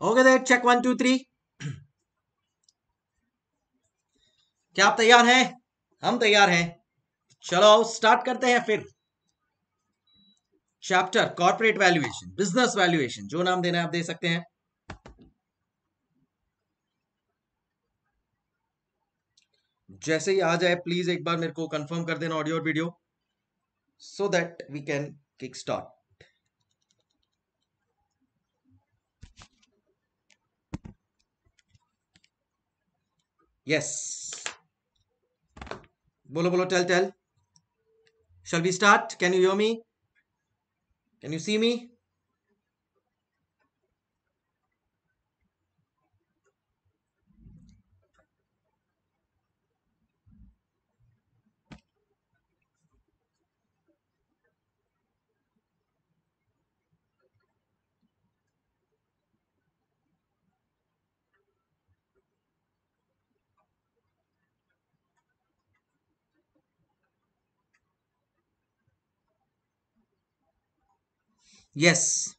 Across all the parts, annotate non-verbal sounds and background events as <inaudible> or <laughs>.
Okay there check one two three क्या आप तैयार हैं? हम तैयार हैं। चलो स्टार्ट करते हैं फिर। Chapter corporate valuation business valuation जो नाम देना है आप दे सकते हैं। जैसे ही आ जाए प्लीज़ एक बार मेरे को कंफर्म कर देना ऑडियो और video so that we can kick start yes. bolo bolo tell tell. Shall we start? Can you hear me? Can you see me? Yes.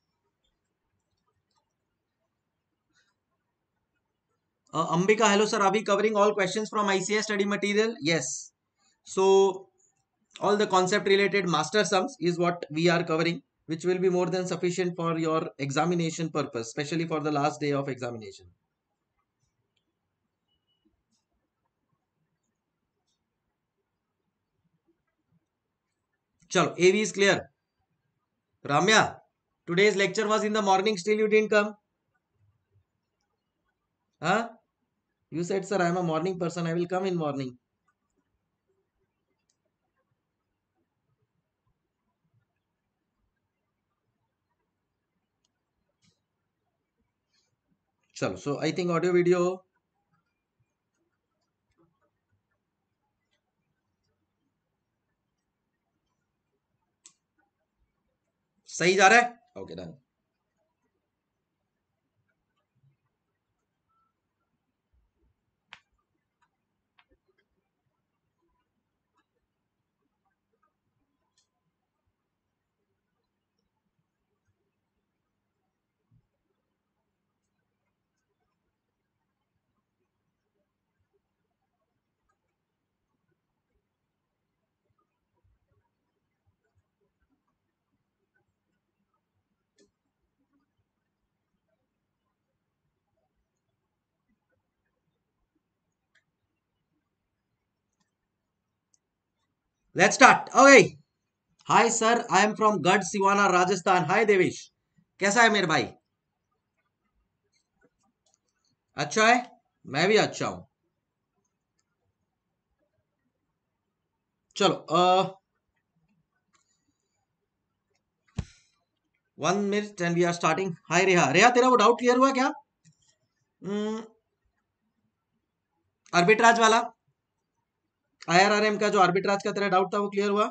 Uh, Ambika, hello sir. Are we covering all questions from ICS study material? Yes. So all the concept related master sums is what we are covering, which will be more than sufficient for your examination purpose, especially for the last day of examination. Chalo, AV is clear. Ramya, today's lecture was in the morning, still you didn't come. Huh? You said, sir, I am a morning person. I will come in morning. Chalo, so I think audio video सही जा रहा है okay done Let's start. Okay. Hi sir, I am from Gad Siwana, Rajasthan. Hi Devesh कैसा है मेरे भाई? अच्छा है? मैं भी अच्छा हूँ। चलो one minute and we are starting hi Reha Reha तेरा वो डाउट क्लियर हुआ क्या? आर्बिट्राज वाला? आईआरआरएम का जो आर्बिट्राज का तेरा डाउट था वो क्लियर हुआ?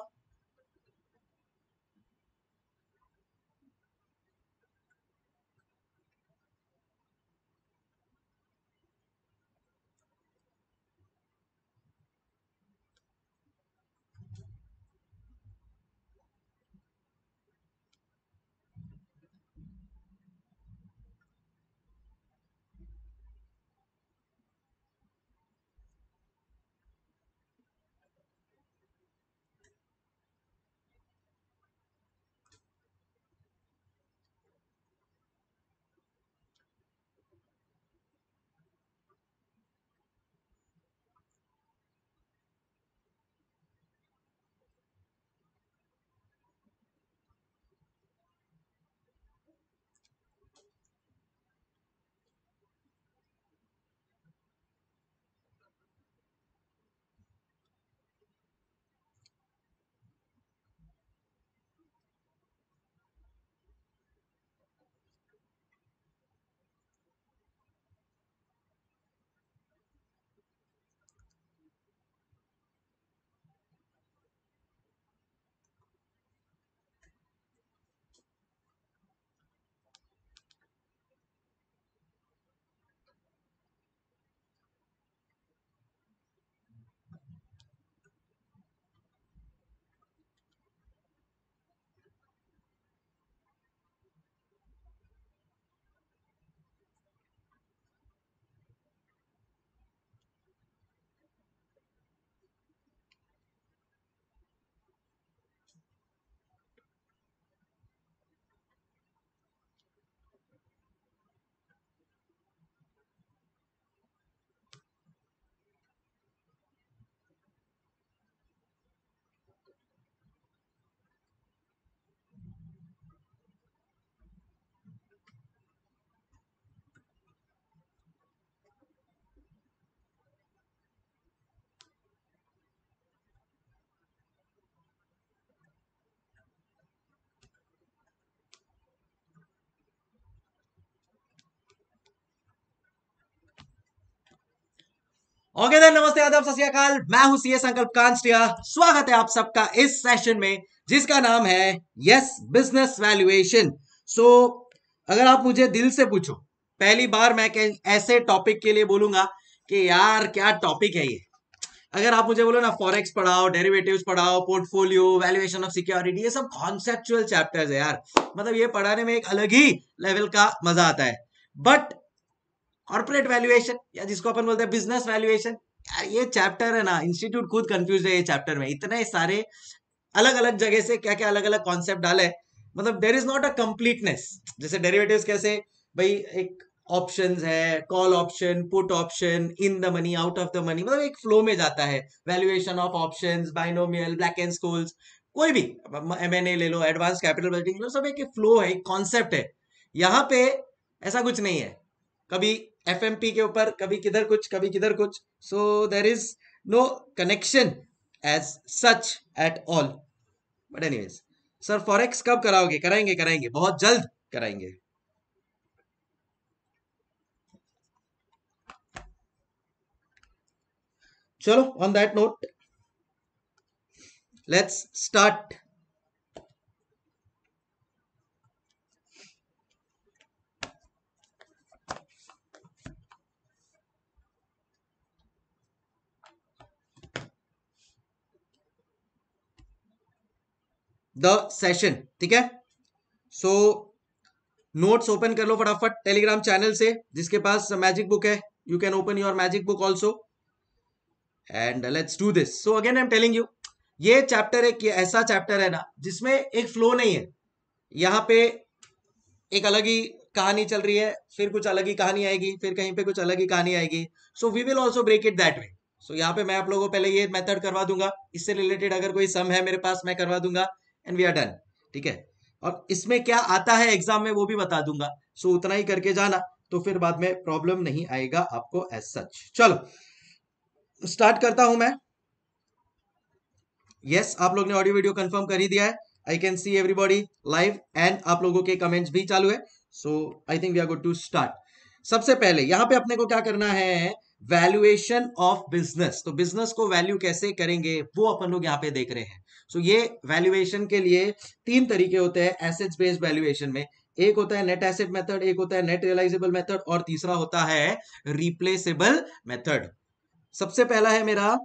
ओके देन नमस्ते आदाब, सत मैं हूँ सीए संकल्प कांस्टिया। स्वागत है आप सबका इस सेशन में, जिसका नाम है यस बिज़नेस वैल्यूएशन सो अगर आप मुझे दिल से पूछो, पहली बार मैं ऐसे टॉपिक के लिए बोलूँगा कि यार, क्या टॉपिक है ये? अगर आप मुझे बोलो ना फॉरेक्स पढ़ाओ डेरिवेटिव्स पढ़ाओ पोर्टफोलियो वैल्यूएशन ऑफ़ सिक्योरिटी ये सब कॉन्सेप्चुअल चैप्टर्स है यार। मतलब ये पढ़ाने में एक अलग ही लेवल का मज़ा आता है। बट कॉर्पोरेट वैल्यूएशन या जिसको अपन बोलते हैं बिज़नेस वैल्यूएशन ये चैप्टर है ना इंस्टीट्यूट खुद कंफ्यूज है ये चैप्टर में। इतने सारे अलग अलग जगह से क्या क्या अलग अलग कॉन्सेप्ट डाले। मतलब there is not a completeness जैसे डेरिवेटिव्स कैसे, भाई एक ऑप्शन है call option put option in the money out of the money मतलब एक फ्लो में जाता है। Valuation of option binomial Black and Scholes कोई भी एम एन ए ले लो एडवांस कैपिटल बजटिंग सब एक फ्लो है, एक कॉन्सेप्ट है। यहाँ पे ऐसा कुछ नहीं है। कभी एफएमपी के ऊपर, कभी किधर कुछ, कभी किधर कुछ। So there is no connection as such at all but anyways sir forex कब कराओगे? कराएँगे कराएँगे। बहुत जल्द कराएँगे। चलो on that note let's start the session ठीक है? सो नोट्स ओपन कर लो फटाफट टेलीग्राम चैनल से, जिसके पास मैजिक बुक है you can open your magic book also and let's do this so again I am telling you ये चैप्टर एक ऐसा चैप्टर है ना, जिसमें एक फ्लो नहीं है। यहाँ पे एक अलग ही कहानी चल रही है, फिर कुछ अलग ही कहानी आएगी, फिर कहीं पे कुछ अलग ही कहानी आएगी। So we will also break it that way so यहाँ पे मैं आप लोगों को पहले ये मेथड करवा दूँगा। इससे रिलेटेड अगर कोई सम है मेरे पास, मैं करवा दूँगा। एंड वी आर डन ठीक है? और इसमें क्या आता है एग्ज़ाम में वो भी बता दूँगा। सो उतना ही करके जाना तो फिर बाद में प्रॉब्लम नहीं आएगा आपको एज सच चलो स्टार्ट करता हूँ मैं। यस yes, आप लोग ने ऑडियो वीडियो कंफर्म कर ही दिया है। I can see everybody live and आप लोगों के कमेंट्स भी चालू है। So I think we are good to start सबसे पहले यहाँ पे अपने को क्या करना है? वैल्यूएशन ऑफ़ बिज़नेस तो बिज़नेस को वैल्यू कैसे करेंगे वो अपन लोग यहाँ पे देख रहे हैं सो so, ये वैल्यूएशन के लिए तीन तरीके होते हैं एसेट्स बेस्ड वैल्यूएशन में एक होता है नेट एसेट मेथड एक होता है नेट रियलाइजेबल मेथड और तीसरा होता है रिप्लेसेबल मेथड सबसे पहला है मेरा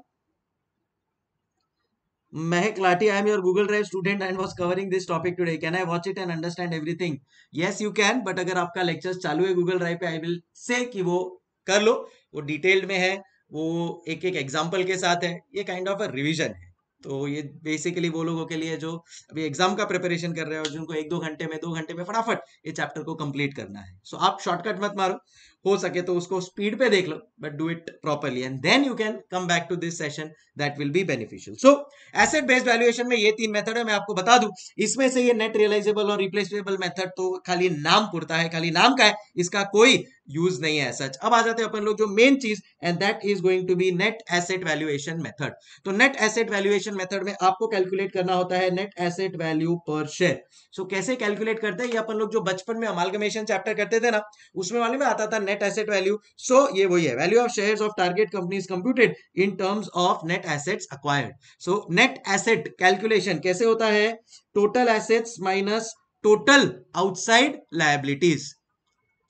Mahek Lati, I am your Google Drive student and was covering this topic today. Can I watch it and understand everything? Yes, you can. But अगर आपका लेक्चर चालू है Google Drive पे, I will say कि वो कर लो. वो detailed में है. वो एक एक एग्ज़ाम्पल के साथ है. ये काइंड ऑफ़ अ रिविजन है. तो ये बेसिकली वो लोगों के लिए जो अभी एग्ज़ाम का प्रिपरेशन कर रहे हैं और जिनको एक दो घंटे में दो घंटे में फटाफट ये चैप्टर को कंप्लीट करना है सो so, आप शॉर्टकट मत मारो हो सके तो उसको स्पीड पे देख लो but do it properly and then you can come back to this session that will be beneficial so asset based valuation में ये तीन मेथड है मैं आपको बता दूँ इसमें से ये नेट रियलाइजेबल और रिप्लेसेबल मेथड तो खाली नाम पुरता है खाली नाम का है इसका कोई यूज़ नहीं है सच अब आ जाते हैं अपन लोग जो main cheese and that is going to be net asset valuation method तो नेट एसेट वैल्यूएशन मेथड में आपको कैलकुलेट करना होता है net asset value per share so कैसे कैलकुलेट करते हैं? ये अपन लोग जो बचपन में अमालगमेशन चैप्टर करते थे ना, उसमें वाले में आता था नेट एसेट वैल्यू सो ये वही है value of shares of target companies computed in terms of net assets acquired so net asset calculation कैसे होता है? Total assets minus total outside liabilities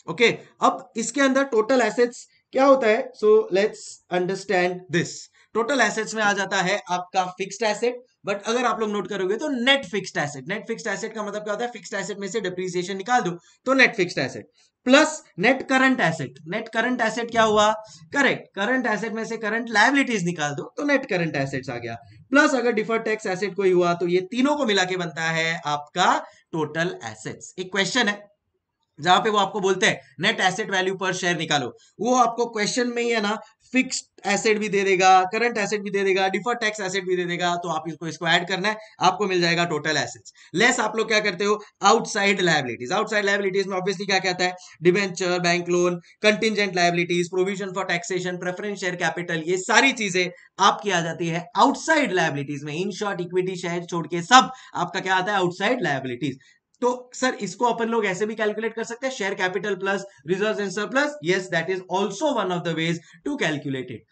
okay अब इसके अंदर टोटल एसेट्स क्या होता है? So let's understand this total assets में आ जाता है आपका फिक्स्ड एसेट बट अगर आप लोग नोट करोगे तो net fixed asset net fixed asset का मतलब क्या होता है? फिक्स्ड एसेट में से डिप्रीसिएशन निकाल दो तो net fixed asset plus net current asset net current asset क्या हुआ? करेक्ट करंट एसेट में से करंट लाइबिलिटीज निकाल दो तो नेट करंट एसेट्स आ गया. प्लस अगर डिफर टैक्स एसेट कोई हुआ तो ये तीनों को मिला के बनता है आपका टोटल एसेट्स एक क्वेश्चन है जहाँ पे वो आपको बोलते हैं net asset value per share निकालो। वो आपको क्वेश्चन में ही है ना फिक्स्ड एसेट भी दे देगा करंट एसेट भी दे देगा डिफर टैक्स एसेट भी दे देगा तो आप इसको इसको ऐड करना है, आपको मिल जाएगा टोटल एसेट्स लेस आप लोग क्या करते हो? आउटसाइड लाइबिलिटीज आउटसाइड लाइबिलिटीज में ऑब्वियसली क्या कहता है? Debenture bank loan contingent liabilities provision for taxation preference share capital ये सारी चीज़ें आपकी आ जाती है आउटसाइड लाइबिलिटीज में. इन शॉर्ट इक्विटी शेयर छोड़ के सब आपका क्या आता है? आउटसाइड लाइबिलिटीज तो सर, इसको अपन लोग ऐसे भी कैलकुलेट कर सकते हैं share capital plus reserve and surplus yes that is also one of the ways to calculate it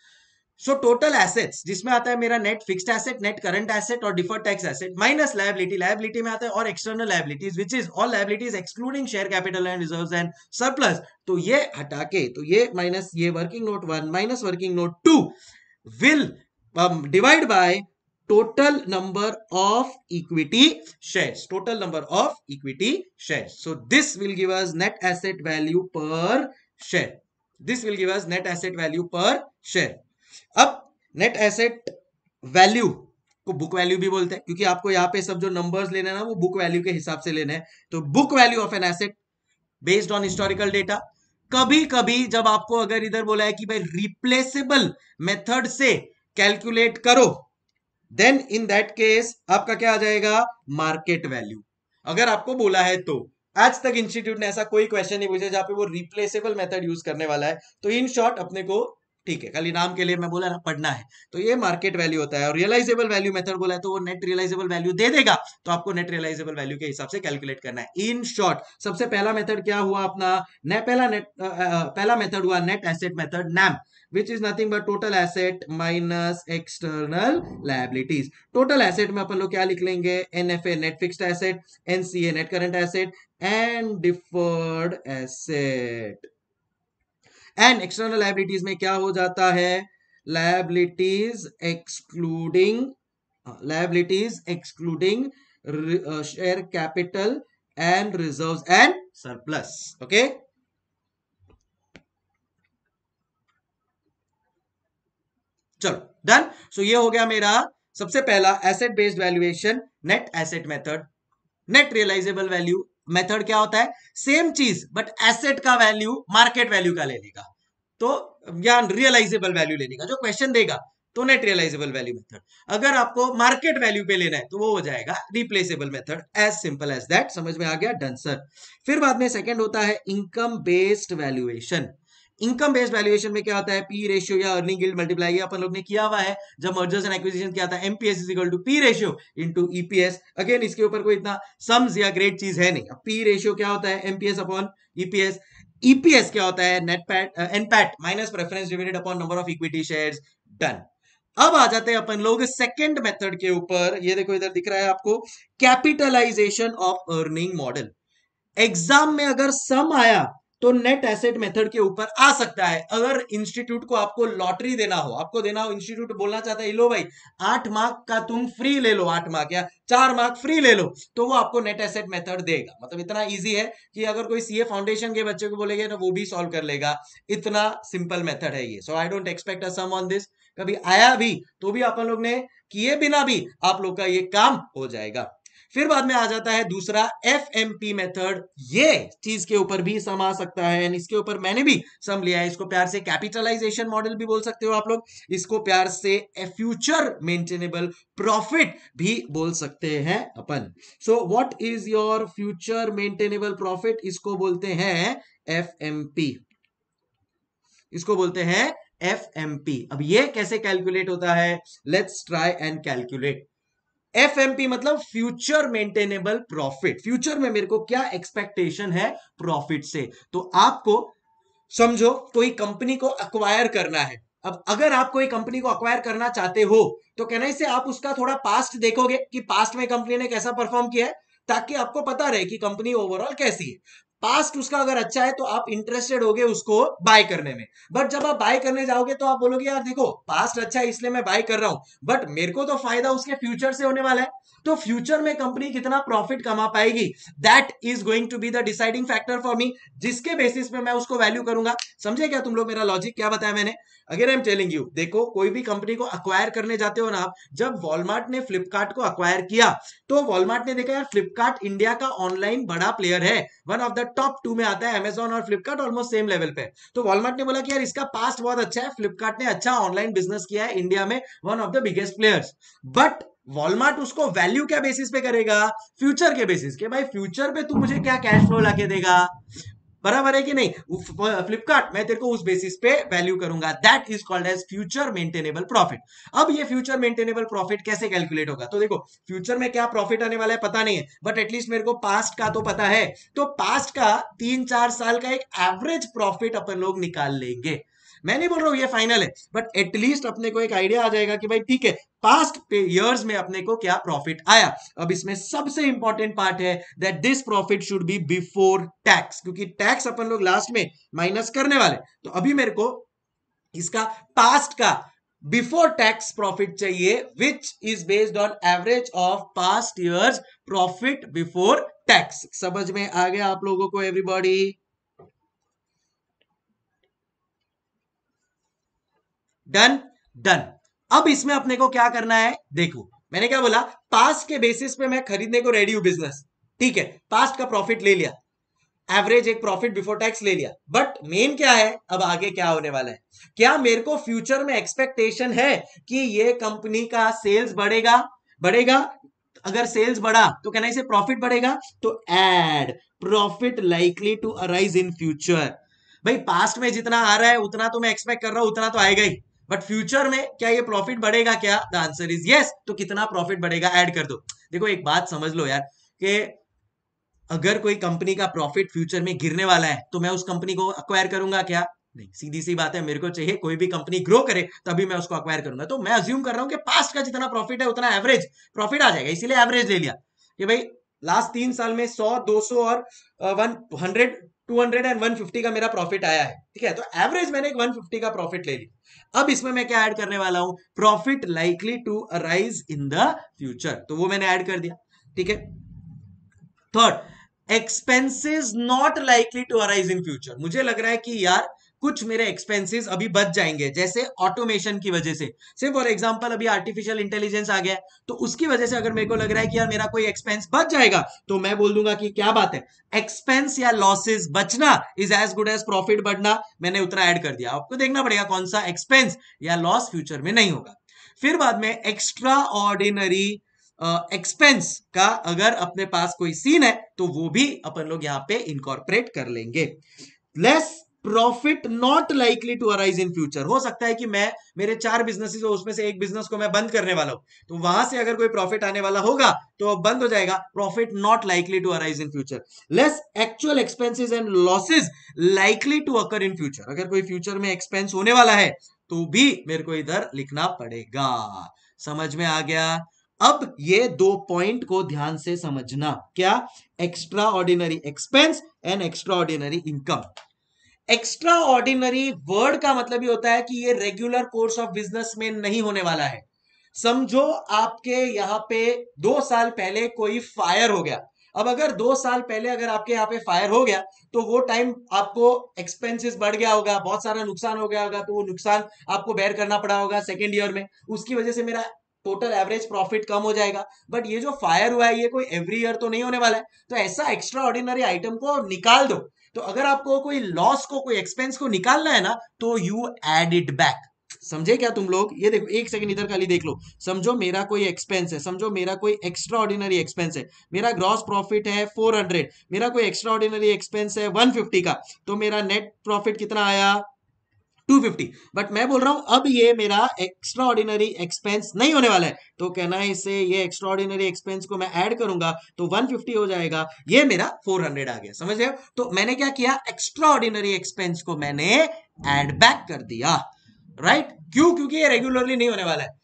so total assets जिसमें आता है मेरा net fixed asset net current asset और deferred tax asset minus liability liability में आता है और external liabilities which is all liabilities excluding share capital and reserves and surplus तो ये हटा के तो ये माइनस ये working note one minus working note two will divide by total number of equity shares total number of equity shares so this will give us net asset value per share this will give us net asset value per share अब net asset value को book value भी बोलते हैं क्योंकि आपको यहाँ पे सब जो नंबर्स लेने ना वो बुक वैल्यू के हिसाब से लेने हैं तो book value of an asset based on historical data कभी कभी जब आपको अगर इधर बोला है कि भाई रिप्लेसेबल मेथड से कैलकुलेट करो देन इन दैट केस आपका क्या आ जाएगा? मार्केट वैल्यू अगर आपको बोला है तो। आज तक इंस्टीट्यूट ने ऐसा कोई क्वेश्चन नहीं पूछा जहाँ पे वो रिप्लेसेबल मेथड यूज़ करने वाला है। तो इन शॉर्ट अपने को ठीक है। खाली नाम के लिए मैं बोला ना, पढ़ना है। तो ये मार्केट वैल्यू होता है। और रियलाइजेबल वैल्यू मेथड बोला है तो वो नेट रियलाइजेबल वैल्यू दे देगा। तो आपको नेट रियलाइजेबल वैल्यू के हिसाब से कैलकुलेट करना है। इन शॉर्ट सबसे पहला मेथड क्या हुआ अपना? ने पहला नेट पहला मेथड हुआ net asset method name which is nothing but total asset minus external liabilities total asset में अपन लोग क्या लिख लेंगे? N F A net fix asset N C A net current asset and deferred asset and external liabilities में क्या हो जाता है? Liabilities excluding liabilities excluding share capital and reserve and surplus okay चलो डन सो ये हो गया मेरा सबसे पहला asset based valuation net asset method net realisable value method क्या होता है? सेम चीज़ बट एसेट का वैल्यू मार्केट वैल्यू का लेने का तो या रियलाइजेबल वैल्यू लेने का जो क्वेश्चन देगा तो नेट रियलाइजेबल वैल्यू मेथड अगर आपको मार्केट वैल्यू पे लेना है तो वो हो जाएगा replaceable method as simple as that समझ में आ गया? डन सर फिर बाद में सेकंड होता है income based valuation income based valuation में क्या होता है? पी रेशियो या अर्निंग गिल्ड मल्टीप्लाई अपन लोग ने किया हुआ है। जब मर्जर्स एंड एक्विजिशन किया था MPS is equal to P ratio into EPS again इसके ऊपर कोई इतना सम्स या ग्रेट चीज़ है नहीं। पी रेशियो क्या होता है? एमपीएस अपॉन ईपीएस ईपीएस क्या होता है? Net PAT NPAT minus preference divided upon number of equity shares done अब आ जाते हैं अपन लोग सेकंड मेथड के ऊपर। ये देखो, इधर दिख रहा है आपको। Capitalization of earning model exam में अगर सम आया तो नेट एसेट मेथड के ऊपर आ सकता है। अगर इंस्टीट्यूट को आपको लॉटरी देना हो, आपको देना हो इंस्टीट्यूट बोलना चाहता है लो भाई, आठ मार्क का तुम फ्री ले लो, आठ मार्क या चार मार्क फ्री ले लो तो वो आपको नेट एसेट मेथड देगा। मतलब इतना इजी है कि अगर कोई सीए फाउंडेशन के बच्चे को बोलेगे ना वो भी सॉल्व कर लेगा। इतना सिंपल मेथड है ये। So I don't expect a sum on this कभी आया भी तो भी अपन लोग ने किए बिना भी आप लोग का ये काम हो जाएगा। फिर बाद में आ जाता है दूसरा एफ़ एम पी मेथड ये चीज़ के ऊपर भी सम आ सकता है इसके ऊपर मैंने भी सम लिया है। इसको प्यार से कैपिटलाइजेशन मॉडल भी बोल सकते हो आप लोग। इसको प्यार से फ्यूचर मेंटेनेबल प्रॉफिट भी बोल सकते हैं अपन। So what is your future maintainable profit इसको बोलते हैं एफ़ एम पी इसको बोलते हैं एफ़ एम पी अब ये कैसे कैलकुलेट होता है? Let's try and calculate FMP मतलब फ्यूचर मेंटेनेबल प्रॉफिट फ्यूचर में मेरे को क्या एक्सपेक्टेशन है प्रॉफिट से? तो आपको समझो, कोई कंपनी को अक्वायर करना है। अब अगर आप कोई कंपनी को अक्वायर करना चाहते हो तो कहना से आप उसका थोड़ा पास्ट देखोगे कि पास्ट में कंपनी ने कैसा परफॉर्म किया है, ताकि आपको पता रहे कि कंपनी ओवरऑल कैसी है। पास्ट उसका अगर अच्छा है तो आप इंटरेस्टेड होगे उसको बाय करने में। बट जब आप बाय करने जाओगे तो आप बोलोगे, यार देखो पास्ट अच्छा है, इसलिए मैं बाय कर रहा हूँ। बट मेरे को तो फ़ायदा उसके फ्यूचर से होने वाला है। तो फ्यूचर में कंपनी कितना प्रॉफिट कमा पाएगी? That is going to be the deciding factor for me जिसके बेसिस पे मैं उसको वैल्यू करूँगा। समझे क्या तुम लोग मेरा लॉजिक क्या बताया मैंने? अगर आई एम टेलिंग यू देखो, कोई भी कंपनी को अक्वायर करने जाते हो ना आप, जब वॉलमार्ट ने फ्लिपकार्ट को अक्वायर किया तो वॉलमार्ट ने देखा, यार फ्लिपकार्ट इंडिया का ऑनलाइन बड़ा प्लेयर है। One of the top two में आता है अमेजोन और फ्लिपकार्ट ऑलमोस्ट सेम लेवल पे। तो वॉलमार्ट ने बोला कि यार इसका पास्ट बहुत अच्छा है। फ्लिपकार्ट ने अच्छा ऑनलाइन बिज़नेस किया है इंडिया में one of the biggest players but Walmart उसको वैल्यू क्या बेसिस पे करेगा? फ्यूचर के बेसिस के। भाई फ्यूचर पे तू मुझे क्या कैश फ्लो लाके देगा? बराबर है कि नहीं? फ्लिपकार्ट मैं तेरे को उस बेसिस पे वैल्यू करूँगा। That is called as future maintainable profit अब ये फ्यूचर मेंटेनेबल प्रॉफिट कैसे कैलकुलेट होगा? तो देखो फ्यूचर में क्या प्रॉफिट आने वाला है पता नहीं है बट एटलीस्ट मेरे को पास्ट का तो पता है। तो पास्ट का तीन चार साल का एक एवरेज प्रॉफिट अपन लोग निकाल लेंगे। मैं नहीं बोल रहा हूँ, ये फाइनल है। बट एटलीस्ट अपने को एक आइडिया आ जाएगा कि भाई ठीक है पास्ट ईयर्स में अपने को क्या प्रॉफिट आया। अब इसमें सबसे इंपॉर्टेंट पार्ट है that this profit should be before tax क्योंकि टैक्स अपन लोग लास्ट में माइनस करने वाले। तो अभी मेरे को इसका पास्ट का बिफोर टैक्स प्रॉफिट चाहिए which is based on average of past years profit before tax समझ में आ गया आप लोगों को एवरीबॉडी डन डन अब इसमें अपने को क्या करना है? देखो, मैंने क्या बोला? पास्ट के बेसिस पे मैं खरीदने को रेडी हूँ बिज़नेस ठीक है? पास्ट का प्रॉफिट ले लिया. एवरेज एक प्रॉफिट बिफोर टैक्स ले लिया. बट मेन क्या है? अब आगे क्या होने वाला है? क्या मेरे को फ्यूचर में एक्सपेक्टेशन है कि ये कंपनी का सेल्स बढ़ेगा? बढ़ेगा? अगर सेल्स बढ़ा तो कहना इसे प्रॉफिट बढ़ेगा? तो add profit likely to arise in future भाई पास्ट में जितना आ रहा है, उतना तो मैं एक्सपेक्ट कर रहा हूँ, उतना तो आएगा ही. बट फ्यूचर में क्या ये प्रॉफिट बढ़ेगा क्या? द आंसर इज़ यस तो कितना प्रॉफिट बढ़ेगा? ऐड कर दो। देखो, एक बात समझ लो यार कि अगर कोई कंपनी का प्रॉफिट फ्यूचर में गिरने वाला है तो मैं उस कंपनी को अक्वायर करूँगा क्या? नहीं, सीधी सी बात है, मेरे को चाहिए कोई भी कंपनी ग्रो करे, तभी मैं उसको अक्वायर करूँगा। तो मैं अज्यूम कर रहा हूँ कि पास्ट का जितना प्रॉफिट है, उतना एवरेज प्रॉफिट आ जाएगा। इसीलिए एवरेज ले लिया कि भाई लास्ट तीन साल में सौ, दो सौ और one hundred two hundred and one fifty का मेरा प्रॉफिट आया है, ठीक है? तो एवरेज मैंने एक वन फिफ्टी का प्रॉफिट ले लिया। अब इसमें मैं क्या ऐड करने वाला हूँ? Profit likely to arise in the future तो वो मैंने ऐड कर दिया, ठीक है? Third expenses not likely to arise in future मुझे लग रहा है कि यार कुछ मेरे एक्सपेंसेस अभी बच जाएँगे जैसे ऑटोमेशन की वजह से। से फॉर एग्जांपल अभी आर्टिफिशियल इंटेलिजेंस आ गया तो उसकी वजह से अगर मेरे को लग रहा है कि यार मेरा कोई एक्सपेंस बच जाएगा तो मैं बोल दूँगा कि क्या बात है? एक्सपेंस या लॉसेस बचना is as good as profit बढ़ना मैंने उतना ऐड कर दिया। आपको देखना पड़ेगा कौन सा एक्सपेंस या लॉस फ्यूचर में नहीं होगा। फिर बाद में एक्स्ट्रा ऑर्डिनरी एक्सपेंस uh, का अगर अपने पास कोई सीन है तो वो भी अपन लोग यहाँ पे इनकॉर्पोरेट कर लेंगे। Less profit not likely to arise in future हो सकता है कि मैं, मेरे चार बिजनेसेस उसमें से एक बिज़नेस को मैं बंद करने वाला हूँ। तो वहाँ से अगर कोई प्रॉफिट आने वाला होगा तो बंद हो जाएगा। Profit not likely to arise in future less actual expenses and losses likely to occur in future अगर कोई फ्यूचर में एक्सपेंस होने वाला है तो भी मेरे को इधर लिखना पड़ेगा। समझ में आ गया? अब ये दो पॉइंट को ध्यान से समझना। क्या? Extraordinary expense and extraordinary income extraordinary word का मतलब ये होता है कि ये रेगुलर कोर्स ऑफ़ बिज़नेस में नहीं होने वाला है। समझो आपके यहाँ पे दो साल पहले कोई फायर हो गया। अब अगर दो साल पहले अगर आपके यहाँ पे फायर हो गया तो वो टाइम आपको एक्सपेंसेस बढ़ गया होगा, बहुत सारा नुकसान हो गया होगा तो वो नुकसान आपको बेयर करना पड़ा होगा सेकेंड ईयर में। उसकी वजह से मेरा टोटल एवरेज प्रॉफिट कम हो जाएगा। बट ये जो फायर हुआ है, ये कोई एवरी ईयर तो नहीं होने वाला है। तो ऐसा एक्स्ट्रा ऑर्डिनरी आइटम को निकाल दो। तो अगर आपको कोई लॉस को, कोई एक्सपेंस को निकालना है ना तो यू एड इट बैक समझे क्या तुम लोग? ये देखो, एक सेकंड इधर खाली देख लो। समझो मेरा कोई एक्सपेंस है, समझो मेरा कोई एक्स्ट्रा ऑर्डिनरी एक्सपेंस है। मेरा ग्रॉस प्रॉफिट है 400 मेरा कोई एक्स्ट्रा ऑर्डिनरी एक्सपेंस है 150 का। तो मेरा नेट प्रॉफिट कितना आया? 250 बट मैं बोल रहा हूँ, अब ये मेरा एक्स्ट्रा ऑर्डिनरी एक्सपेंस नहीं होने वाला है। तो कहना है इससे ये एक्स्ट्रा ऑर्डिनरी एक्सपेंस को मैं ऐड करूँगा तो 150 हो जाएगा। ये मेरा 400 आ गया, समझ रहे तो मैंने क्या किया? एक्स्ट्रा ऑर्डिनरी एक्सपेंस को मैंने एड बैक कर दिया। Right right? क्यों? क्योंकि ये रेगुलरली नहीं होने वाला है।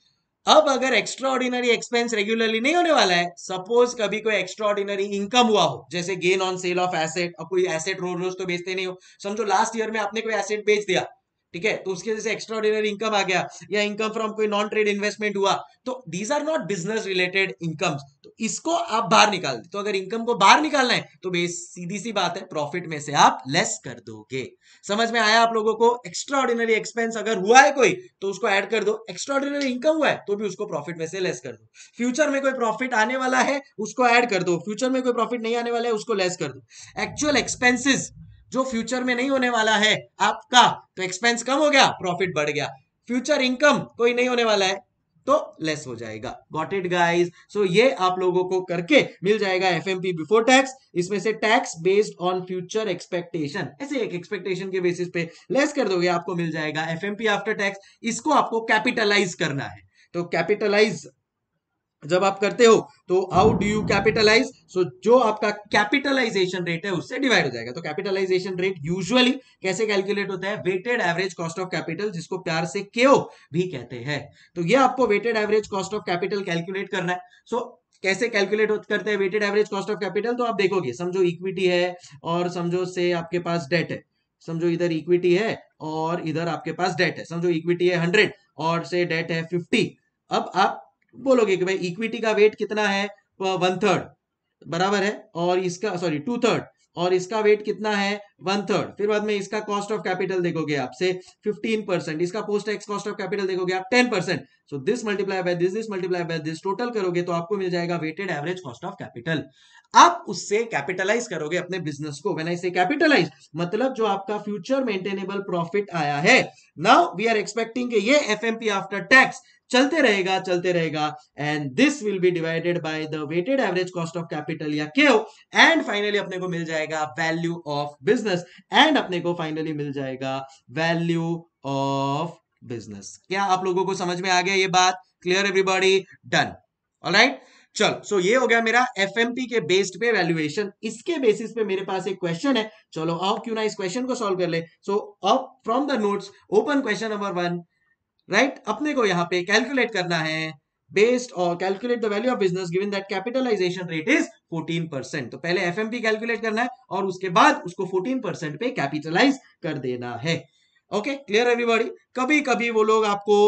अब अगर एक्स्ट्रा ऑर्डिनरी एक्सपेंस रेगुलरली नहीं होने वाला है सपोज़ कभी कोई एक्स्ट्रा ऑर्डिनरी इनकम हुआ हो, जैसे gain on sale of asset और कोई एसेट रोज रोज तो बेचते नहीं हो। समझो लास्ट ईयर में आपने कोई एसेट बेच दिया ठीक है? तो उसके जैसे एक्स्ट्रा इनकम आ गया या इनकम फ्रॉम कोई नॉन ट्रेड इन्वेस्टमेंट हुआ तो these are not business related income तो इसको आप बाहर निकाल तो अगर इनकम को बाहर निकालना है तो बेस सीधी सी बात है प्रॉफिट में से आप लेस कर दोगे। समझ में आया आप लोगों को? एक्स्ट्रा ऑर्डिनरी एक्सपेंस अगर हुआ है कोई तो उसको ऐड कर दो। एक्स्ट्रा ऑर्डिनरी इनकम हुआ है तो भी उसको प्रॉफिट में से लेस कर दो। फ्यूचर में कोई प्रॉफिट आने वाला है, उसको ऐड कर दो। फ्यूचर में कोई प्रॉफिट नहीं आने वाला है, उसको लेस कर दो। एक्चुअल एक्सपेंसिस जो फ्यूचर में नहीं होने वाला है आपका तो एक्सपेंस कम हो गया प्रॉफिट बढ़ गया। फ्यूचर इनकम कोई नहीं होने वाला है तो लेस हो जाएगा। गॉट इट गाइज़ सो ये आप लोगों को करके मिल जाएगा F M P before tax इसमें से tax based on future expectation ऐसे एक एक्सपेक्टेशन के बेसिस पे लेस कर दोगे, आपको मिल जाएगा F M P after tax इसको आपको कैपिटलाइज करना है। तो कैपिटलाइज जब आप करते हो तो how do you capitalize so जो आपका कैपिटलाइजेशन रेट है उससे डिवाइड हो जाएगा। तो कैपिटलाइजेशन रेट यूजुअली कैसे कैलकुलेट होता है? Weighted average cost of capital जिसको प्यार से केओ भी कहते हैं। तो ये आपको weighted average cost of capital calculate करना है। सो so, कैसे कैलकुलेट करते हैं weighted average cost of capital तो आप देखोगे समझो इक्विटी है और समझो से आपके पास डेट है। समझो इधर इक्विटी है और इधर आपके पास डेट है। समझो इक्विटी है हंड्रेड और से डेट है फिफ्टी अब आप बोलोगे कि भाई इक्विटी का वेट कितना है? वन थर्ड बराबर है? और इसका सॉरी टू थर्ड और इसका वेट कितना है? वन थर्ड फिर बाद में इसका कॉस्ट ऑफ़ कैपिटल देखोगे आप से फिफ्टीन परसेंट इसका post ex cost of capital देखोगे आप ten percent so this multiply by this this multiply by this total करोगे तो आपको मिल जाएगा weighted average cost of capital आप उससे कैपिटलाइज करोगे अपने बिज़नेस को. व्हेन आई से कैपिटलाइज मतलब जो आपका फ्यूचर मेंटेनेबल प्रॉफिट आया है. नाउ वी आर एक्सपेक्टिंग ये एफएमपी आफ्टर टैक्स चलते रहेगा चलते रहेगा। And this will be divided by the weighted average cost of capital या क्यू एंड फाइनली अपने को मिल जाएगा वैल्यू ऑफ़ बिज़नेस एंड अपने को फाइनली मिल जाएगा वैल्यू ऑफ़ बिज़नेस क्या आप लोगों को समझ में आ गया ये बात? क्लियर एवरीबॉडी डन ऑलराइट चलो सो ये हो गया मेरा एफएमपी के बेस्ड पे वैल्यूएशन इसके बेसिस पे मेरे पास एक क्वेश्चन है। चलो आओ क्यों ना इस क्वेश्चन को सॉल्व कर ले। सो अब from the notes open question number one right right? अपने को यहाँ पे कैलकुलेट करना है बेस्ड और calculate the value of business given that capitalization rate is 14 percent तो पहले एफएमपी कैलकुलेट करना है और उसके बाद उसको 14 परसेंट पे कैपिटलाइज कर देना है। ओके क्लियर एवरीबॉडी कभी कभी वो लोग आपको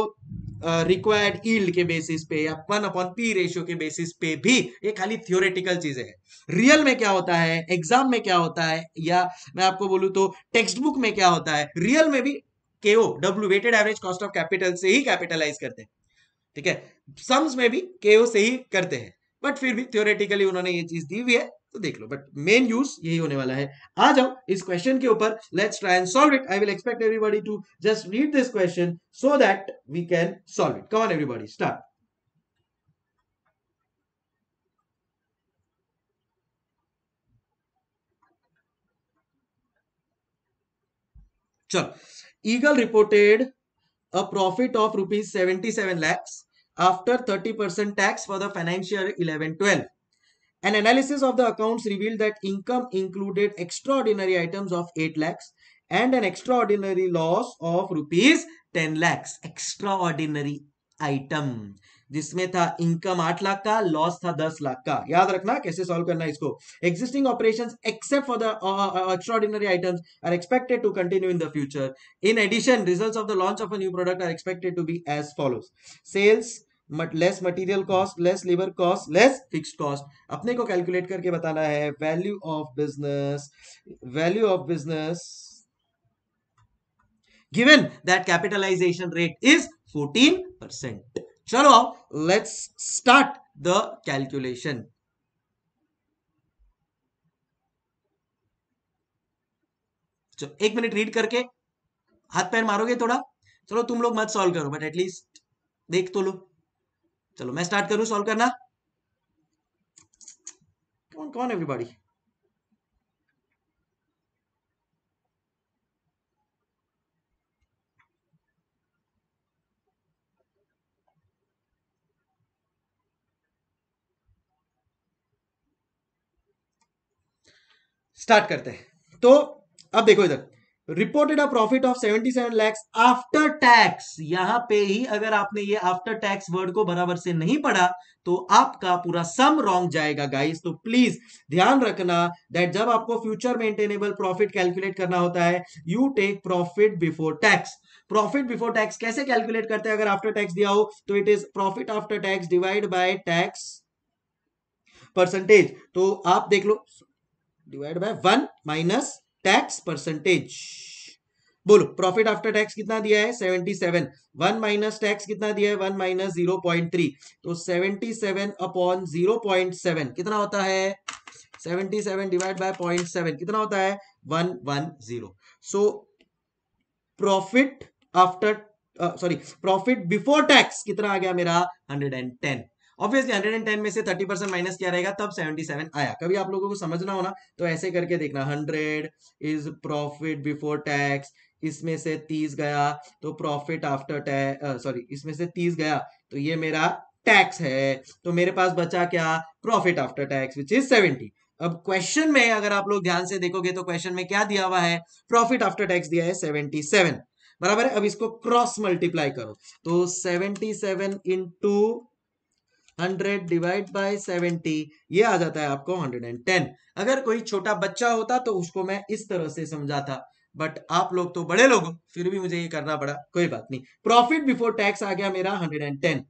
रिक्वायर्ड ईल्ड के बेसिस पे या वन अपॉन पी रेशियो के बेसिस पे भी ये खाली थियोरेटिकल चीज़ें है। रियल में क्या होता है? एग्ज़ाम में क्या होता है? या मैं आपको बोलूँ तो टेक्स्ट बुक में क्या होता है? रियल में भी KO W weighted average cost of capital से ही कैपिटलाइज करते हैं। ठीक है? सम्स में भी केओ से ही करते हैं। बट फिर भी थियोरेटिकली उन्होंने ये चीज़ दी हुई है तो देख लो। बट मेन यूज़ यही होने वाला है। आ जाओ इस क्वेश्चन के ऊपर let's try and solve it I will expect everybody to just read this question so that we can solve it come on everybody start चलो। Eagle reported a profit of rupees 77 lakhs after 30% tax for the financial 11-12. An analysis of the accounts revealed that income included extraordinary items of 8 lakhs and an extraordinary loss of rupees 10 lakhs. Extraordinary item. जिसमें था income आठ लाख का loss था दस लाख का। याद रखना कैसे सॉल्व करना है इसको। Existing operation except for the extraordinary items are expected to continue in the future in addition result of the launch of a new product are expected to be as follows sales less material cost less labour cost less fixed cost अपने को calculate करके बताना है value of business value of business given that capitalization rate is 14%. चलो आओ let's start the calculation चलो, एक minute read करके हाथ पैर मारोगे थोड़ा। चलो, तुम लोग मत सॉल्व करो बट एटलीस्ट देख तो लो। चलो, मैं स्टार्ट करूँ सॉल्व करना। कौन कौन एवरीबॉडी स्टार्ट करते हैं। तो अब देखो इधर। Reported a profit of 77 lakhs after tax यहाँ पे ही अगर आपने ये आफ्टर टैक्स वर्ड को बराबर से नहीं पढ़ा तो आपका पूरा सम रॉन्ग जाएगा गाइस तो प्लीज़ ध्यान रखना दैट जब आपको फ्यूचर मेंटेनेबल प्रॉफिट कैलकुलेट करना होता है you take profit before tax profit before tax कैसे कैलकुलेट करते हैं? अगर आफ्टर टैक्स दिया हो तो it is profit after tax divide by tax percentage तो आप देख लो divide by one minus tax percentage. बोलो प्रॉफिट आफ्टर टैक्स कितना दिया है? 77 वन माइनस टैक्स कितना दिया है? One minus zero point three. तो 77 अपॉन ज़ीरो पॉइंट सेवन कितना होता है? 77 डिवाइड बाय पॉइंट सेवन कितना होता है? One one, zero. So profit after sorry profit before tax कितना आ गया मेरा? 110 ऑब्वियसली 110 में से 30 परसेंट माइनस क्या रहेगा? तब 77 आया। कभी आप लोगों को समझना होना तो ऐसे करके देखना। 100 इज़ प्रॉफिट बिफोर टैक्स इसमें से 30 गया तो प्रॉफिट आफ्टर टैक्स सॉरी इसमें से 30 गया तो ये मेरा टैक्स है। तो मेरे पास बचा क्या? Profit after tax which is seventy अब क्वेश्चन में अगर आप लोग ध्यान से देखोगे तो क्वेश्चन में क्या दिया हुआ है? प्रॉफिट आफ्टर टैक्स दिया है सेवेंटी बराबर है? अब इसको क्रॉस मल्टीप्लाई करो। तो seventy seven into hundred divide by seventy, ये आ जाता है आपको हंड्रेड एंड टेन। अगर कोई छोटा बच्चा होता तो उसको मैं इस तरह से समझाता। बट आप लोग तो बड़े लोग फिर भी मुझे ये करना पड़ा, कोई बात नहीं। प्रॉफिट बिफोर टैक्स आ गया मेरा हंड्रेड एंड टेन।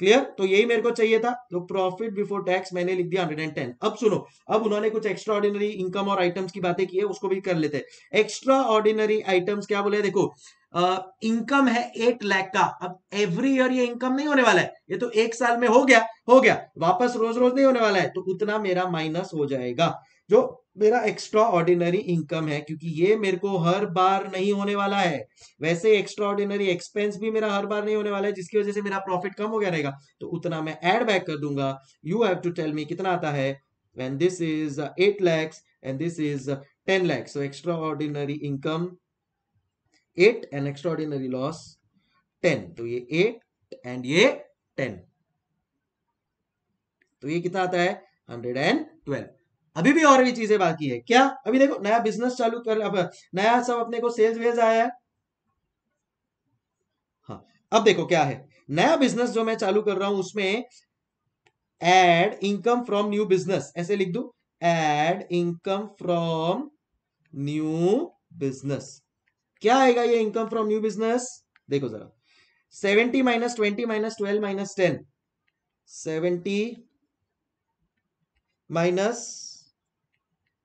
क्लियर तो यही मेरे को चाहिए था। तो प्रॉफिट बिफोर टैक्स मैंने लिख दिया हंड्रेड एंड टेन। अब सुनो, अब उन्होंने कुछ एक्स्ट्रा ऑर्डिनरी इनकम और आइटम्स की बातें की है, उसको भी कर लेते हैं। एक्स्ट्रा ऑर्डिनरी आइटम्स क्या बोले देखो इनकम है एट लाख का। अब एवरी ईयर ये इनकम नहीं होने वाला है। ये तो एक साल में हो गया हो गया। वापस रोज रोज नहीं होने वाला है। तो उतना मेरा माइनस हो जाएगा। जो मेरा एक्स्ट्रा ऑर्डिनरी इनकम है क्योंकि ये मेरे को हर बार नहीं होने वाला है। वैसे एक्स्ट्रा ऑर्डिनरी एक्सपेंस भी मेरा हर बार नहीं होने वाला है जिसकी वजह से मेरा प्रॉफिट कम हो गया रहेगा। तो उतना मैं एड बैक कर दूँगा। You have to tell me कितना आता है। This is uh, 8 lakhs and this is uh, 10 lakhs. So extraordinary 8 and extraordinary loss 10 तो ये एट एंड ये टेन तो ये कितना आता है? 112 अभी भी और भी चीज़ें बाकी है। क्या? अभी देखो, नया बिज़नेस चालू कर, अब नया सब अपने को सेल्स वेल्स आया है। हाँ अब देखो क्या है। नया बिज़नेस जो मैं चालू कर रहा हूँ, उसमें add income from new business ऐसे लिख दू। Add income from new business क्या आएगा ये इनकम फ्रॉम न्यू बिज़नेस देखो जरा। Seventy minus twenty minus twelve minus ten seventy minus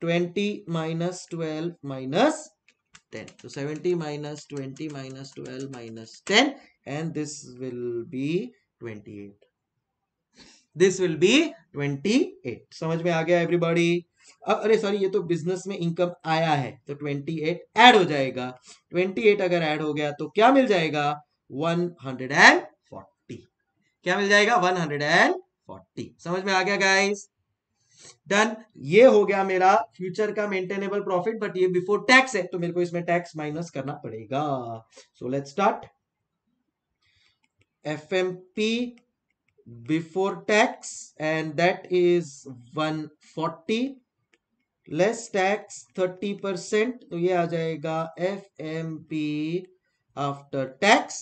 twenty minus twelve minus ten तो seventy minus twenty minus twelve minus ten and this will be twenty eight this will be twenty eight समझ में आ गया everybody अरे sorry ये तो business में income आया है तो 28 ऐड हो जाएगा। 28 अगर ऐड हो गया तो क्या मिल जाएगा? 140 क्या मिल जाएगा? 140 समझ में आ गया गाइस डन ये हो गया मेरा फ्यूचर का मेंटेनेबल प्रॉफिट बट ये बिफोर टैक्स है तो मेरे को इसमें टैक्स माइनस करना पड़ेगा। So let start F M P before tax and that is 140 less tax thirty percent तो ये आ जाएगा F M P after tax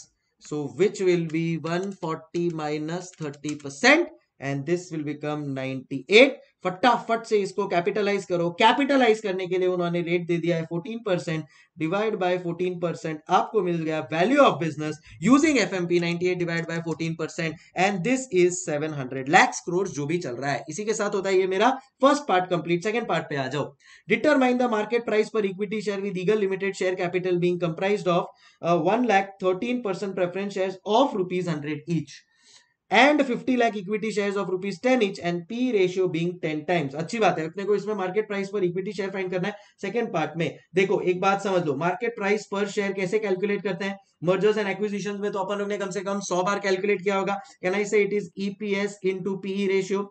so which will be one forty minus thirty percent and this will become ninety eight फटाफट से इसको capitalise करो। Capitalise करने के लिए उन्होंने रेट दे दिया है 14 परसेंट डिवाइड बाय 14 परसेंट आपको मिल गया value of business using F M P ninety eight divide by fourteen percent and this is 700 lakhs crore जो भी चल रहा है। इसी के साथ होता है ये मेरा first part complete second part पे आ जाओ। Determine the market price per equity share with Eagle limited share capital being comprised of one lakh thirteen percent preference share of rupees hundred each and 50 lakh equity shares of rupees ten each and P ratio being 10 times अच्छी बात है, अपने को इसमें market price per equity share find करना है second part में। देखो, एक बात समझ लो मार्केट प्राइस पर शेयर कैसे कैलकुलेट करते हैं? मर्जर्स एंड एक्विजिशन में तो अपन लोग ने कम से कम सौ बार कैलकुलेट किया होगा। Can I say it is EPS into PE ratio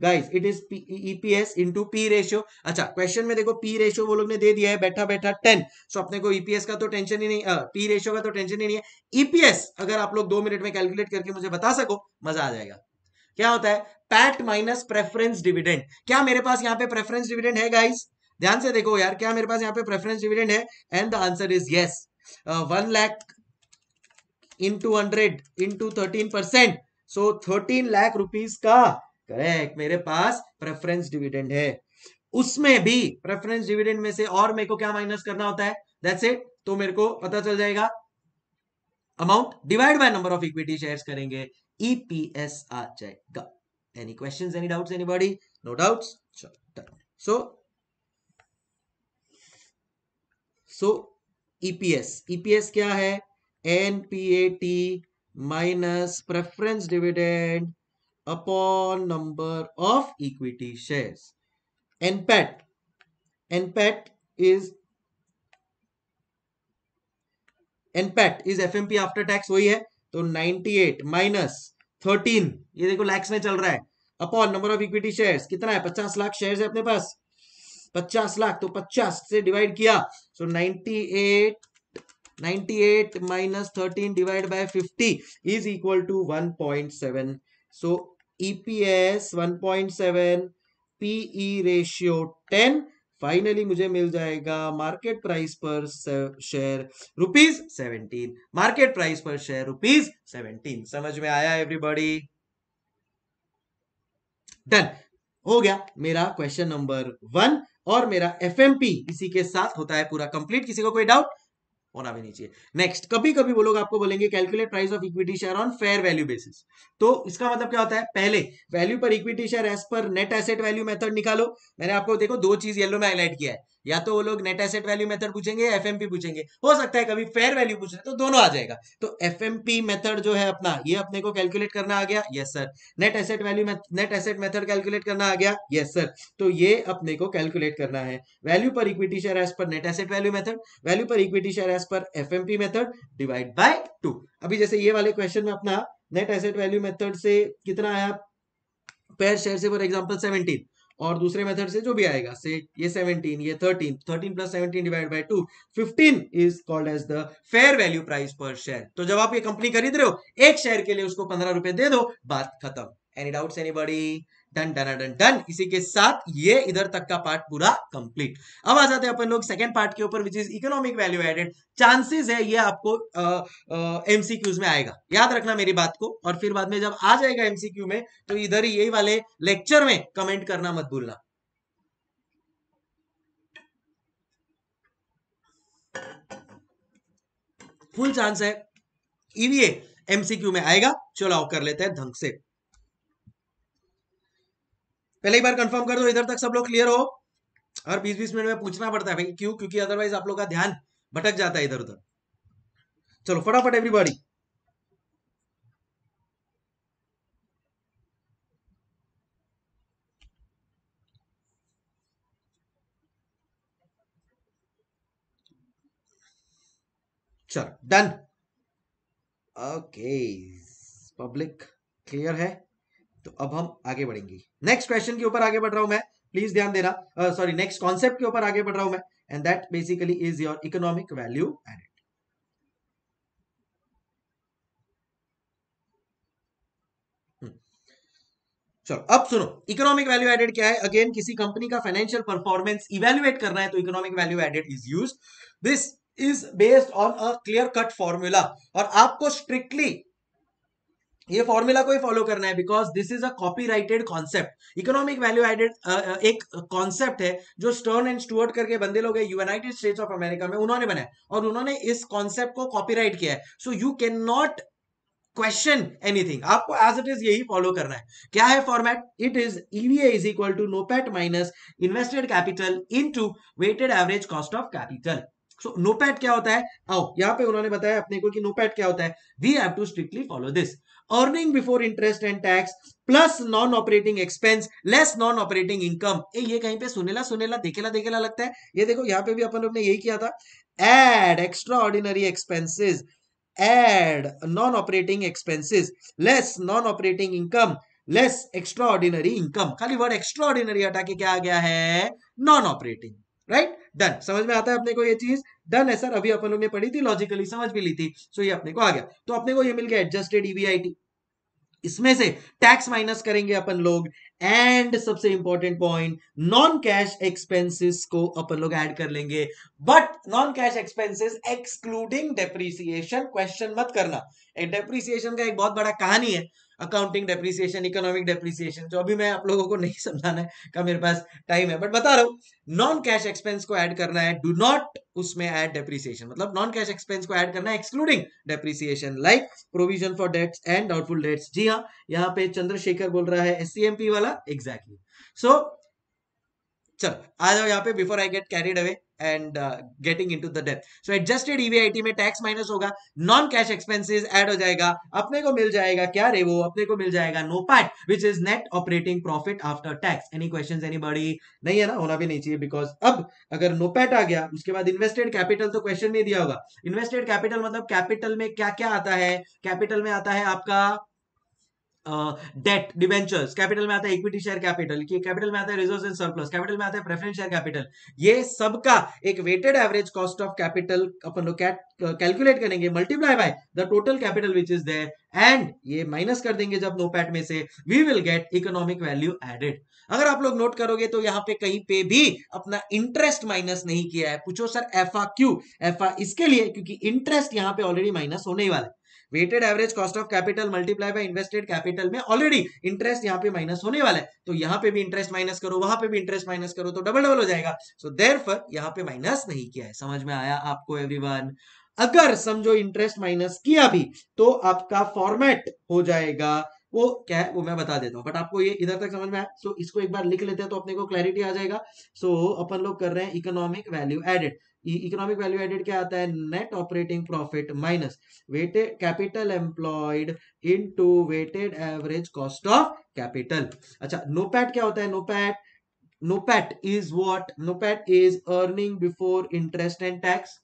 guys it is EPS into P ratio अच्छा क्वेश्चन में देखो पी रेशियो वो लोग ने दे दिया है, बैठा बैठा टेन सो अपने को ईपीएस का तो टेंशन ही नहीं पी रेशियो का तो टेंशन ही नहीं है. ईपीएस अगर आप लोग दो मिनट में कैलकुलेट करके मुझे बता सको, मज़ा आ जाएगा. क्या होता है? पैट माइनस प्रेफरेंस डिविडेंड क्या मेरे पास यहाँ पे प्रेफरेंस डिविडेंड है गाइस ध्यान से देखो यार, क्या मेरे पास यहाँ पे प्रेफरेंस डिविडेंड है? And the answer is yes one lakh into hundred into thirteen percent so thirteen lakh rupees का करेक्ट मेरे पास प्रेफरेंस डिविडेंड है। उसमें भी प्रेफरेंस डिविडेंड में से और मेरे को क्या माइनस करना होता है? दैट्स इट तो मेरे को पता चल जाएगा। Amount divide by number of equity shares करेंगे। ईपीएस e आ जाएगा। Any questions any doubts anybody no doubts so so EPS EPS क्या है? NPAT minus preference dividend upon number of equity shares. NPAT. NPAT is NPAT is FMP after tax वही है तो 98 minus 13 ये देखो लैक्स में चल रहा है upon number of equity shares कितना है 50 लाख शेयर्स है अपने पास 50 लाख तो 50 से डिवाइड किया so so 98 98 minus 13 divided by 50 is equal to 1.7 so EPS 1.7 PE ratio 10 finally मुझे मिल जाएगा market price per share rupees 17 market price per share rupees 17 समझ में आया एवरीबॉडी डन हो गया मेरा क्वेश्चन नंबर वन और मेरा FMP इसी के साथ होता है पूरा कंप्लीट किसी को कोई डाउट होना भी नहीं चाहिए नेक्स्ट कभी कभी वो लोग आपको बोलेंगे calculate price of equity share on fair value basis तो इसका मतलब क्या होता है? पहले value per equity share as per net asset value method निकालो। मैंने आपको देखो दो चीज़ येलो में हाईलाइट किया है। या तो वो लोग नेट एसेट वैल्यू मेथड पूछेंगे एफ़ पूछेंगे। हो सकता है कभी फेयर वैल्यू पूछ रहे तो दोनों आ जाएगा। तो एफएमपी मेथड जो है अपना, ये अपने को कैलकुलेट करना आ गया। Yes sir net asset value net asset method calculate करना आ गया। यस सर तो ये अपने को कैलकुलेट करना है। Value per equity share as per net asset value method value per equity share as per FMP method divide by two अभी जैसे ये वाले क्वेश्चन में अपना नेट एसेट वैल्यू मेथड से कितना आया? पेयर शेयर से फॉर एग्ज़ाम्पल सेवनटीन और दूसरे मेथड से जो भी आएगा से ये 17 ये 13 13 plus 17 divide by 2 15 is called as the fair value price per share तो जब आप ये कंपनी खरीद रहे हो, एक शेयर के लिए उसको पंद्रह रुपए दे दो, बात खत्म. Any doubts anybody done done done done इसी के साथ ये इधर तक का पार्ट पूरा कंप्लीट अब आ जाते हैं अपन लोग सेकंड पार्ट के ऊपर which is economic value added chances है ये आपको एमसीक्यूज में आएगा। याद रखना मेरी बात को, और फिर बाद में जब आ जाएगा एमसीक्यू में तो इधर ही यही वाले लेक्चर में कमेंट करना मत भूलना। फुल चांस है ईवीए एमसीक्यू में आएगा। चलो कर लेते हैं ढंग से। पहले एक बार कंफर्म कर दो, इधर तक सब लोग क्लियर हो। और बीस बीस मिनट में पूछना पड़ता है भाई, क्यों? क्योंकि अदरवाइज़ आप लोग का ध्यान भटक जाता है इधर उधर चलो, फटाफट एवरीबॉडी चलो डन ओके पब्लिक क्लियर है। तो अब हम आगे बढ़ेंगे। नेक्स्ट क्वेश्चन के ऊपर आगे बढ़ रहा हूँ मैं। प्लीज़ ध्यान देना। सॉरी नेक्स्ट कॉन्सेप्ट के ऊपर आगे बढ़ रहा हूँ मैं। And that basically is your economic value added चलो, अब सुनो। इकोनॉमिक वैल्यू एडेड क्या है? अगेन किसी कंपनी का फाइनेंशियल परफॉर्मेंस इवेल्युएट करना है तो economic value added is use this is based on a clear cut formula और आपको स्ट्रिक्टली ये फॉर्मूला को ही फॉलो करना है because this is a copyrighted concept economic value added एक कॉन्सेप्ट है जो स्टर्न एंड स्टुअर्ट करके बंदे लोग यूनाइटेड स्टेट्स ऑफ़ अमेरिका में उन्होंने बनाया और उन्होंने इस कॉन्सेप्ट को कॉपीराइट किया है। So you can not question anything आपको एज इट इज़ यही फॉलो करना है। क्या है format it is EVA is equal to NOPAT minus invested capital into weighted average cost of capital so NOPAT क्या होता है? आओ, यहाँ पे उन्होंने बताया अपने को कि नोपैट क्या होता है। We have to strictly follow this earning before interest and tax plus non operating expense less non operating income ये कहीं पे सुनेला सुनेला, देखेला देखेला लगता है। ये देखो, यहाँ पे भी अपन लोग ने यही किया था। Add extraordinary expenses add non operating expenses less non operating income less extraordinary income खाली वर्ड एक्स्ट्रा ऑर्डिनरी हटा के क्या आ गया है? नॉन ऑपरेटिंग राइट डन समझ में आता है अपने को ये चीज़? डन है सर, अभी अपन लोग ने पढ़ी थी लॉजिकली समझ भी ली थी सो ये अपने को आ गया। तो अपने को ये मिल गया एडजस्टेड ईवीआईटी इसमें से टैक्स माइनस करेंगे अपन लोग एंड सबसे important point non cash expenses को अपन लोग ऐड कर लेंगे। But non cash expenses excluding depreciation question मत करना। डेप्रिसिएशन का एक बहुत बड़ा कहानी है। अकाउंटिंग डेप्रिसिएशन इकोनॉमिक डेप्रिसिएशन जो अभी मैं आप लोगों को नहीं <laughs> समझाना है का मेरे पास टाइम है। बट बता रहा हूँ नॉन कैश एक्सपेंस को ऐड करना है डू नॉट उसमें ऐड डेप्रिसिएशन मतलब नॉन कैश एक्सपेंस को ऐड करना है excluding depreciation like provision for debts and doubtful debts जी हाँ यहाँ पे चंद्रशेखर बोल रहा है एससीएमपी वाला? एग्जैक्टली सो so, चलो आ जाओ यहाँ पे before I get carried away and getting into the death so adjusted EBIT में टैक्स माइनस होगा नॉन कैश एक्सपेंसेस ऐड हो जाएगा, अपने को मिल जाएगा क्या रे वो? अपने को मिल जाएगा NOPAT which is net operating profit after tax any question any बड़ी नहीं है ना? होना भी नहीं चाहिए बिकॉज़ अब अगर नो पैट आ गया, उसके बाद इन्वेस्टेड कैपिटल तो क्वेश्चन नहीं दिया होगा। इन्वेस्टेड कैपिटल मतलब कैपिटल में क्या क्या आता है? कैपिटल में आता है आपका डेट डिवेंचर्स कैपिटल में आता है इक्विटी शेयर कैपिटल कैपिटल में आता है रिज़र्व एंड सरप्लस कैपिटल में आता है प्रेफरेंस शेयर कैपिटल ये सबका एक weighted average cost of capital अपन लोग कैलकुलेट करेंगे multiply by the total capital which is there and ये माइनस कर देंगे जब नो पैट में से we will get economic value added अगर आप लोग नोट करोगे तो यहाँ पे कहीं पे भी अपना इंटरेस्ट माइनस नहीं किया है, पूछो सर एफा क्यू एफा इसके लिए, क्योंकि इंटरेस्ट यहाँ पे ऑलरेडी माइनस होने ही वाला है। Weighted average cost of capital multiply by invested capital में ऑलरेडी इंटरेस्ट यहाँ पे माइनस होने वाला है। तो यहाँ पे भी इंटरेस्ट माइनस करो वहाँ पे भी इंटरेस्ट माइनस करो तो डबल डबल हो जाएगा। सो देर फर यहाँ पे माइनस नहीं किया है। समझ में आया आपको एवरीवन अगर समझो इंटरेस्ट माइनस किया भी तो आपका फॉर्मेट हो जाएगा। वो क्या है? वो मैं बता देता हूँ। बट आपको ये इधर तक समझ में आया? सो इसको एक बार लिख लेते हैं तो अपने को क्लैरिटी आ जाएगा। सो so, अपन लोग कर रहे हैं economic value added economic value added क्या आता है? Net operating profit minus weighted capital employed into weighted average cost of capital अच्छा नोपैट क्या होता है? NOPAT NOPAT is what NOPAT is earning before interest and tax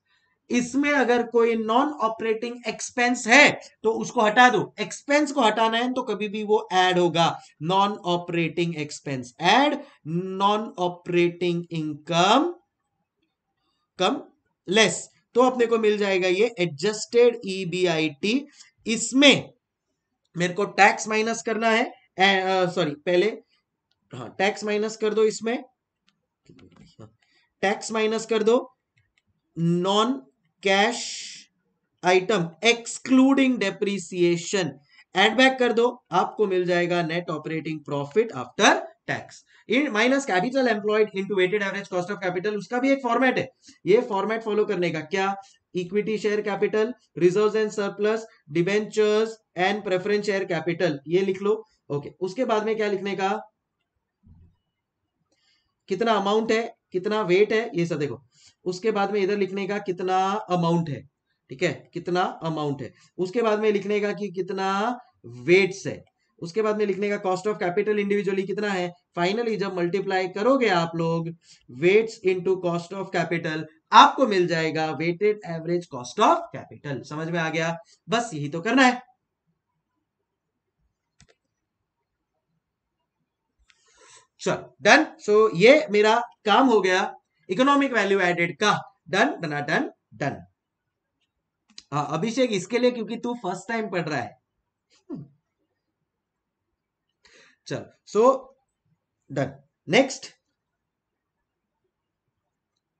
इसमें अगर कोई नॉन ऑपरेटिंग एक्सपेंस है तो उसको हटा दो। एक्सपेंस को हटाना है तो कभी भी वो ऐड होगा। Non operating expense add non operating income कम लेस तो अपने को मिल जाएगा ये एडजस्टेड ईबीआईटी इसमें मेरे को टैक्स माइनस करना है सॉरी पहले हाँ टैक्स माइनस कर दो इसमें। टैक्स माइनस कर दो। Non cash item excluding depreciation add back कर दो, आपको मिल जाएगा net operating profit after tax in minus capital employed into weighted average cost of capital उसका भी एक फॉर्मेट है। ये फॉर्मेट फॉलो करने का क्या? Equity share capital reserve and surplus debentures and preference share capital ये लिख लो। Okay okay. उसके बाद में क्या लिखने का? कितना अमाउंट है? कितना वेट है? ये सब देखो। उसके बाद में इधर लिखने का कितना अमाउंट है? ठीक है? कितना अमाउंट है? उसके बाद में लिखने का कि कितना वेट्स है? उसके बाद में लिखने का कॉस्ट ऑफ़ कैपिटल इंडिविजुअली कितना है? फाइनली जब मल्टीप्लाई करोगे आप लोग weights into cost of capital आपको मिल जाएगा weighted average cost of capital समझ में आ गया? बस यही तो करना है। चल डन सो ये मेरा काम हो गया इकोनॉमिक वैल्यू एडेड का। डन डना डन अभिषेक, इसके लिए क्योंकि तू फ़र्स्ट टाइम पढ़ रहा है। चल सो डन नेक्स्ट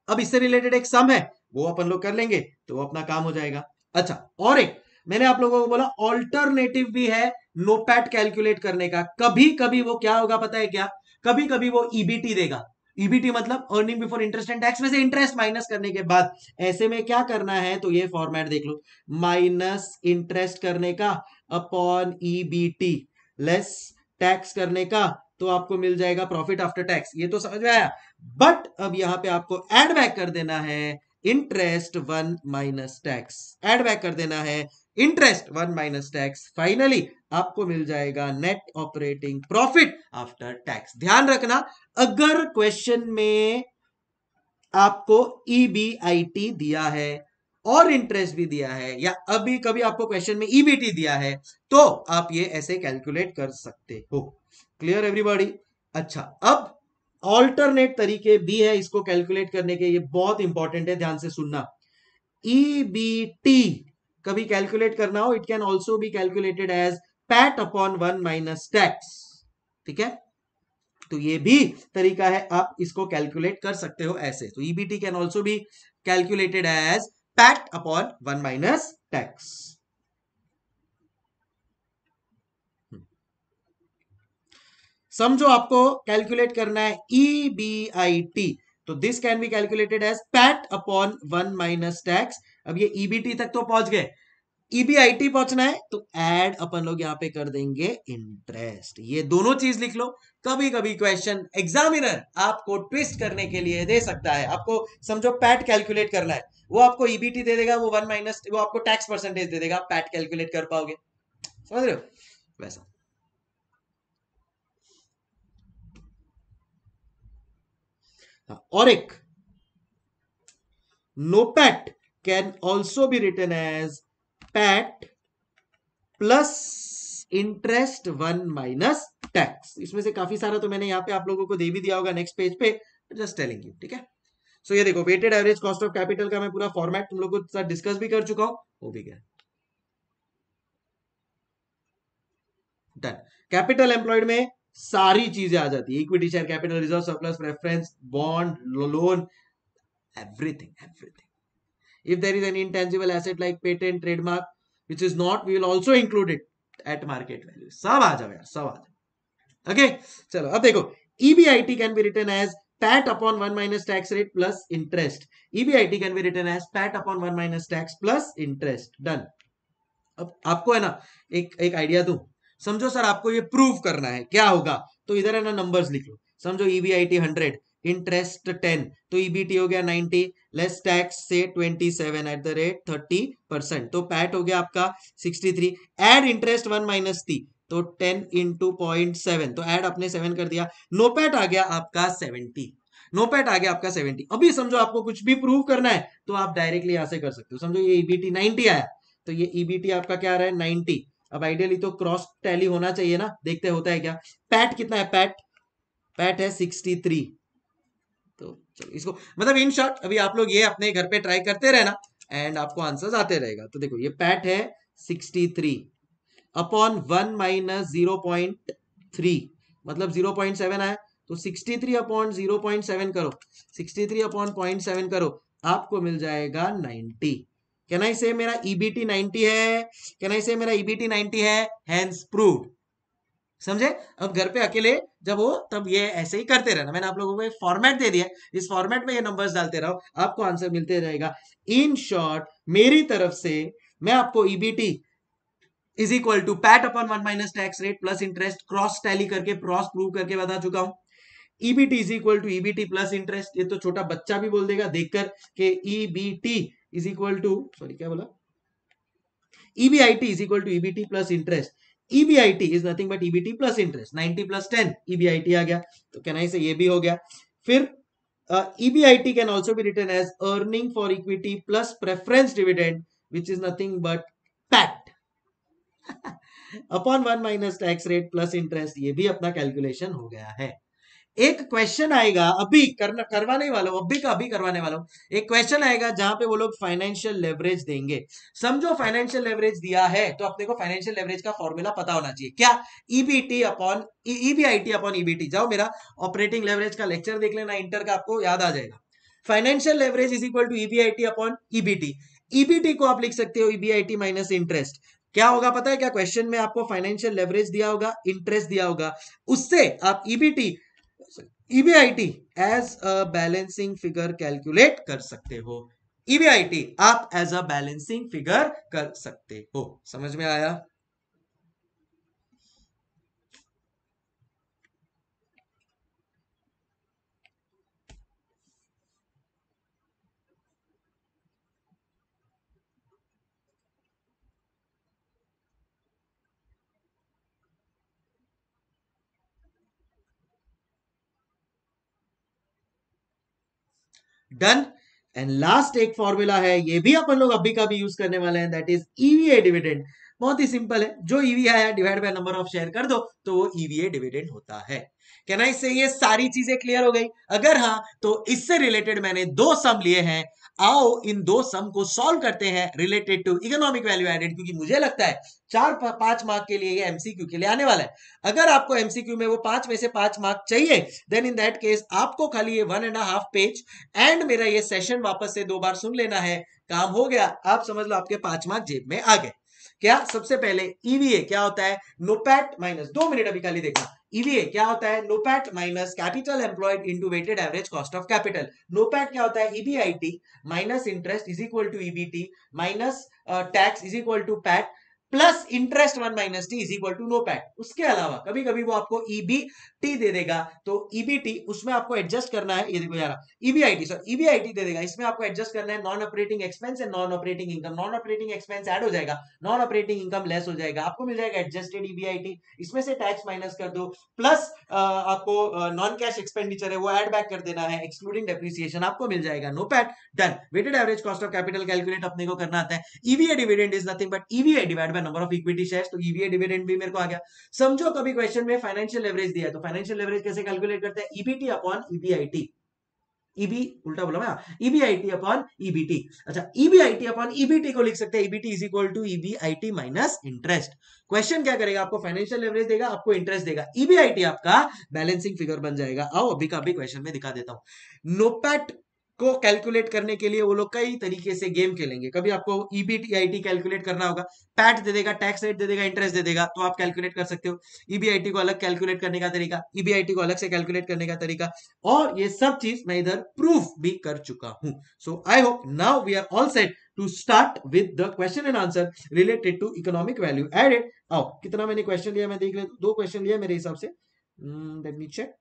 अब इससे रिलेटेड एक सम है, वो अपन लोग कर लेंगे तो वो अपना काम हो जाएगा। अच्छा और एक, मैंने आप लोगों को बोला ऑल्टरनेटिव भी है नोपैट कैलकुलेट करने का। कभी कभी वो क्या होगा, पता है क्या? कभी कभी वो ईबीटी e देगा। ईबीटी e मतलब earning before interest and tax में से इंटरेस्ट माइनस करने के बाद। ऐसे में क्या करना है तो ये फॉर्मेट देख लो। माइनस इंटरेस्ट करने का अपॉन ईबीटी लेस टैक्स करने का तो आपको मिल जाएगा प्रॉफिट आफ्टर टैक्स ये तो समझ में आया? बट अब यहाँ पे आपको एड बैक कर देना है interest one minus tax add back कर देना है interest one minus tax finally आपको मिल जाएगा net operating profit after tax ध्यान रखना, अगर क्वेश्चन में आपको ईबीआईटी e दिया है और इंटरेस्ट भी दिया है, या अभी कभी आपको क्वेश्चन में ईबीटी दिया है तो आप ये ऐसे कैलकुलेट कर सकते हो। क्लियर एवरीबॉडी अच्छा अब ऑल्टरनेट तरीके भी है इसको कैलकुलेट करने के, ये बहुत इंपॉर्टेंट है, ध्यान से सुनना। ईबीटी e कभी कैलकुलेट करना हो it can also be calculated as PAT upon one minus tax ठीक है? तो ये भी तरीका है, आप इसको कैलकुलेट कर सकते हो ऐसे। तो EBT can also be calculated as PAT upon one minus tax समझो आपको कैलकुलेट करना है ई बी आई टी तो this can be calculated as PAT upon one minus tax अब ये ईबीटी e तक तो पहुँच गए। ईबीआईटी e पहुँचना है तो ऐड अपन लोग यहाँ पे कर देंगे इंटरेस्ट ये दोनों चीज़ लिख लो। कभी कभी क्वेश्चन एग्जामिनर आपको ट्विस्ट करने के लिए दे सकता है। आपको समझो पैट कैलकुलेट करना है। वो आपको ईबीटी दे देगा, वो वन माइनस वो आपको टैक्स परसेंटेज दे देगा पैट कैलकुलेट कर पाओगे। समझ रहे हो? वैसा। और एक NOPAT can also be written as PAT plus interest one minus tax इसमें से काफ़ी सारा तो मैंने यहाँ पे आप लोगों को दे भी दिया होगा नेक्स्ट पेज पे जस्ट टेलिंग यू ठीक है? सो ये देखो weighted average cost of capital का मैं पूरा फॉर्मेट तुम लोग को साथ डिस्कस भी कर चुका हूँ, वो भी गया। डन कैपिटल एम्प्लॉयड में सारी चीज़ें आ जाती है। Equity share capital reserve surplus preference bond loan everything everything if there is an intangible asset like patent trademark which is not we will also include it at market value सब आ जाओ यार, सब आ जाओ। ओके चलो, अब देखो EBIT can be written as PAT upon 1 minus tax rate plus interest. EBIT can be written as PAT upon 1 minus tax plus interest. Done. अब आपको है ना, एक एक आइडिया दू। समझो सर, आपको ये प्रूव करना है। क्या होगा? तो इधर है ना नंबर्स लिख लो। समझो ईबीआईटी हंड्रेड इंटरेस्ट टेन तो ईबीटी हो गया नाइनटी लेस टैक्स से twenty seven at the rate thirty percent तो पैट हो गया आपका sixty three add interest one minus थी तो टेन इंटू पॉइंट सेवन तो एड अपने सेवन कर दिया। नोपैट आ गया आपका सेवेंटी। नोपैट आ गया आपका सेवेंटी। अभी समझो आपको कुछ भी प्रूव करना है तो आप डायरेक्टली यहाँ से कर सकते हो। समझो ये ईबीटी e नाइनटी आया तो ये ईबीटी e आपका क्या रहा है? नाइनटी अब आइडियली तो क्रॉस टैली होना चाहिए ना, देखते होता है क्या? पैट कितना है? पैट पैट है सिक्सटी थ्री तो चलो इसको मतलब इन शॉर्ट अभी आप लोग ये अपने घर पे ट्राई करते रहना एंड आपको आंसर आते रहेगा। तो देखो, ये पैट है sixty three upon one minus zero point three मतलब ज़ीरो पॉइंट सेवन आया तो sixty three upon zero point seven करो, sixty three upon point seven करो, आपको मिल जाएगा नाइनटी कैन आई से मेरा ईबीटी e नाइनटी है? कैन आई से मेरा ईबीटी e नाइनटी है? हैंस प्रूव्ड समझे? अब घर पे अकेले जब हो, तब ये ऐसे ही करते रहना। मैंने आप लोगों को फॉर्मेट दे दिया। इस फॉर्मेट में ये नंबर्स डालते रहो, आपको आंसर मिलते रहेगा। इन शॉर्ट मेरी तरफ़ से मैं आपको EBT e is equal to PAT upon one minus tax rate plus interest cross tally करके क्रॉस प्रूव करके बता चुका हूँ। EBT is equal to EBT plus interest ये तो छोटा बच्चा भी बोल देगा, देखकर कि EBT is equal to sorry क्या बोला? EBIT is equal to EBT plus interest EBIT is nothing but EBT plus interest 90 plus 10 EBIT आ गया। तो कहना से ये भी हो गया। फिर EBIT can also be written as earning for equity plus preference dividend which is nothing but PAT upon one minus tax rate plus interest ये भी अपना कैलकुलेशन हो गया है। एक क्वेश्चन आएगा, अभी करना, करवाने वाला, अभी का, अभी करवाने वाला, एक क्वेश्चन आएगा जहाँ पे वो लोग फाइनेंशियल लेवरेज देंगे। समझो फाइनेंशियल लेवरेज दिया है तो अपने को फाइनेंशियल लेवरेज का फॉर्मूला पता होना चाहिए। क्या? EBT upon EBIT upon EBT जाओ मेरा ऑपरेटिंग लेवरेज का लेक्चर देख लेना इंटर का आपको याद आ जाएगा। Financial leverage is equal to EBIT upon EBT EBT को आप लिख सकते हो ईबीआईटी माइनस इंटरेस्ट क्या होगा पता है क्या क्वेश्चन में आपको फाइनेंशियल लेवरेज दिया होगा इंटरेस्ट दिया होगा। उससे आप EBT EBIT as a balancing figure calculate कर सकते हो। ईबीआईटी आप एज अ बैलेंसिंग फिगर कर सकते हो। समझ में आया? डन एंड लास्ट एक फॉर्मूला है, ये भी अपन लोग अभी का भी यूज़ करने वाले हैं दैट इज़ ईवीए डिविडेंड बहुत ही सिंपल है। जो ईवी आया divide by number of share कर दो तो वो ईवीए डिविडेंड होता है। कहना इससे ये सारी चीज़ें क्लियर हो गई? अगर हाँ तो इससे रिलेटेड मैंने दो सम लिए हैं। आओ इन दो सम को सॉल्व करते हैं related to economic value added क्योंकि मुझे लगता है चार पाँच मार्क के लिए ये एमसीक्यू के लिए आने वाला है। अगर आपको एमसीक्यू में वो पाँच में से पाँच मार्क चाहिए देन इन दैट केस आपको खाली ये one and half page and मेरा ये सेशन वापस से दो बार सुन लेना है। काम हो गया। आप समझ लो आपके पाँच मार्क जेब में आ गए। क्या सबसे पहले ईवीए क्या होता है? नोपैट माइनस दो मिनट अभी खाली देखना। ईवीए क्या होता है? NOPAT minus capital employed into weighted average cost of capital NOPAT क्या होता है? EBIT minus interest is equal to EBT minus tax is equal to PAT plus interest one minus T is equal to NOPAT उसके अलावा कभी कभी वो आपको EBT e दे देगा तो ईबीटी e उसमें आपको एडजस्ट करना है। ये देखो यार ईबीआईटी सर ईबीआईटी दे देगा। इसमें आपको एडजस्ट करना है non operating expense and non operating income non operating expense add हो जाएगा नॉन ऑपरेटिंग इनकम लेस हो जाएगा। आपको मिल जाएगा एडजस्टेड ईबीआईटी इसमें से टैक्स माइनस कर दो। प्लस आपको नॉन कैश एक्सपेंडिचर है, वो एड बैक कर देना है एक्सक्लूडिंग डेप्रिसिएशन आपको मिल जाएगा NOPAT done weighted average cost of capital calculate अपने को करना आता है। EVA dividend is nothing but EVA divide by number of equity shares तो ईवीए डिविडेंड भी मेरे को आ गया। समझो कभी क्वेश्चन में फाइनेंशियल लेवरेज दिया है तो फाइनेंशियल लेवरेज कैसे कैलकुलेट करते हैं? ईबीटी अपॉन ईबीआईटी ईबी उल्टा बोला मैं ईबीआईटी अपॉन ईबीटी अच्छा ईबीआईटी अपॉन ईबीटी को लिख सकते हैं। EBT is equal to EBIT minus interest question क्या करेगा? आपको फाइनेंशियल लेवरेज देगा, आपको इंटरेस्ट देगा। ईबीआईटी आपका बैलेंसिंग फिगर बन जाएगा। आओ, अभी का अभी क्वेश्चन में दिखा देता हूँ। नोपैट को कैलकुलेट करने के लिए वो लोग कई तरीके से गेम खेलेंगे। कभी आपको ईबीटी कैलकुलेट करना होगा पैट दे देगा टैक्स रेट दे देगा इंटरेस्ट दे देगा तो आप कैलकुलेट कर सकते हो। ईबीआईटी को अलग कैलकुलेट करने का तरीका ईबीआईटी को अलग से कैलकुलेट करने का तरीका, और ये सब चीज़ मैं इधर प्रूफ भी कर चुका हूँ। So I hope now we are all set to start with the question and answer related to economic value added आओ, कितना मैंने क्वेश्चन लिया, मैं देख ले दो क्वेश्चन लिया मेरे हिसाब से। लेट मी चेक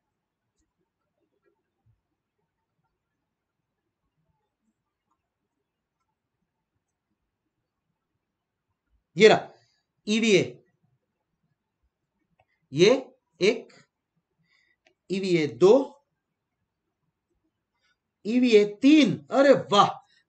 ये रहा। ईवीए ये एक ईवीए दो ईवीए तीन। अरे वाह,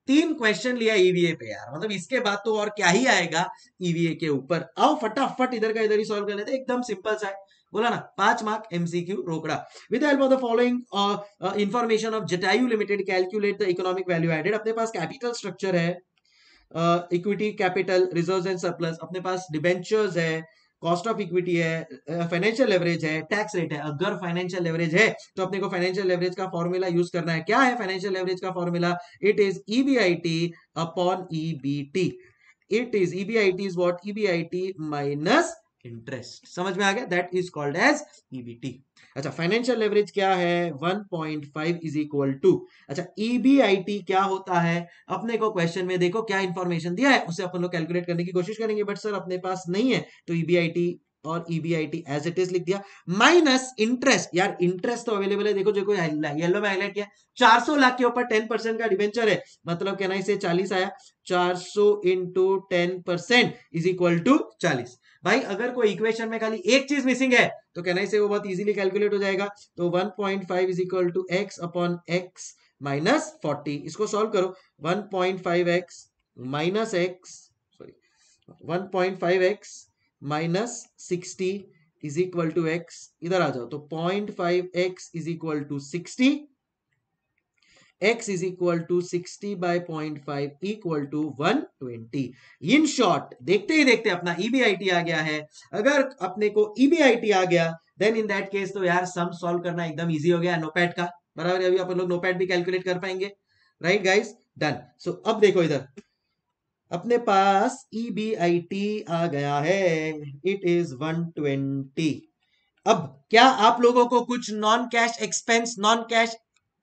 तीन क्वेश्चन लिया ईवीए पे यार। मतलब इसके बाद तो और क्या ही आएगा ईवीए के ऊपर। आओ फटाफट इधर का इधर ही सॉल्व कर लेते एकदम सिंपल सा है। बोला ना, पाँच मार्क एमसीक्यू रोकड़ा। With help of the following information of Jatayu limited calculate the economic value added अपने पास कैपिटल स्ट्रक्चर है। Equity capital reserve and surplus अपने पास डिबेंचर्स है कॉस्ट ऑफ़ इक्विटी है फाइनेंशियल लेवरेज है टैक्स रेट है। अगर फाइनेंशियल लेवरेज है तो अपने को फाइनेंशियल लेवरेज का फॉर्मूला यूज़ करना है। क्या है फाइनेंशियल लेवरेज का formula it is EBIT upon EBT it is EBIT is what EBIT minus interest समझ में आ गया? That is called as EBT अच्छा फाइनेंशियल लेवरेज क्या है? 1.5 इज़ इक्वल टू अच्छा ईबीआईटी क्या होता है? अपने को क्वेश्चन में देखो, क्या इंफॉर्मेशन दिया है? उसे अपन लोग कैलकुलेट करने की कोशिश करेंगे बट सर अपने पास नहीं है तो ईबीआईटी और ईबीआईटी एज इट इज़ लिख दिया। माइनस इंटरेस्ट यार इंटरेस्ट तो अवेलेबल है। देखो, जो कोई येलो में हाईलाइट किया 400 लाख के ऊपर 10 परसेंट का डिवेंचर है। मतलब कहना इसे 40 आया? 400 सौ into ten percent is equal to चालीस। भाई, अगर कोई इक्वेशन में खाली एक चीज़ मिसिंग है तो कहना से वो बहुत इजीली कैलकुलेट हो जाएगा? तो 1.5 point five is equal to X upon X minus forty इसको सॉल्व करो। 1.5 point five X minus X sorry 1.5 point five X minus sixty is equal to X इधर आ जाओ। तो point five X is equal to sixty x is equal to 60 by 0.5 equal to 120 in short देखते ही, देखते अपना EBIT आ गया है। अगर अपने को ईबीआईटी आ गया देन इन दैट केस तो यार सम सॉल्व करना एकदम इजी हो गया नोपैड का। बराबर अभी अपन लोग नोपैड भी कैलकुलेट कर पाएँगे। राइट गाइस डन सो अब देखो इधर। अपने पास ईबीआईटी आ गया है। इट इज़ 120 अब क्या आप लोगों को कुछ non cash expense non cash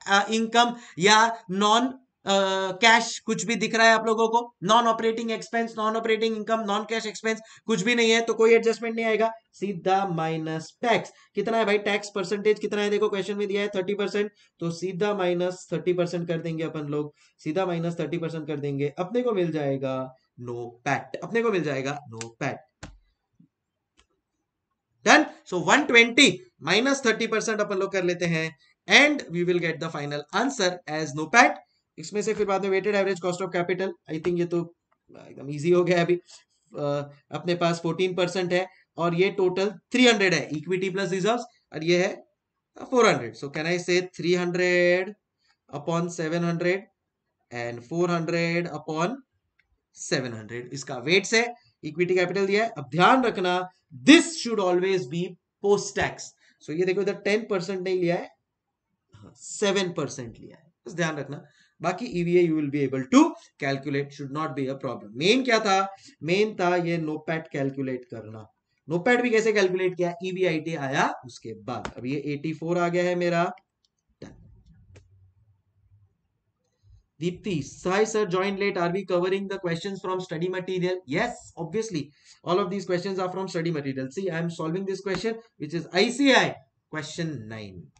income या नॉन कैश uh, कुछ भी दिख रहा है आप लोगों को। Non operating expense non operating income non cash expense कुछ भी नहीं है तो कोई एडजस्टमेंट नहीं आएगा। सीधा माइनस टैक्स कितना है भाई? टैक्स परसेंटेज कितना है? देखो क्वेश्चन में दिया है थर्टी परसेंट तो सीधा माइनस थर्टी परसेंट कर देंगे अपन लोग। सीधा माइनस थर्टी परसेंट कर देंगे। अपने को मिल जाएगा नो पैट अपने को मिल जाएगा NOPAT done so 120 minus thirty percent अपन लोग कर लेते हैं। And we will get the final answer as NOPAT इसमें से फिर बाद में weighted average cost of capital I think ये तो एकदम इजी हो गया अभी। uh, अपने पास 14 परसेंट है और ये टोटल 300 है। इक्विटी प्लस रिज़र्व और ये है 400 सो कैन आई से 300 अपॉन 700 एंड 400 अपॉन 700 इसका वेट्स है इक्विटी कैपिटल दिया है। अब ध्यान रखना this should always be post tax so ये देखो इधर टेन परसेंट नहीं लिया है। सेवन परसेंट लिया है बस ध्यान रखना बाकी EVA you will be able to calculate should not be a problem main क्या था मेन था ये नोपैट कैलकुलेट करना नोपैट भी कैसे कैलकुलेट किया ईवीआईटी आया उसके बाद अब ये 84 आ गया है मेरा Deepthi, hi sir, joined late. Are we covering the questions from study material? Yes, obviously. All of these questions are from study material. See, I am solving this question, which is ICI question 9.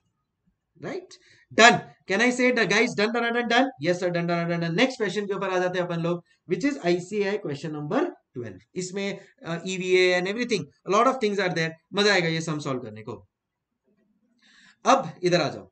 Can I say the guys done, done, done, done? Yes sir, done, done, done, done. Next question के ऊपर आ जाते हैं अपन लोग, which is ICI question number 12. इसमें and everything, a lot of things are there. मज़ा आएगा ये सम सॉल्व करने को. अब इधर आ जाओ.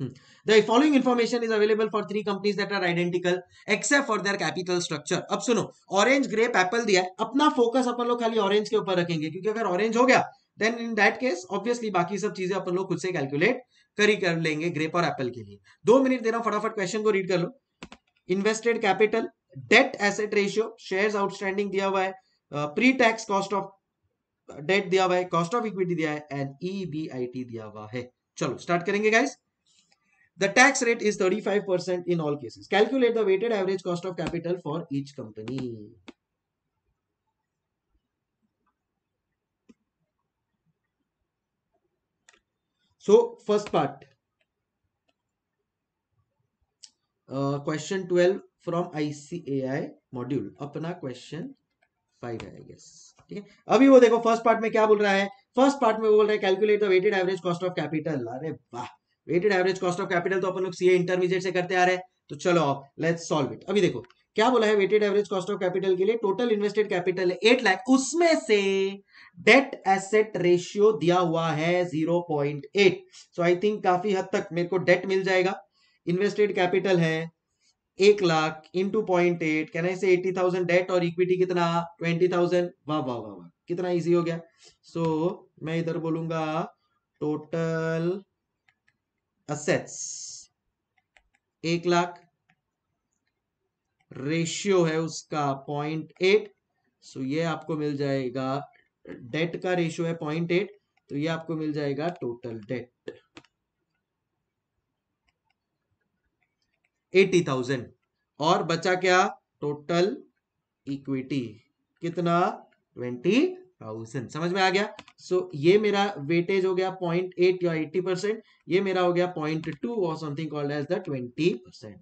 The following information is available for three companies that are identical except for their capital structure अब सुनो ऑरेंज ग्रेप एप्पल दिया है अपना फोकस अपन लोग खाली ऑरेंज के ऊपर रखेंगे क्योंकि अगर ऑरेंज हो गया then in that case obviously बाकी सब चीज़ें अपन लोग खुद से कैलकुलेट कर ही कर लेंगे ग्रेप और एप्पल के लिए दो मिनट दे रहा हूँ फटाफट क्वेश्चन को रीड कर लो invested capital debt asset ratio shares outstanding दिया हुआ है pre tax cost of debt दिया हुआ है कॉस्ट ऑफ़ इक्विटी दिया है एंड ईबीआईटी दिया हुआ है चलो स्टार्ट करेंगे guys The tax rate is 35% in all cases. Calculate the weighted average cost of capital for each company. First part. Uh, question 12 from ICAI module. अपना question five है, guess. ठीक है? अभी वो देखो फ़र्स्ट पार्ट में क्या बोल रहा है? फ़र्स्ट पार्ट में वो बोल रहा है calculate the weighted average cost of capital अरे वाह! Weighted average cost of capital तो अपन लोग सीए इंटरमीडिएट से करते आ रहे हैं। तो चलो लेट्स सॉल्व इट अभी देखो क्या बोला है weighted average cost of capital के लिए? टोटल इन्वेस्टेड कैपिटल है एट लाख उसमें से डेट एसेट रेशियो दिया हुआ है zero point eight so I think काफ़ी हद तक मेरे को डेट मिल जाएगा। इन्वेस्टेड कैपिटल है एक लाख इंटू पॉइंट एट कहना से एट्टी थाउज़ेंड डेट और इक्विटी कितना? ट्वेंटी थाउज़ेंड वाह वाह वाह वाह। कितना इजी हो गया। सो so, मैं इधर बोलूँगा टोटल असेट्स एक लाख रेशियो है उसका पॉइंट एट सो ये आपको मिल जाएगा डेट का रेशियो है पॉइंट एट तो ये आपको मिल जाएगा टोटल डेट एटी थाउज़ेंड और बचा क्या? टोटल इक्विटी कितना? ट्वेंटी थाउज़ेंड समझ में आ गया? सो so, ये मेरा वेटेज हो गया पॉइंट एट या एट्टी परसेंट ये मेरा हो गया पॉइंट टू और something called as the twenty percent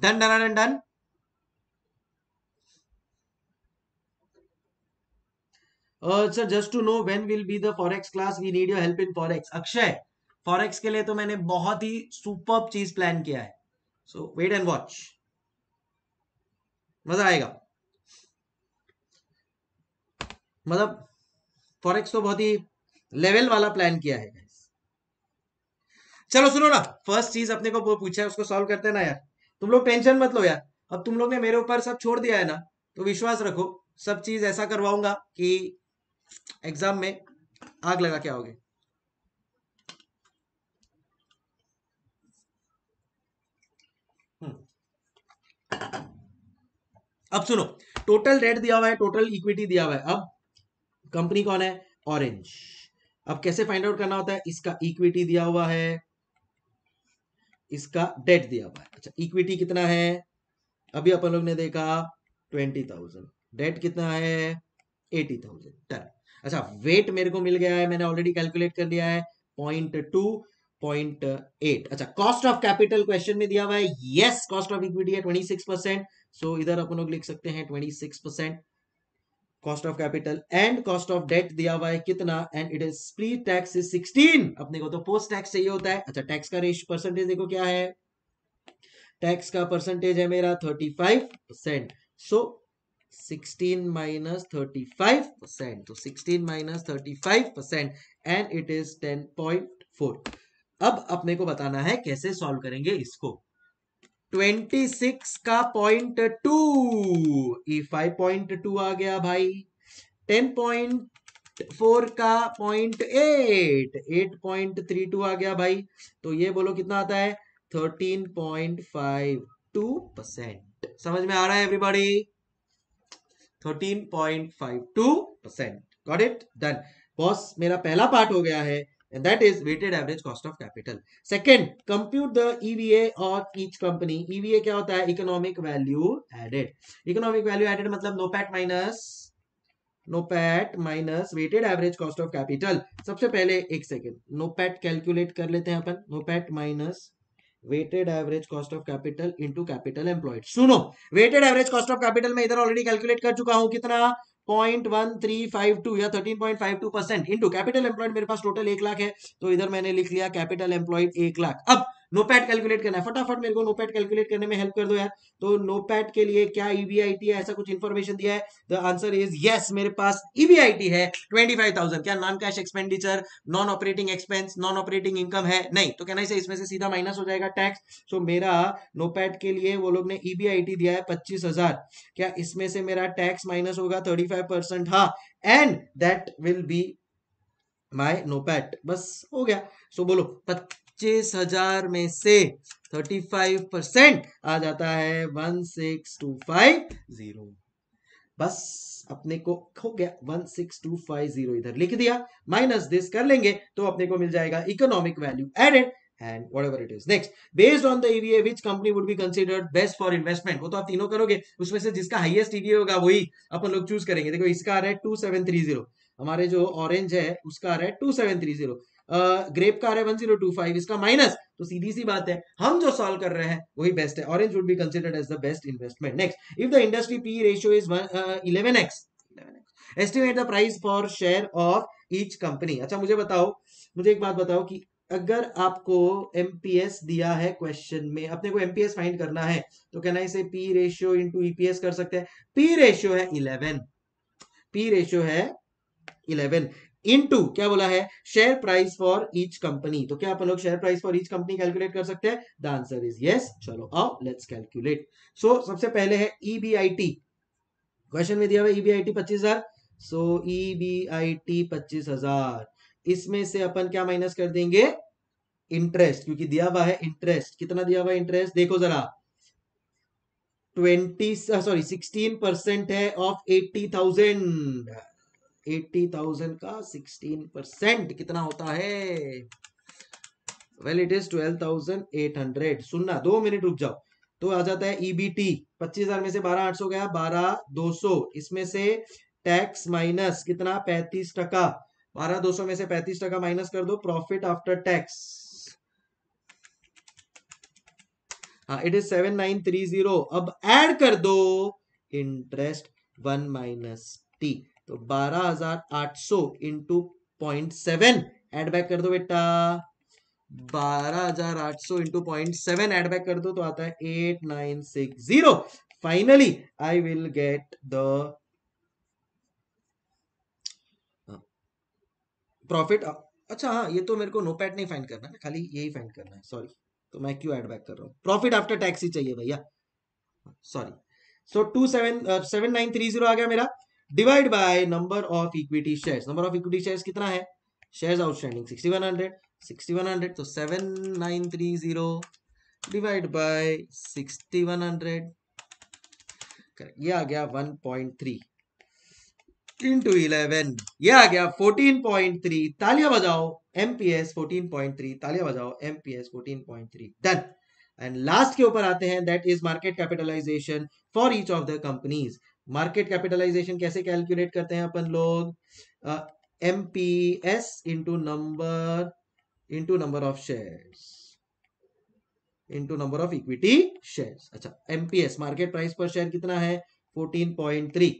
done done done done sir just to know when will be the forex class we need your help in forex Akshay forex के लिए तो मैंने बहुत ही सुपर चीज़ plan किया है। So wait and watch मज़ा आएगा। मतलब फॉरेक्स तो बहुत ही लेवल वाला प्लान किया है चलो, सुनो ना. फ़र्स्ट चीज़ अपने को पूछा है, उसको सॉल्व करते हैं ना यार. तुम लोग टेंशन मत लो यार। अब तुम लोग ने मेरे ऊपर सब छोड़ दिया है ना तो विश्वास रखो, सब चीज़ ऐसा करवाऊँगा कि एग्ज़ाम में आग लगा के आओगे। अब सुनो टोटल रेट दिया हुआ है टोटल इक्विटी दिया हुआ है। अब कंपनी कौन है? ऑरेंज अब कैसे फाइंड आउट करना होता है? इसका इक्विटी दिया हुआ है। इसका डेट दिया हुआ है। अच्छा इक्विटी कितना है? अभी अपन लोग ने देखा ट्वेंटी थाउज़ेंड डेट कितना है? एटी थाउज़ेंड डन अच्छा वेट मेरे को मिल गया है, मैंने ऑलरेडी कैलकुलेट कर लिया है पॉइंट टू पॉइंट एट अच्छा कॉस्ट ऑफ़ कैपिटल क्वेश्चन में दिया हुआ है। यस कॉस्ट ऑफ़ इक्विटी है ट्वेंटी सिक्स परसेंट सो इधर अपन लोग लिख सकते हैं twenty six percent cost of capital and cost of debt दिया हुआ है कितना? And it is pre tax is sixteen अपने को तो पोस्ट टैक्स चाहिए होता है। अच्छा टैक्स का रेश परसेंटेज देखो क्या है? टैक्स का परसेंटेज है मेरा thirty five percent so 16 minus 35 percent. तो 16 minus 35 percent and it is 10.4 अब अपने को बताना है कैसे सॉल्व करेंगे इसको। 26 का point two five point two आ गया भाई. 10.4 का point eight eight point three two आ गया भाई. तो ये बोलो कितना आता है? 13.52 परसेंट समझ में आ रहा है everybody 13.52 percent got it done boss मेरा पहला पार्ट हो गया है. And that is weighted average cost of capital. Second, compute the EVA of each company. EVA क्या होता है? Economic value added. Economic value added मतलब NOPAT minus NOPAT minus weighted average cost of capital. सबसे पहले एक second NOPAT calculate कर लेते हैं अपन NOPAT minus weighted average cost of capital into capital employed सुनो weighted average cost of capital में इधर ऑलरेडी कैलकुलेट कर चुका हूँ कितना point one three five two या thirteen point five two percent into capital employed मेरे पास टोटल एक लाख है तो इधर मैंने लिख लिया कैपिटल एम्प्लॉयड एक लाख। अब नोपैट कैलकुलेट करना है। फटाफट मेरे को नोपैट कैलकुलेट करने में हेल्प कर दो यार। तो नोपैट के लिए क्या ईबीआईटी है? ऐसा कुछ इन्फॉर्मेशन दिया है? द आंसर इज़ यस मेरे पास ईबीआईटी है। ट्वेंटी फाइव थाउज़ेंड क्या non cash expenditure non operating expense non operating income है? नहीं। तो कहना इसमें से सीधा माइनस हो जाएगा टैक्स सो मेरा नोपैट के लिए वो लोग ने ईबीआईटी दिया है पच्चीस हज़ार। क्या इसमें से मेरा टैक्स माइनस होगा? थर्टी फाइव परसेंट हाँ। And that will be my NOPAT बस हो गया। सो बोलो पच्चीस हज़ार में से थर्टी फाइव परसेंट आ जाता है। One six two five zero बस अपने को हो गया one six two five zero इधर। लिख दिया माइनस दिस कर लेंगे तो अपने को मिल जाएगा economic value added and whatever it is next, based on the EVA which company would be considered best for investment? वो तो आप तीनों करोगे, उसमें से जिसका हाईएस्ट EVA होगा, वही अपन लोग चूज़ करेंगे। देखो, इसका आ रहा है टू सेवन थ्री ज़ीरो हमारे जो ऑरेंज है, उसका आ रहा है two seven three zero grape का आ रहा है वन ज़ीरो टू फाइव, इसका माइनस तो सीधी सी बात है, हम जो सॉल्व कर रहे हैं, वही बेस्ट है। Orange would be considered as the best investment next if the industry P ratio is eleven X estimate the price for share of each company अच्छा मुझे बताओ, मुझे एक बात बताओ कि अगर आपको एमपीएस दिया है क्वेश्चन में, अपने को एमपीएस फाइंड करना है तो कहना इसे पी रेशियो इंटू ईपीएस कर सकते हैं? पी रेशियो है इलेवन पी रेशियो है इलेवन इनटू क्या बोला है? Share price for each company तो क्या अपन लोग share price for each company calculate कर सकते हैं? द आंसर इज़ यस चलो, आओ लेट्स कैलकुलेट सो सबसे पहले है ईबीआईटी क्वेश्चन में दिया हुआ ईबीआईटी पच्चीस हज़ार. सो ईबीआईटी पच्चीस हज़ार. इसमें से अपन क्या माइनस कर देंगे? इंटरेस्ट क्योंकि दिया हुआ है इंटरेस्ट कितना दिया हुआ इंटरेस्ट देखो जरा. ट्वेंटी सॉरी सिक्सटीन परसेंट है of eighty thousand eighty thousand का सिक्सटीन परसेंट कितना होता है? Well it is twelve thousand eight hundred सुनना, दो मिनट रुक जाओ। तो आ जाता है ईबीटी e पच्चीस हज़ार में से बारह आठ सौ गया, बारह दो सौ। इसमें से टैक्स माइनस कितना? पैंतीस टका। बारह दो सौ में से पैंतीस टका माइनस कर दो प्रॉफिट आफ्टर टैक्स हाँ it is seven nine three zero अब ऐड कर दो इंटरेस्ट वन माइनस टी तो बारह हज़ार आठ सौ into point seven add back कर दो बेटा। बारह हज़ार आठ सौ into point seven add back कर दो तो आता है eight nine six zero finally I will get the profit अच्छा हाँ ये तो मेरे को नो पैट नहीं फाइंड करना है, खाली यही फाइंड करना है सॉरी तो मैं क्यों ऐड बैक कर रहा हूँ? प्रॉफिट आफ्टर टैक्स ही चाहिए भैया। Sorry so two seven seven nine three zero आ गया मेरा। Divide by number of equity shares number of equity shares कितना है? Shares outstanding sixty one hundred sixty one hundred तो seven nine three zero divide by sixty one hundred ये आ गया one point three into eleven ये आ गया fourteen point three तालियाँ बजाओ. एमपीएस फोर्टीन पॉइंट थ्री तालियाँ बजाओ. MPS fourteen point three done and last के ऊपर आते हैं. That is market capitalization for each of the companies market capitalization कैसे कैलकुलेट करते हैं अपन लोग? M P S into number into number of shares into number of equity shares अच्छा MPS market price per share कितना है? 14.3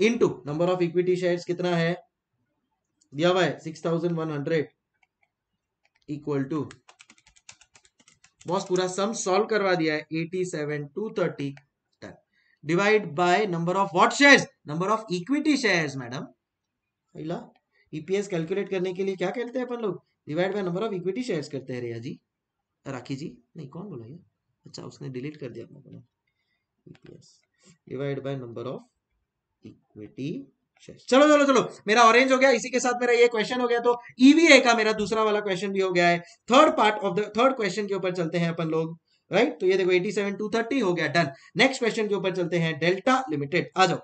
into number of equity shares कितना है? दिया हुआ है 6100 इक्वल टू बॉस पूरा सम सॉल्व करवा दिया है 87 230 divide by number of what shares number of equity shares madam पहला ईपीएस कैलकुलेट करने के लिए क्या करते हैं अपन लोग? Divide by number of equity shares करते हैं, रिया जी। राखी जी? नहीं, कौन बोला ये? अच्छा उसने डिलीट कर दिया अपना EPS divide by number of equity चलो चलो चलो। मेरा ऑरेंज हो गया, इसी के साथ मेरा ये क्वेश्चन हो गया तो ईवीए का मेरा दूसरा वाला क्वेश्चन भी हो गया है। Third part of the third question के ऊपर चलते हैं अपन लोग। राइट? तो ये देखो 87 टू 30 हो गया डन नेक्स्ट क्वेश्चन के ऊपर चलते हैं डेल्टा लिमिटेड आ जाओ.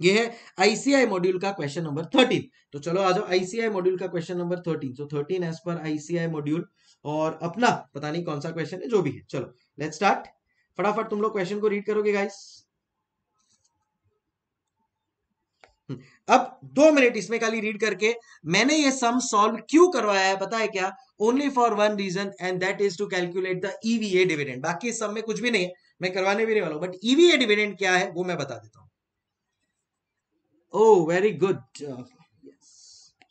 ये है आईसीआई मॉड्यूल का क्वेश्चन नंबर 13 तो चलो आ जाओ आईसीआई मॉड्यूल का question number 13 so 13 as per ICI module और अपना, पता नहीं कौन सा क्वेश्चन है, जो भी है. चलो लेट स्टार्ट फटाफट तुम लोग क्वेश्चन को रीड करोगे गाइस अब दो मिनट इसमें खाली रीड करके मैंने ये सम सॉल्व क्यों करवाया है, पता है क्या? Only for one reason and that is to calculate the EVA dividend बाकी इस सम में कुछ भी नहीं है, मैं करवाने भी नहीं वाला बट ईवीए डिविडेंड क्या है, वो मैं बता देता हूँ। ओ वेरी गुड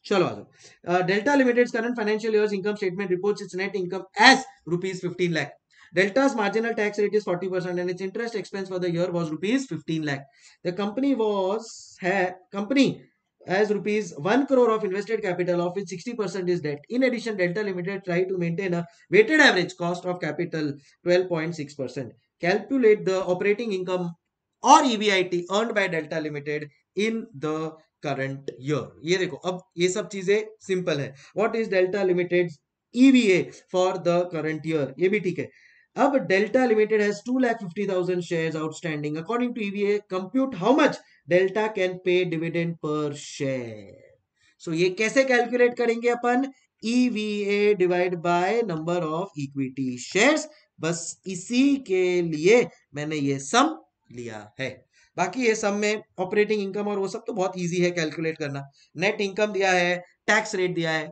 चलो आ जाओ Delta limited current financial income statement reports its net income as rupees 15 lakh. Delta's marginal tax rate is 40% and its interest expense for the year was rupees 15 lakh. The company was ha, company has rupees 1 crore of invested capital of which 60% is debt. In addition, Delta Limited tried to maintain a weighted average cost of capital 12.6%. Calculate the operating income or EBIT earned by Delta Limited in the current year. ये देखो अब ये सब चीजें simple है What is Delta Limited's EVA for the current year? ये भी ठीक है अब Delta Limited has 2,50,000 shares outstanding. According to EVA, compute how much Delta can pay dividend per share. So ये कैसे कैलकुलेट करेंगे अपन EVA divide by number of equity shares बस इसी के लिए मैंने ये सम लिया है बाकी ये सम में ऑपरेटिंग इनकम और वो सब तो बहुत इजी है कैलकुलेट करना नेट इनकम दिया है टैक्स रेट दिया है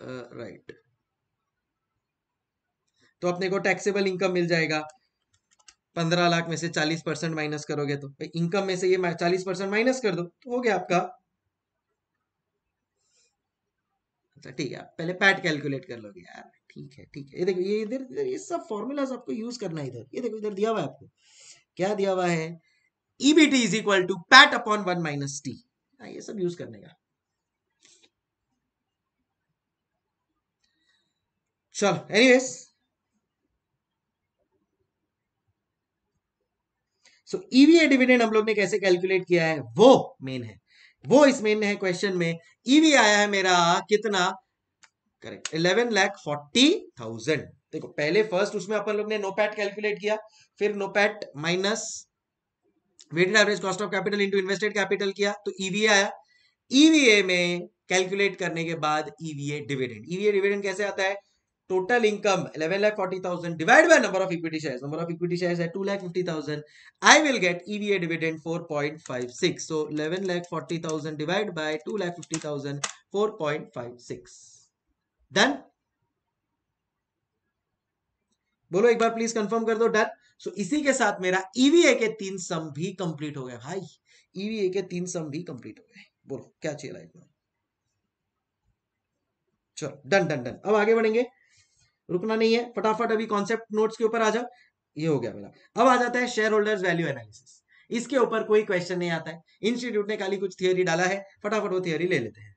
राइट uh, right. तो अपने को टैक्सेबल इनकम मिल जाएगा। पंद्रह लाख में से चालीस परसेंट माइनस करोगे तो। इनकम में से ये चालीस परसेंट माइनस कर दो तो हो गया आपका। अच्छा ठीक है पहले पैट कैलकुलेट कर लोगे। यार, ठीक है ठीक है। ये देखो, ये इधर, ये सब फॉर्मूलाज आपको यूज़ करना है इधर। ये देखो, इधर दिया हुआ है आपको। क्या दिया हुआ है? EBT is equal to PAT upon one minus T ये सब यूज़ करने का। चलो एनीवेज सो ईवीए डिविडेंड हम लोग ने कैसे कैलकुलेट किया है? वो मेन है। वो इस मेन है क्वेश्चन में ईवी आया है मेरा कितना? Correct eleven lakh forty thousand देखो, पहले फ़र्स्ट उसमें अपन लोग ने नोपैट कैलकुलेट किया, फिर NOPAT minus weighted average cost of capital into invested capital किया तो ईवीए आया। ईवीए में कैलकुलेट करने के बाद ईवीए डिविडेंड ईवीए डिविडेंड कैसे आता है? Total income 11 lakh 40,000 divided by number of equity shares. Number of equity shares at 2 lakh 50,000. I will get EVA dividend 4.56. So 11 lakh 40,000 divided by 2 lakh 50,000 4.56. Done? बोलो एक बार please confirm कर दो done so इसी के साथ मेरा ईवीए के तीन सम भी कंप्लीट हो गए भाई ईवीए के तीन सम भी कंप्लीट हो गए बोलो क्या चाहिए लाइफ में चलो डन डन डन अब आगे बढ़ेंगे रुकना नहीं है, फटाफट अभी कॉन्सेप्ट नोट्स के ऊपर आ जाओ। ये हो गया मेरा। अब आ जाता है शेयर होल्डर्स वैल्यू एनालिसिस इसके ऊपर कोई क्वेश्चन नहीं आता है। इंस्टीट्यूट ने खाली कुछ थियोरी डाला है, फटाफट वो थियोरी ले लेते हैं।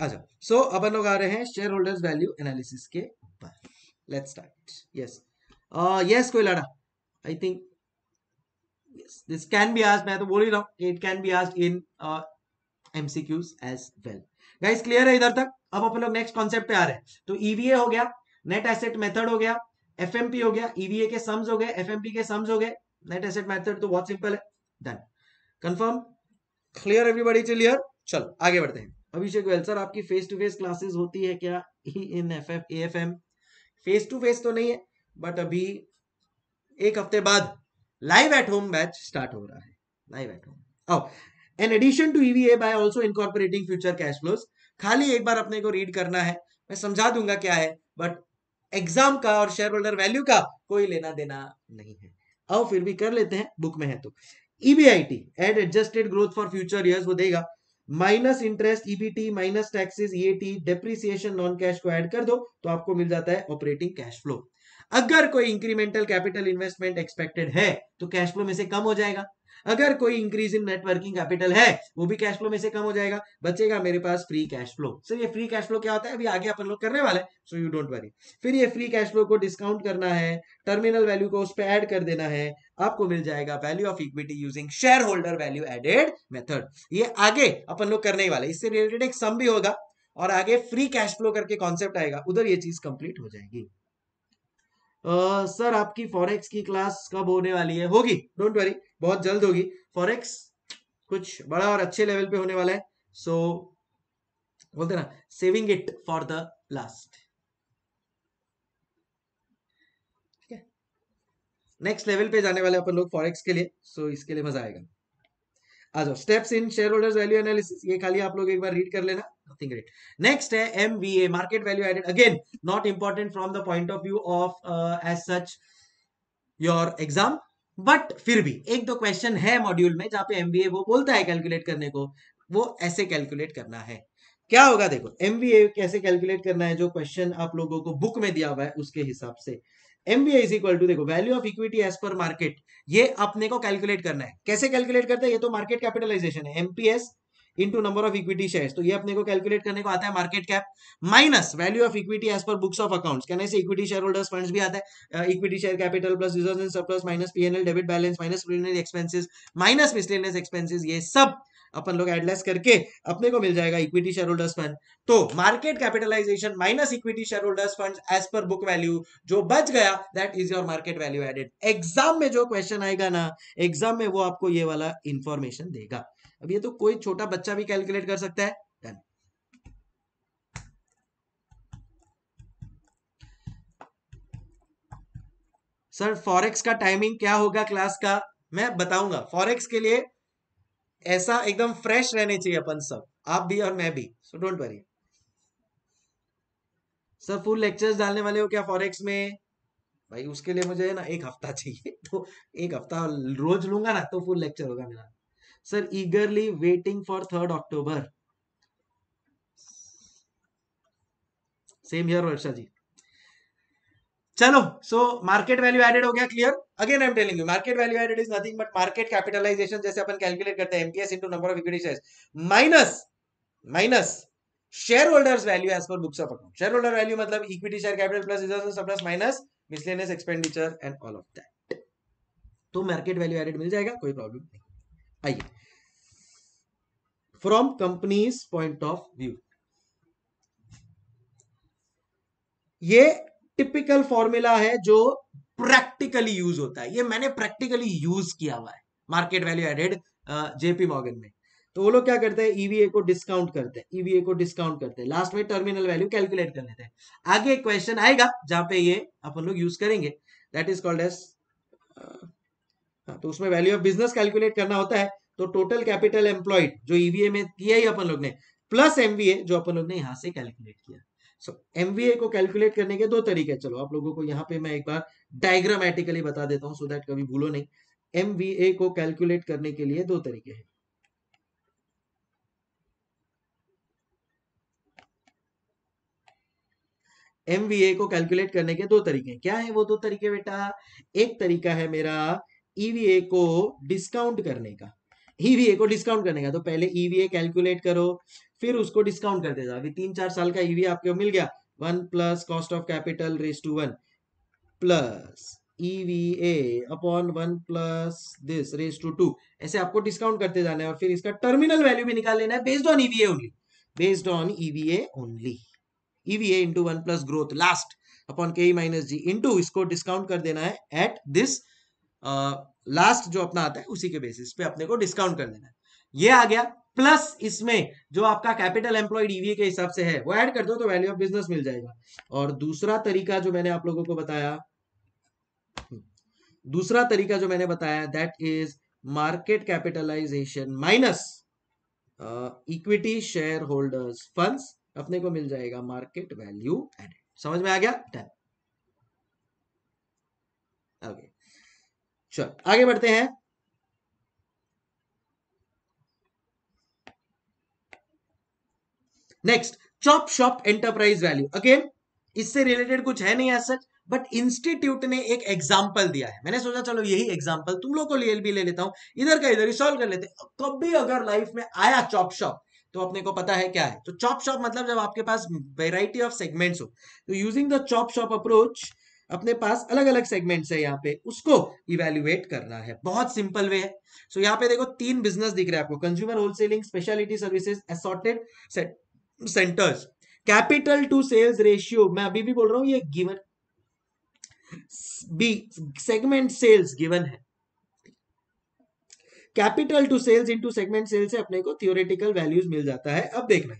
अच्छा सो अब हम लोग आ रहे हैं शेयर होल्डर्स वैल्यू एनालिसिस के ऊपर। लेट्स स्टार्ट यस यस कोई लड़ा। I think this can be asked मैं तो बोल ही रहा हूँ। It can be asked in MCQs as well guys clear है इधर तक? अब अपन लोग नेक्स्ट कॉन्सेप्ट पे आ रहे हैं। तो ईवीए e हो गया नेट एसेट मेथड हो गया एफएमपी हो गया ईवीए e के सम्स हो गए एफएमपी के सम्स हो गए नेट एसेट मेथड तो बहुत सिंपल है done confirm clear everybody clear चलो, आगे बढ़ते हैं। अभिषेक वेल सर, आपकी फेस टू फेस क्लासेस होती है क्या? In F F A F M face to face तो नहीं है बट अभी एक हफ़्ते बाद live at home batch start हो रहा है। Live at home an addition to EVA by also incorporating future cash flows खाली एक बार अपने को रीड करना है। मैं समझा दूँगा क्या है बट एग्ज़ाम का और शेयर होल्डर वैल्यू का कोई लेना देना नहीं है। आओ फिर भी कर लेते हैं बुक में है तो। EBIT add adjusted growth for future years वो देगा। Minus interest EBT minus taxes EAT depreciation non cash को ऐड कर दो तो आपको मिल जाता है ऑपरेटिंग कैश फ्लो अगर कोई इंक्रीमेंटल कैपिटल इन्वेस्टमेंट एक्सपेक्टेड है तो कैश फ्लो में से कम हो जाएगा। अगर कोई इंक्रीज इन नेटवर्किंग कैपिटल है, वो भी कैश फ्लो में से कम हो जाएगा। बचेगा मेरे पास फ्री कैश फ्लो सर ये फ्री कैश फ्लो क्या होता है? अभी आगे अपन लोग करने वाले सो यू डोंट वरी फिर ये फ्री कैश फ्लो को डिस्काउंट करना है टर्मिनल वैल्यू को उस पर एड कर देना है, आपको मिल जाएगा value of equity using share holder value added method ये आगे अपन लोग करने वाले इससे रिलेटेड एक सम भी होगा, और आगे फ्री कैश फ्लो करके कॉन्सेप्ट आएगा। उधर ये चीज़ कंप्लीट हो जाएगी। सर आपकी फॉरेक्स की क्लास कब होने वाली है? होगी डोंट वरी बहुत जल्द होगी। फॉरेक्स कुछ बड़ा और अच्छे लेवल पे होने वाला है सो so, बोलते ना saving it for the last next level पे जाने वाले अपन लोग फॉरेक्स के लिए सो so, इसके लिए मज़ा आएगा। आ जाओ steps in share holders value analysis ये खाली आप लोग एक बार रीड कर लेना। नथिंग ग्रेट नेक्स्ट है MVA market value added again not important from the point of view of as such your exam but फिर भी, एक दो क्वेश्चन है मॉड्यूल में जहाँ पे एमबीए वो बोलता है कैलकुलेट करने को, वो ऐसे कैलकुलेट करना है। क्या होगा देखो एमबीए कैसे कैलकुलेट करना है जो क्वेश्चन आप लोगों को बुक में दिया हुआ है उसके हिसाब से। एमबीए इज़ इक्वल टू देखो value of equity as per market ये अपने को कैलकुलेट करना है। कैसे कैलकुलेट करते हैं? ये तो मार्केट कैपिटलाइजेशन है। MPS into number of equity shares तो ये अपने को कैलकुलेट करने को आता है market cap minus value of equity as per books of accounts कहने से इक्विटी शेयर होल्डर्स फंड्स भी आता है equity share capital plus reserve and surplus minus PNL debit balance minus expenses minus miscellaneous expenses ये सब अपन लोग एडलेस करके अपने को मिल जाएगा इक्विटी शेयर होल्डर्स फंड तो market capitalisation minus equity share holders fund as per book value जो बच गया that is your market value added exam में जो क्वेश्चन आएगा ना एग्ज़ाम में वो आपको ये वाला इंफॉर्मेशन देगा. अब ये तो कोई छोटा बच्चा भी कैलकुलेट कर सकता है। डन सर फॉरेक्स का टाइमिंग क्या होगा क्लास का? मैं बताऊँगा। फॉरेक्स के लिए ऐसा एकदम फ्रेश रहने चाहिए अपन सब। आप भी और मैं भी। So don't worry sir full lectures डालने वाले हो क्या फॉरेक्स में? भाई, उसके लिए मुझे ना एक हफ़्ता चाहिए। <laughs> तो एक हफ़्ता रोज लूँगा ना तो फुल लेक्चर होगा मेरा। Sir eagerly waiting for third October same here Varsha ji चलो सो मार्केट वैल्यू एडेड हो गया clear again I am telling you market value added is nothing but market capitalisation जैसे अपन कैलकुलेट करते हैं MPS into number of equity shares minus minus share holders value as per books of account share holder value मतलब equity share capital plus reserve surplus minus miscellaneous expenditure and all of that तो market value added मिल जाएगा, कोई problem नहीं। आइए। From company's point of view ये typical formula है जो प्रैक्टिकली यूज़ होता है। ये मैंने प्रैक्टिकली यूज़ किया हुआ है। Market value added JP Morgan में। तो वो लोग क्या करते हैं? ईवीए e को डिस्काउंट करते हैं। ईवीए e को डिस्काउंट करते हैं। लास्ट में टर्मिनल वैल्यू कैलकुलेट कर लेते हैं। आगे एक क्वेश्चन आएगा, जहाँ पे ये अपन लोग यूज़ करेंगे। दैट इज़ कॉल्ड एस तो उसमें वैल्यू ऑफ़ बिज़नेस कैलकुलेट करना होता है तो टोटल कैपिटल एम्प्लॉयड जो ईवीए e में किया ही अपन लोग ने प्लस एमवीए जो अपन लोग ने यहाँ से कैलकुलेट किया। सो so, एमवीए को कैलकुलेट करने के दो तरीके चलो आप लोगों को यहाँ पे मैं एक बार डायग्रामेटिकली बता देता हूँ सो दैट कभी भूलो नहीं। एमवीए को कैलकुलेट करने के लिए दो तरीके हैं। एमवीए को कैलकुलेट करने के दो तरीके क्या है वो दो तरीके बेटा? एक तरीका है मेरा ईवीए को डिस्काउंट करने का। ईवीए को डिस्काउंट करने का। तो पहले ईवीए कैलकुलेट करो, फिर उसको डिस्काउंट कर देगा अभी तीन चार साल का ईवीए आपको मिल गया। One plus cost of capital raise to one plus EVA upon one plus this raise to two ऐसे आपको डिस्काउंट करते जाना है और फिर इसका टर्मिनल वैल्यू भी निकाल लेना है based on EVA only based on EVA only EVA into one plus growth last upon के माइनस जी इंटू इसको डिस्काउंट कर देना है एट दिस लास्ट जो अपना आता है, उसी के बेसिस पे अपने को डिस्काउंट कर देना है। ये आ गया। प्लस इसमें जो आपका कैपिटल एम्प्लॉयड ईवीए के हिसाब से है, वो ऐड कर दो तो वैल्यू ऑफ़ बिज़नेस मिल जाएगा। और दूसरा तरीका जो मैंने आप लोगों को बताया दूसरा तरीका जो मैंने बताया that is market capitalisation minus equity share holders fund अपने को मिल जाएगा मार्केट वैल्यू एडेड समझ में आ गया? डन ओके चलो, आगे बढ़ते हैं। Next chop shop enterprise value again इससे रिलेटेड कुछ है नहीं सच बट इंस्टीट्यूट ने एक एग्ज़ाम्पल दिया है। मैंने सोचा, चलो यही एग्ज़ाम्पल तुम लोग को लिए भी ले लेता हूँ। इधर का इधर ही सॉल्व कर लेते कभी अगर लाइफ में आया चॉप शॉप तो अपने को पता है क्या है? तो चॉप शॉप मतलब जब आपके पास वेराइटी ऑफ़ सेगमेंट्स हो तो using the chop shop approach अपने पास अलग अलग सेगमेंट्स है यहाँ पे उसको इवेल्युएट करना है। बहुत सिंपल वे है। सो so, यहाँ पे देखो तीन बिज़नेस दिख रहे हैं आपको। Consumer wholesaling speciality services assorted centres capital to sales ratio मैं अभी भी बोल रहा हूँ ये given be segment sales given है। Capital to sales into segment sales से अपने को थियोरेटिकल वैल्यूज़ मिल जाता है। अब देखना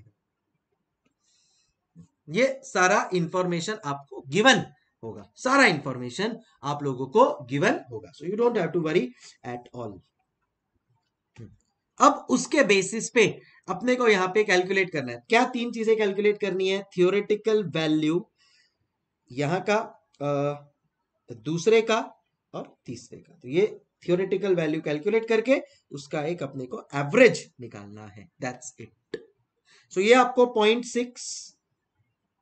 ये सारा इंफॉर्मेशन आपको गिवन होगा। सारा इंफॉर्मेशन आप लोगों को गिवन होगा। So you don't have to worry at all अब उसके बेसिस पे अपने को यहाँ पे कैलकुलेट करना है। क्या तीन चीज़ें कैलकुलेट करनी है? थियोरेटिकल वैल्यू यहाँ का दूसरे का और तीसरे का। तो ये थियोरेटिकल वैल्यू कैलकुलेट करके उसका एक अपने को एवरेज निकालना है। दैट्स इट सो ये आपको point six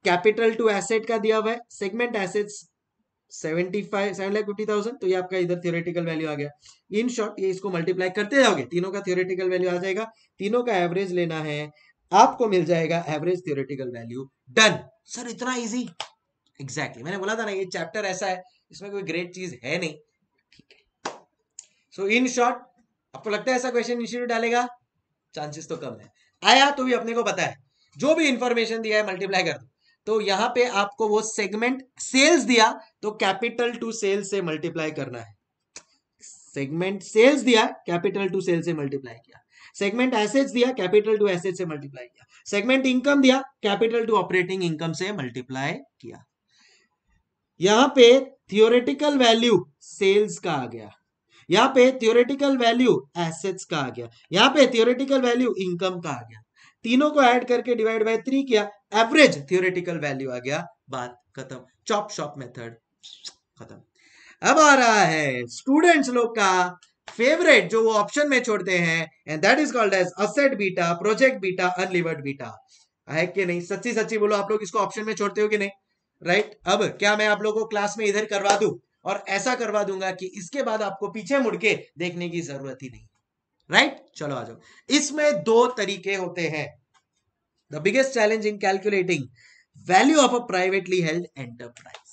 capital to asset का दिया हुआ है, segment assets seventy five seven lakh fifty thousand तो ये आपका इधर थियोरेटिकल वैल्यू आ गया। इन शॉर्ट ये इसको मल्टीप्लाई करते जाओगे, तीनों का थियोरेटिकल वैल्यू आ जाएगा, तीनों का एवरेज लेना है, आपको मिल जाएगा average theoretical value done sir इतना इजी एग्जैक्टली exactly. मैंने बोला था ना, ये चैप्टर ऐसा है, इसमें कोई ग्रेट चीज़ है नहीं। ठीक है। सो इन शॉर्ट आपको लगता है ऐसा क्वेश्चन इंस्टीट्यूट डालेगा? चांसेस तो कम है। आया तो भी अपने को पता है। जो भी इंफॉर्मेशन दिया है मल्टीप्लाई कर दो। तो यहाँ पे आपको वो सेगमेंट सेल्स दिया तो कैपिटल टू सेल्स से मल्टीप्लाई करना है। सेगमेंट सेल्स दिया कैपिटल टू सेल्स से मल्टीप्लाई किया। सेगमेंट एसेट्स दिया कैपिटल टू एसेट से मल्टीप्लाई किया। सेगमेंट इनकम दिया कैपिटल टू ऑपरेटिंग इनकम से मल्टीप्लाई किया। यहाँ पे थियोरेटिकल वैल्यू सेल्स का आ गया। यहाँ पे थियोरेटिकल वैल्यू एसेट्स का आ गया। यहाँ पे थियोरेटिकल वैल्यू इनकम का आ गया। तीनों को ऐड करके डिवाइड बाय थ्री किया एवरेज थियोरेटिकल वैल्यू आ गया, बात खत्म। चॉप शॉप मेथड खत्म। अब आ रहा है स्टूडेंट्स लोग का फेवरेट जो वो ऑप्शन में छोड़ते हैं and that is called as asset beta project beta unlevered beta है कि नहीं? सच्ची सच्ची बोलो, आप लोग इसको ऑप्शन में छोड़ते हो कि नहीं? Right right? अब क्या मैं आप लोगों को क्लास में इधर करवा दू? और ऐसा करवा दूँगा कि इसके बाद आपको पीछे मुड़के देखने की ज़रूरत ही नहीं। राइट चलो आ जाओ। इसमें दो तरीके होते हैं। The biggest challenge in calculating value of a privately held enterprise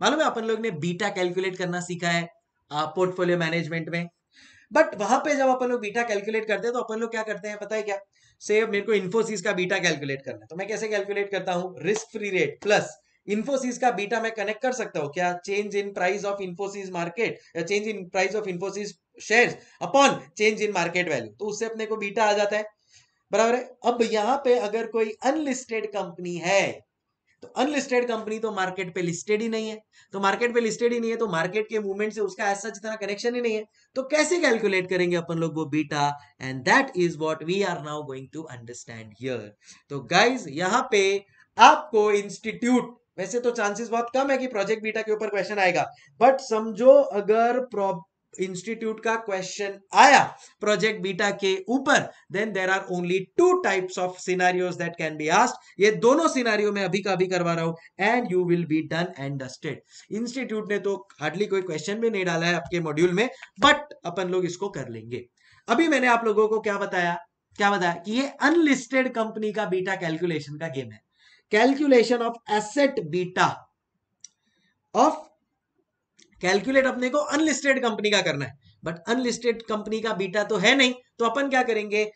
मालूम है, अपन लोग ने बीटा कैलकुलेट करना सीखा है पोर्टफोलियो मैनेजमेंट में। बट वहाँ पे जब अपन लोग बीटा कैलकुलेट करते हैं तो अपन लोग क्या करते हैं, पता है क्या? से मेरे को इन्फोसिस का बीटा कैलकुलेट करना है। तो मैं कैसे कैलकुलेट करता हूँ? Risk free rate plus Infosys का बीटा मैं कनेक्ट कर सकता हूँ। क्या? Change in price of Infosys market या change in price of Infosys share upon change in market value तो उससे अपने को बीटा आ जाता है। बराबर है? अब यहाँ पे अगर कोई अनलिस्टेड कंपनी है तो अनलिस्टेड कंपनी तो मार्केट पे लिस्टेड ही नहीं है। तो मार्केट पे लिस्टेड ही नहीं है तो मार्केट के मूवमेंट से उसका ऐसा जितना कनेक्शन ही नहीं है। तो कैसे कैलकुलेट करेंगे अपन लोग वो beta and that is what we are now going to understand here तो गाइज़ यहाँ पे आपको इंस्टीट्यूट वैसे तो चांसेस बहुत कम है कि प्रोजेक्ट बीटा के ऊपर क्वेश्चन आएगा। बट समझो अगर इंस्टीट्यूट का क्वेश्चन आया। प्रोजेक्ट बीटा के ऊपर then there are only two types of scenarios that can be asked ये दोनों सिनारियो में अभी का अभी करवा रहा हूँ and you will be done and dusted institute ने तो हार्डली कोई क्वेश्चन भी नहीं डाला है आपके मॉड्यूल में बट अपन लोग इसको कर लेंगे। अभी मैंने आप लोगों को क्या बताया? क्या बताया? कि ये अनलिस्टेड कंपनी का बीटा कैलकुलेशन का गेम है। Calculation of asset beta of calculate अपने को अनलिस्टेड कंपनी का करना है। बट अनलिस्टेड कंपनी का बीटा तो है नहीं तो अपन क्या करेंगे?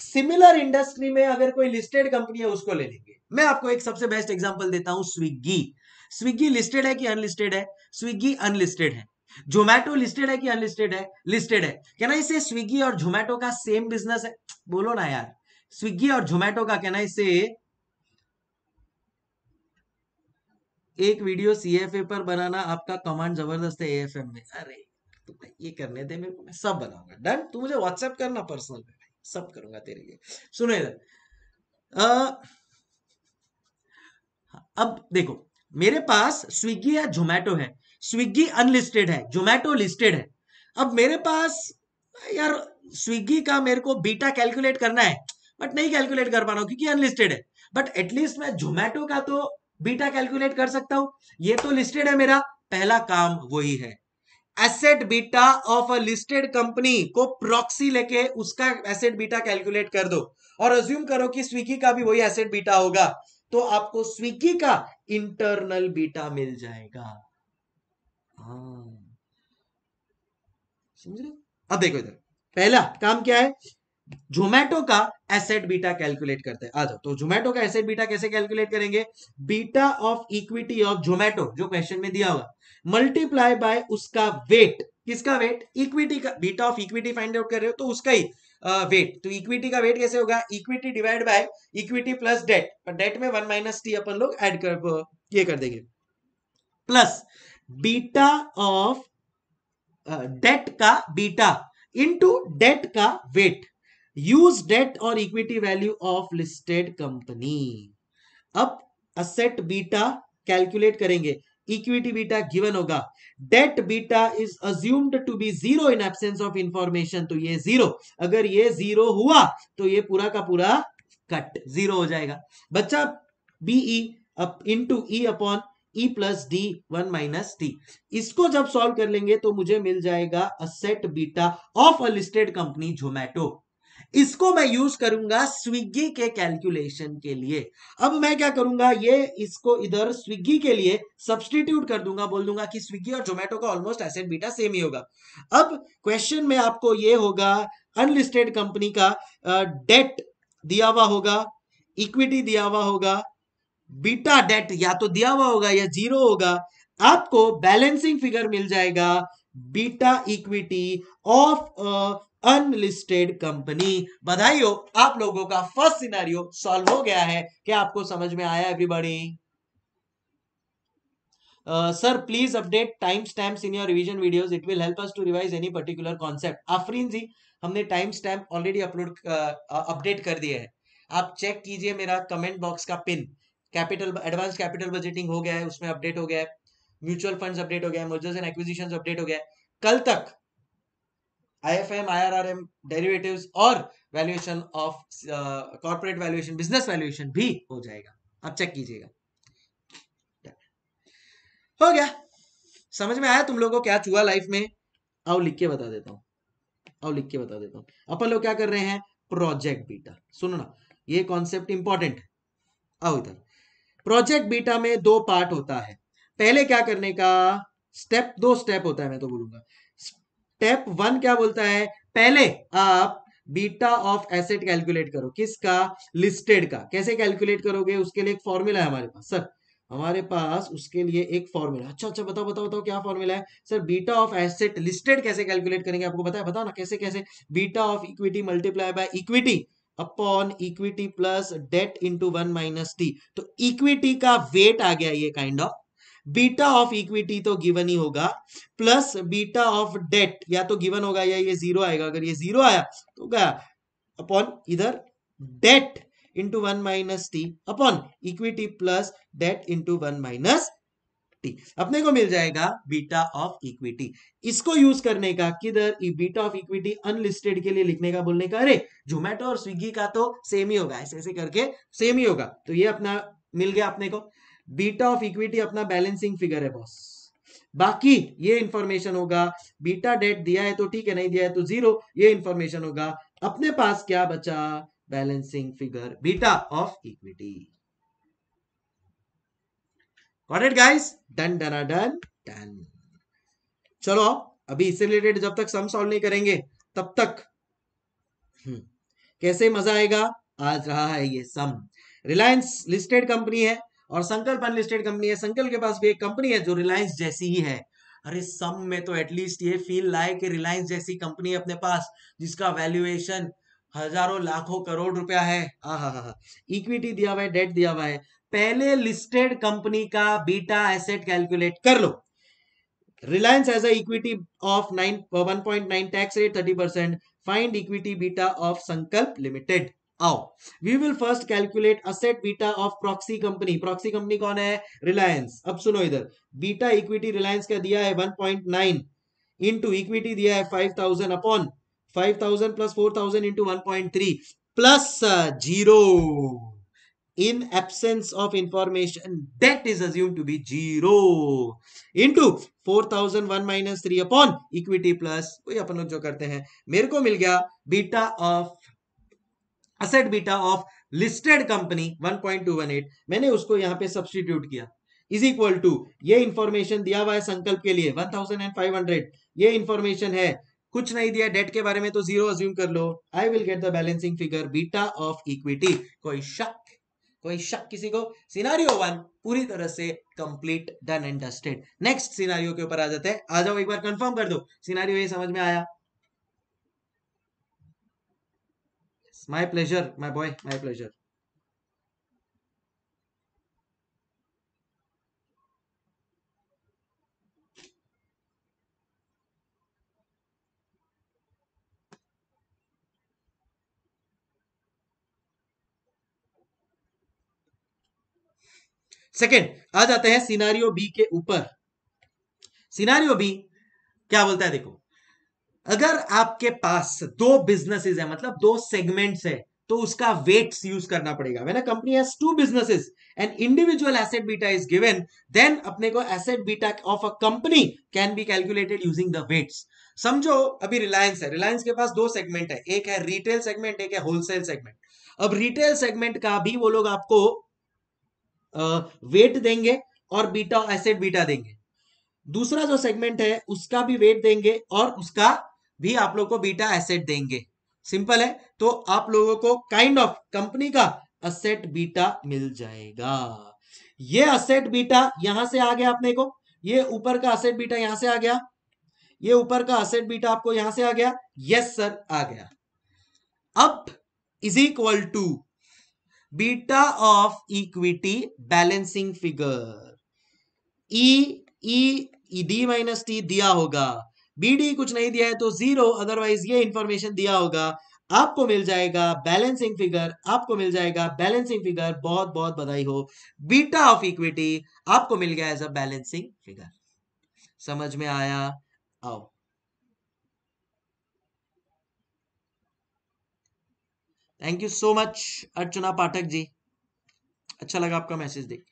सिमिलर इंडस्ट्री में अगर कोई लिस्टेड कंपनी है, उसको ले लेंगे। मैं आपको एक सबसे बेस्ट एग्जांपल देता हूँ स्विगी स्विगी लिस्टेड है कि अनलिस्टेड है? स्विगी अनलिस्टेड है। जोमैटो लिस्टेड है कि अनलिस्टेड है? लिस्टेड है। क्या ना इसे स्विगी और जोमैटो का सेम बिज़नेस है? बोलो ना यार। स्विगी और जोमैटो का कहना इसे एक वीडियो सीएफए पर बनाना आपका कमांड ज़बरदस्त है एएफएम में। अरे तो भाई ये करने दे, मेरे को मैं सब बनाऊँगा। डन तू मुझे व्हाट्सएप करना पर्सनल पे। सब करूँगा तेरे लिए। सुनो इधर। अब देखो, मेरे पास स्विगी या जोमैटो है। स्विगी अनलिस्टेड है जोमैटो लिस्टेड है। अब मेरे पास, यार स्विगी का मेरे को बीटा कैलकुलेट करना है बट नहीं कैलकुलेट कर पा रहा हूँ क्योंकि अनलिस्टेड है। बट एटलीस्ट मैं जोमैटो का तो बीटा कैलकुलेट कर सकता हूँ। ये तो लिस्टेड है मेरा, पहला काम वही है। Asset beta of a listed company को प्रॉक्सी लेके उसका एसेट बीटा कैलकुलेट कर दो। और अज्यूम करो कि स्विगी का भी वही एसेट बीटा होगा। तो आपको स्विगी का इंटरनल बीटा मिल जाएगा। हाँ। समझ रहे अब देखो इधर। पहला काम क्या है? जोमैटो का एसेट बीटा कैलकुलेट करते हैं। आ जाओ तो जोमैटो का एसेट बीटा कैसे कैलकुलेट करेंगे? Beta of equity of Zomato जो क्वेश्चन में दिया होगा मल्टीप्लाई बाय उसका वेट किसका वेट इक्विटी का beta of equity find out कर रहे हो तो उसका ही वेट तो इक्विटी का वेट कैसे होगा? Equity divide by equity plus debt पर डेट में वन माइनस टी अपन लोग ऐड कर ये कर देंगे। प्लस बीटा ऑफ़ डेट का बीटा इनटू डेट का वेट यूज़ डेट और equity value of listed company अब असेट बीटा कैलकुलेट करेंगे। इक्विटी बीटा गिवन होगा। Debt beta is assumed to be zero in absence of information तो ये zero अगर ये ज़ीरो हुआ तो ये पूरा का पूरा कट ज़ीरो हो जाएगा। बच्चा B E into E upon E plus D one minus T इसको जब सॉल्व कर लेंगे तो मुझे मिल जाएगा asset beta of a listed company Zomato इसको मैं यूज़ करूँगा स्विगी के कैलकुलेशन के लिए। अब मैं क्या करूँगा? ये इसको इधर स्विगी के लिए सब्सटीट्यूट कर दूँगा, बोल दूँगा कि स्विगी और जोमेटो का ऑलमोस्ट एसेट बीटा सेम ही होगा। अब क्वेश्चन में आपको ये होगा अनलिस्टेड कंपनी का डेट दिया हुआ होगा इक्विटी दिया हुआ होगा बीटा डेट या तो दिया हुआ होगा या ज़ीरो होगा, आपको बैलेंसिंग फिगर मिल जाएगा beta equity of unlisted company बधाई हो, आप लोगों का फ़र्स्ट सिनारियो सॉल्व हो गया है। क्या आपको समझ में आया everybody sir please update time stamp in your revision videos it will help us to revise any particular concept Afreen ji, हमने time stamp already upload update कर दिया है। आप चेक कीजिए मेरा कमेंट बॉक्स का pin capital advance capital budgeting हो गया है, उसमें अपडेट हो गया है। म्यूचुअल फंड्स अपडेट हो गया है मर्जर्स एंड एक्विजिशंस अपडेट हो गया है। कल तक IFM, IRRM, derivatives और valuation of corporate valuation business valuation भी हो जाएगा। आप चेक कीजिएगा। हो गया। समझ में आया तुम लोगों को क्या चुआ लाइफ में? आओ लिख के बता देता हूँ। आओ लिख के बता देता हूँ। अपन लोग क्या कर रहे हैं? प्रोजेक्ट बीटा सुनो ना ये कॉन्सेप्ट इंपॉर्टेंट आओ इधर। प्रोजेक्ट बीटा में दो पार्ट होता है। पहले क्या करने का? स्टेप दो स्टेप होता है मैं तो बोलूँगा। स्टेप वन क्या बोलता है? पहले आप बीटा ऑफ़ एसेट कैलकुलेट करो। किसका? लिस्टेड का। कैसे कैलकुलेट करोगे? उसके लिए एक फॉर्मूला है हमारे पास। सर, हमारे पास उसके लिए एक फॉर्मूला अच्छा अच्छा बताओ बताओ बताओ, क्या फॉर्मूला है? Sir beta of asset listed कैसे कैलकुलेट करेंगे आपको बताया बताओ ना, कैसे कैसे? Beta of equity multiply by equity upon equity plus debt into one minus T तो इक्विटी का वेट आ गया ये kind of beta of equity तो गिवन ही होगा, प्लस बीटा ऑफ़ डेट, या तो गिवन होगा या ये ज़ीरो आएगा, अगर ये ज़ीरो आया तो क्या अपॉन इधर debt into one minus T upon equity plus debt into one minus T. अपने को मिल जाएगा बीटा ऑफ़ इक्विटी। इसको यूज़ करने का किधर? बीटा ऑफ़ इक्विटी अनलिस्टेड के लिए लिखने का, बोलने का। अरे जोमेटो और स्विगी का तो सेम ही होगा ऐसे ऐसे करके सेम ही होगा। तो ये अपना मिल गया अपने को। बीटा ऑफ़ इक्विटी अपना बैलेंसिंग फिगर है बॉस बाकी ये इंफॉर्मेशन होगा बीटा डेट दिया है तो ठीक है नहीं दिया है तो ज़ीरो ये इंफॉर्मेशन होगा अपने पास क्या बचा? Balancing figure beta of equity. It guys done done done done चलो अभी इससे रिलेटेड जब तक सम सॉल्व नहीं करेंगे तब तक हम्म, कैसे मज़ा आएगा? आज रहा है ये सम रिलायंस लिस्टेड कंपनी है और संकल्प अनलिस्टेड कंपनी है। संकल्प के पास भी एक कंपनी है जो रिलायंस जैसी ही है। अरे सम में तो एटलीस्ट ये फील लाए कि रिलायंस जैसी कंपनी अपने पास, जिसका वैल्यूएशन हज़ारों, लाखों, करोड़ रुपया है। हाँ हाँ हाँ। इक्विटी दिया हुआ है डेट दिया हुआ है। पहले लिस्टेड कंपनी का बीटा एसेट कैलकुलेट कर लो। Reliance has equity of nine one point nine tax rate thirty percent find equity beta of Sankalp limited आओ। We will first calculate asset beta of proxy company proxy company कौन है? Reliance अब सुनो इधर। Beta equity Reliance का दिया है? 1.9 into equity दिया है 5000 upon 5000 plus 4000 into 1.3 plus zero in absence of information that is assumed to be zero. Into 4001 minus 3 upon equity plus, वही अपन लोग जो करते हैं। मेरे को मिल गया beta of asset beta of listed company 1.218 मैंने उसको यहाँ पे सब्सटीट्यूट किया। इज़ इक्वल टू ये इंफॉर्मेशन दिया हुआ है संकल्प के लिए 1500 ये इंफॉर्मेशन है, कुछ नहीं दिया डेट के बारे में तो ज़ीरो अज्यूम कर लो। I will get the balancing figure beta of equity कोई शक कोई शक किसी को? सिनारियो वन पूरी तरह से complete done and dusted next scenario के ऊपर आ जाते हैं। आ जाओ, एक बार कंफर्म कर दो। सिनारियो ये समझ में आया। My pleasure, my boy, my pleasure. Second आ जाते हैं सिनारियो बी के ऊपर सिनारियो बी क्या बोलता है देखो अगर आपके पास दो बिजनेसेस है मतलब दो सेगमेंट्स है तो उसका वेट्स यूज़ करना पड़ेगा। When a company has two businesses and individual asset beta is given then अपने को asset beta of a company can be calculated using the weights समझो, अभी रिलायंस है। रिलायंस के पास दो सेगमेंट है। एक है रिटेल सेगमेंट एक है होलसेल सेगमेंट अब रिटेल सेगमेंट का भी वो लोग आपको वेट देंगे और बीटा एसेट बीटा देंगे। दूसरा जो सेगमेंट है, उसका भी वेट देंगे और उसका भी आप लोग को बीटा एसेट देंगे। सिंपल है तो आप लोगों को काइंड ऑफ़ कंपनी का असेट बीटा मिल जाएगा। ये असेट बीटा यहाँ से आ गया अपने को। ये ऊपर का असेट बीटा यहाँ से आ गया। ये ऊपर का असेट बीटा आपको यहाँ से आ गया। यस सर आ गया। अब is equal to beta of equity balancing figure E E D minus T दिया होगा। बीडी कुछ नहीं दिया है तो ज़ीरो अदरवाइज़ ये इंफॉर्मेशन दिया होगा। आपको मिल जाएगा बैलेंसिंग फिगर आपको मिल जाएगा बैलेंसिंग फिगर बहुत बहुत बधाई हो। बीटा ऑफ़ इक्विटी आपको मिल गया एज अ बैलेंसिंग फिगर समझ में आया? आओ। Thank you so much Archana Pathak ji. अच्छा लगा आपका मैसेज देख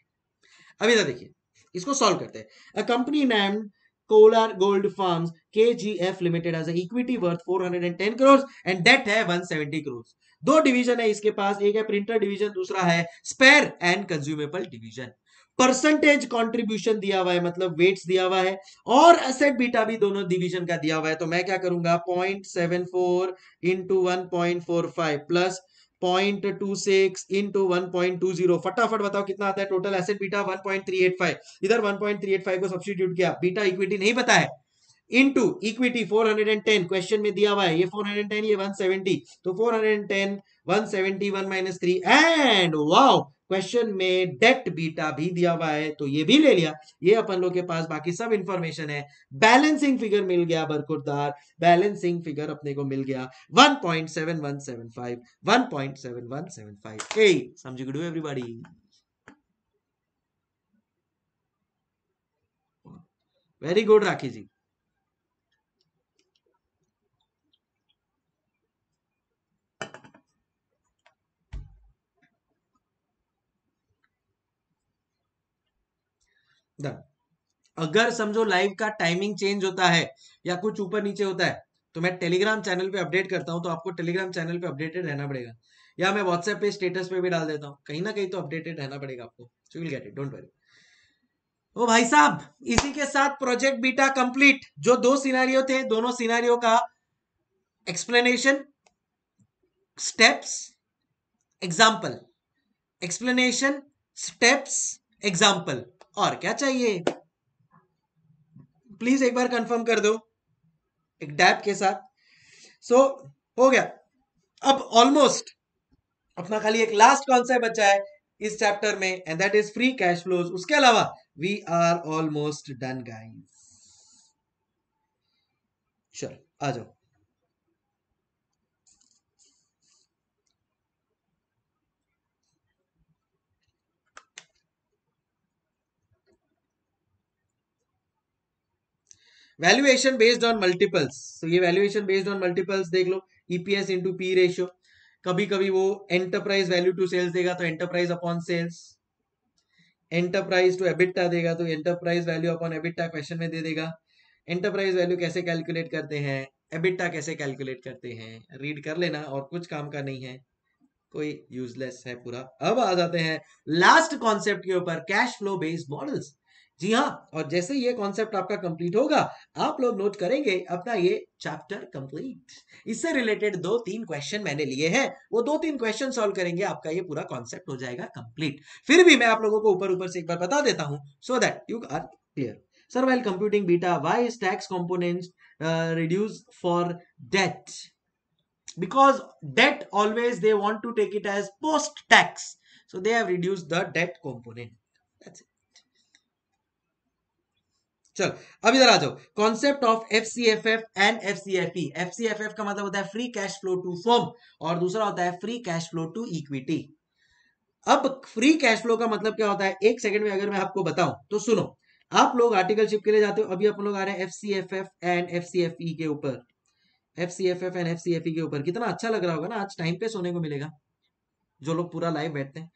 अभी देखिए, इसको सॉल्व करते हैं। A company name Kolar Gold Farms KGF Limited has an equity worth 410 crores and debt है 170 crores. दो डिवीज़न है इसके पास, एक है प्रिंटर डिवीज़न दूसरा है spare and consumable division percentage contribution दिया हुआ है मतलब वेट्स दिया हुआ है और असेट बीटा भी दोनों डिवीज़न का दिया हुआ है। तो मैं क्या करूँगा? Point seven four into one point four five plus point two six into one point two zero फटाफट बताओ कितना आता है total asset beta one point three eight five इधर one point three eight five को सब्सिट्यूट किया। Beta equity नहीं पता है इन टू इक्विटी 410 क्वेश्चन में दिया हुआ है। ये 410 ये 170 तो 410 170 1 minus three and wow question में डेट बीटा भी दिया हुआ है तो ये भी ले लिया। ये अपन लोग के पास बाकी सब इंफॉर्मेशन है। बैलेंसिंग फिगर मिल गया, बरकुरदार। बैलेंसिंग फिगर अपने को मिल गया। 1.7175 1.7175 ए समझ good everybody very good Rakhi ji. Done अगर समझो लाइव का टाइमिंग चेंज होता है या कुछ ऊपर नीचे होता है तो मैं टेलीग्राम चैनल पे अपडेट करता हूँ तो आपको टेलीग्राम चैनल पे अपडेटेड रहना पड़ेगा। या मैं व्हाट्सएप पे स्टेटस पे भी डाल देता हूँ, कहीं ना कहीं तो अपडेटेड रहना पड़ेगा आपको। So will get it don't worry ओ भाई साहब, इसी के साथ प्रोजेक्ट बीटा कंप्लीट जो दो सिनारियो थे, दोनों सिनारियो का explanation steps example explanation steps example और क्या चाहिए? प्लीज़ एक बार कंफर्म कर दो एक डैप के साथ। सो so, हो गया। अब ऑलमोस्ट अपना खाली एक लास्ट कॉन्सेप्ट बचा है इस चैप्टर में and that is free cash flows उसके अलावा we are almost done guys चलो आ जाओ। वैल्यूएशन बेस्ड ऑन मल्टीपल्स तो ये वैल्यूएशन बेस्ड ऑन मल्टीपल्स देख लो ईपीएस इंटू पी रेशियो कभी कभी वो एंटरप्राइज वैल्यू टू सेल्स देगा तो enterprise upon sales enterprise to EBITDA देगा तो enterprise value upon EBITDA question में दे देगा। एंटरप्राइज वैल्यू कैसे कैलकुलेट करते हैं? एबिटा कैसे कैलकुलेट करते हैं? रीड कर लेना और कुछ काम का नहीं है। कोई यूजलेस है पूरा। अब आ जाते हैं लास्ट कॉन्सेप्ट के ऊपर कैश फ्लो बेस्ड मॉडल्स जी हाँ और जैसे ये कॉन्सेप्ट आपका कंप्लीट होगा, आप लोग नोट करेंगे अपना ये चैप्टर कंप्लीट इससे रिलेटेड दो तीन क्वेश्चन मैंने लिए हैं। वो दो तीन क्वेश्चन सॉल्व करेंगे, आपका ये पूरा कॉन्सेप्ट हो जाएगा कंप्लीट फिर भी मैं आप लोगों को ऊपर ऊपर से एक बार बता देता हूँ so that you are clear sir while computing beta why tax component reduce for debt because debt always they want to take it as post tax so they have reduced the debt component. चल, अब इधर आ जाओ। Concept of F C F F and F C F E F C F F का मतलब होता है free cash flow to firm और दूसरा होता है free cash flow to equity अब फ्री कैश फ्लो का मतलब क्या होता है? एक सेकंड में अगर मैं आपको बताऊँ तो सुनो। आप लोग आर्टिकलशिप के लिए जाते हो, अभी अपन लोग आ रहे हैं F C F F and F C F E के ऊपर। F C F F and F C F E के ऊपर। कितना अच्छा लग रहा होगा ना, आज टाइम पे सोने को मिलेगा। जो लोग पूरा लाइव बैठते हैं।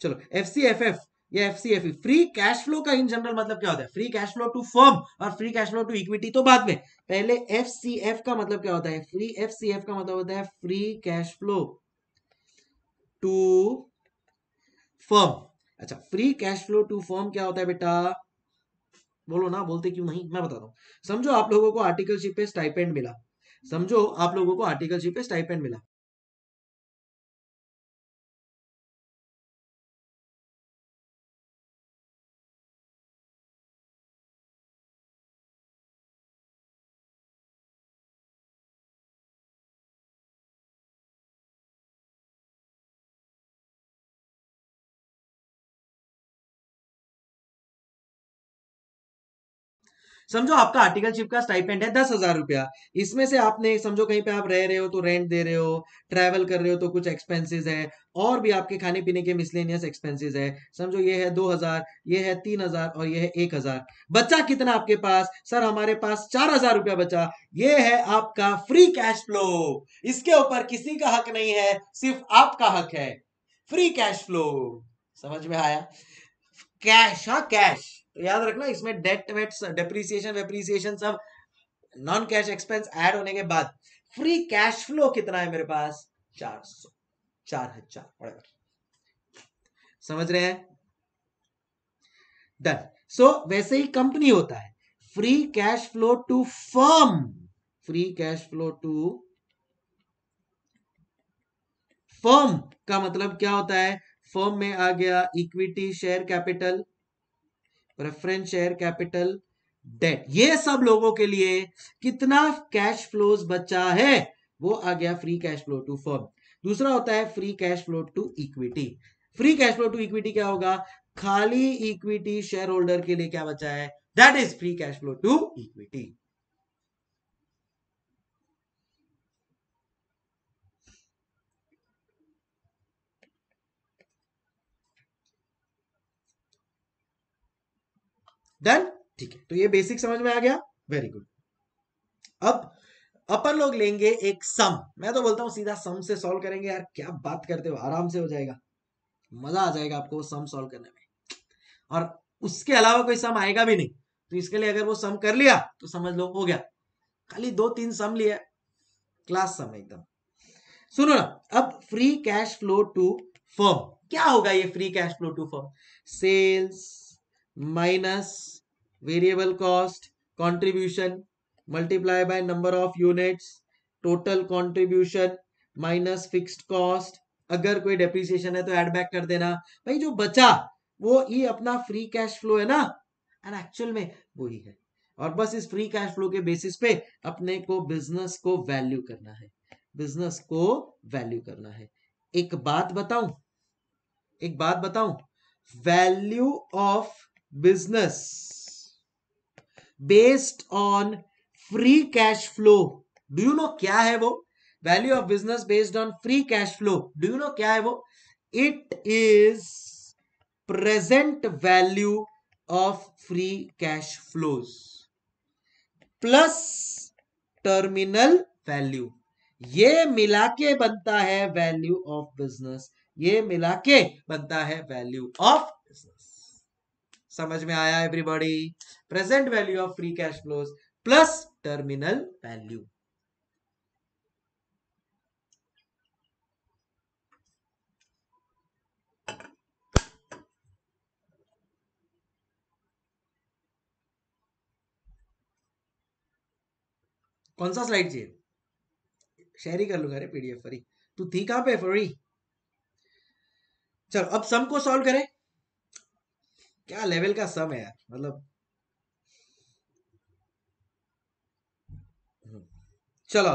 चलो एफ़ सी एफ़ एफ़ या F C F free cash flow का इन जनरल मतलब क्या होता है? Free cash flow to firm और free cash flow to equity तो बाद में। पहले एफ़ सी एफ़ का मतलब क्या होता है? फ्री एफ़ सी एफ़ का मतलब होता है free cash flow to firm अच्छा free cash flow to firm क्या होता है बेटा? बोलो ना, बोलते क्यों नहीं? मैं बताता हूँ। समझो आप लोगों को आर्टिकलशिप पे स्टाइपेंड मिला। समझो आप लोगों को आर्टिकलशिप पे स्टाइपेंड मिला। समझो आपका आर्टिकल आर्टिकलशिप का स्टाइपेंड है दस हज़ार रुपया। इसमें से आपने, समझो कहीं पे आप रह रहे हो तो रेंट दे रहे हो ट्रैवल कर रहे हो तो कुछ एक्सपेंसेस है, और भी आपके खाने पीने के मिसलेनियस एक्सपेंसेस है। समझो ये है दो हज़ार, ये है तीन हज़ार, और ये है एक हज़ार। बचा कितना आपके पास? सर, हमारे पास चार हज़ार रुपया बचा। ये है आपका फ्री कैश फ्लो इसके ऊपर किसी का हक नहीं है, सिर्फ़ आपका हक है। फ्री कैश फ्लो समझ में आया? कैश हाँ कैश याद रखना इसमें डेट वेट डेप्रीसिएशन वेप्रीसिएशन सब नॉन कैश एक्सपेंस ऐड होने के बाद फ्री कैश फ्लो कितना है मेरे पास? चार सौ चार हज़ार समझ रहे हैं? डन सो so, वैसे ही कंपनी होता है। Free cash flow to firm free cash flow to firm का मतलब क्या होता है? फर्म में आ गया equity share capital preference share capital debt ये सब लोगों के लिए कितना कैश फ्लोज बचा है? वो आ गया free cash flow to firm दूसरा होता है free cash flow to equity free cash flow to equity क्या होगा? खाली इक्विटी शेयर होल्डर के लिए क्या बचा है? That is free cash flow to equity done ठीक है तो ये बेसिक समझ में आ गया? वेरी गुड अब अपन लोग लेंगे एक सम मैं तो बोलता हूँ, सीधा सम से सॉल्व करेंगे यार, क्या बात करते हो? आराम से हो जाएगा। मज़ा आ जाएगा आपको सम सॉल्व करने में। और उसके अलावा कोई सम आएगा भी नहीं। तो इसके लिए अगर वो सम कर लिया तो समझ लो, हो गया। खाली दो तीन सम लिया क्लास सम एकदम। सुनो ना, अब free cash flow to firm क्या होगा ये free cash flow to firm sales minus variable cost, contribution, multiply by number of units, total contribution minus fixed cost अगर कोई डेप्रिसिएशन है तो एड बैक कर देना। भाई, जो बचा, वो ये अपना फ्री कैश फ्लो है ना? एंड एक्चुअल में वही है। और बस इस फ्री कैश फ्लो के बेसिस पे अपने को बिज़नेस को वैल्यू करना है। बिज़नेस को वैल्यू करना है। एक बात बताऊँ? एक बात बताऊँ? Value of business based on free cash flow do you know क्या है वो value of business based on free cash flow do you know क्या है वो it is present value of free cash flows plus terminal value ये मिला के बनता है वैल्यू ऑफ़ बिज़नेस ये मिला के बनता है वैल्यू ऑफ़ समझ में आया everybody present value of free cash flows plus terminal value कौन सा स्लाइड चाहिए? शेयर ही कर लूँगा अरे पीडीएफ फरी। तू थी कहाँ पे, फरी? चलो, अब सम को सॉल्व करें। क्या लेवल का सम है यार? मतलब हम्म, चलो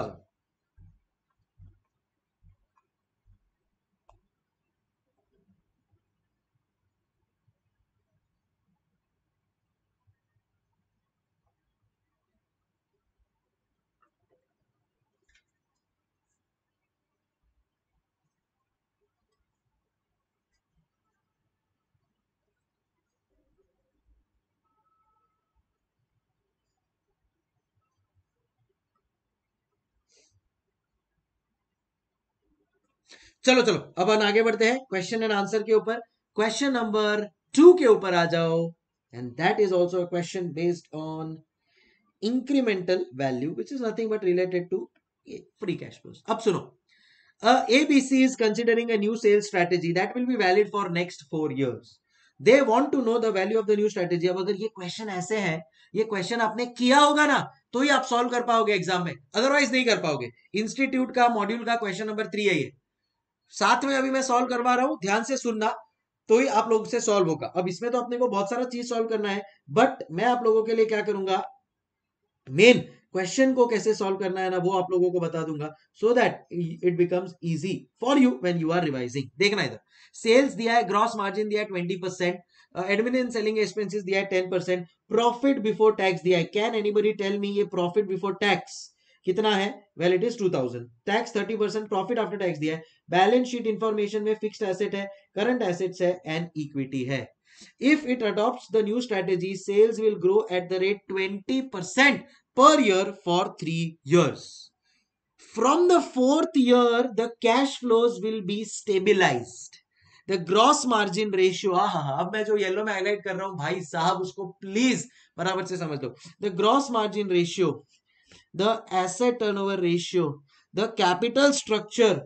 चलो चलो अब हम आगे बढ़ते हैं क्वेश्चन एंड आंसर के ऊपर। क्वेश्चन नंबर टू के ऊपर आ जाओ। And that is also question based on incremental value which is nothing but related to free cash flows अब सुनो। Uh, ABC is considering a new sales strategy that will be valid for next four years. They want to know the value of the new. अब अगर ये question ऐसे है ये question आपने किया होगा ना तो ही आप सॉल्व कर पाओगे एग्ज़ाम में। अदरवाइज़ नहीं कर पाओगे। इंस्टीट्यूट का मॉड्यूल का क्वेश्चन नंबर थ्री है ये। साथ में अभी मैं सॉल्व करवा रहा हूँ, ध्यान से सुनना तो ही आप लोगों से सॉल्व होगा। अब इसमें तो अपने को बहुत सारा चीज़ सॉल्व करना है बट मैं आप लोगों के लिए क्या करूँगा? मेन क्वेश्चन को कैसे सॉल्व करना है ना, वो आप लोगों को बता दूँगा so that it becomes easy for you when you are revising देखना इधर। सेल्स दिया है ग्रॉस मार्जिन दिया है twenty percent admin and selling expenses दिया है ten percent profit before tax दिया है। कैन एनीबडी टेल मी ये प्रॉफिट बिफोर टैक्स कितना है? Well it is two thousand tax thirty percent profit after tax दिया है। बैलेंस शीट इन्फॉर्मेशन में फिक्स एसेट है करंट एसेट्स है एंड इक्विटी है। If it adopt the new strategy sales will grow at the rate twenty percent per year for three years from the fourth year the cash flows will be stabilize the gross margin ratio अब मैं जो yellow में highlight कर रहा हूँ, भाई साहब, उसको प्लीज़ बराबर से समझ दो the gross margin ratio the asset turnover ratio the capital structure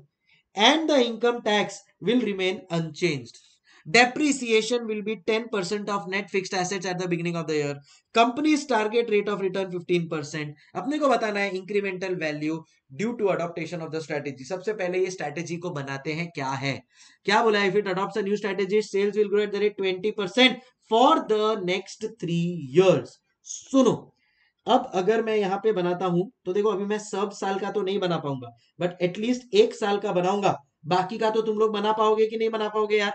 and the income tax will remain unchanged depreciation will be 10% of net fixed assets at the beginning of the year company's target rate of return 15% अपने को बताना है incremental value due to adoption of the strategy सबसे पहले ये strategy को बनाते हैं क्या है क्या बोला है if it adopts a new strategy sales will grow at the rate 20% for the next three years सुनो अब अगर मैं यहाँ पे बनाता हूँ तो देखो अभी मैं सब साल का तो नहीं बना पाऊँगा बट एटलीस्ट एक साल का बनाऊँगा। बाकी का तो तुम लोग बना पाओगे कि नहीं बना पाओगे यार?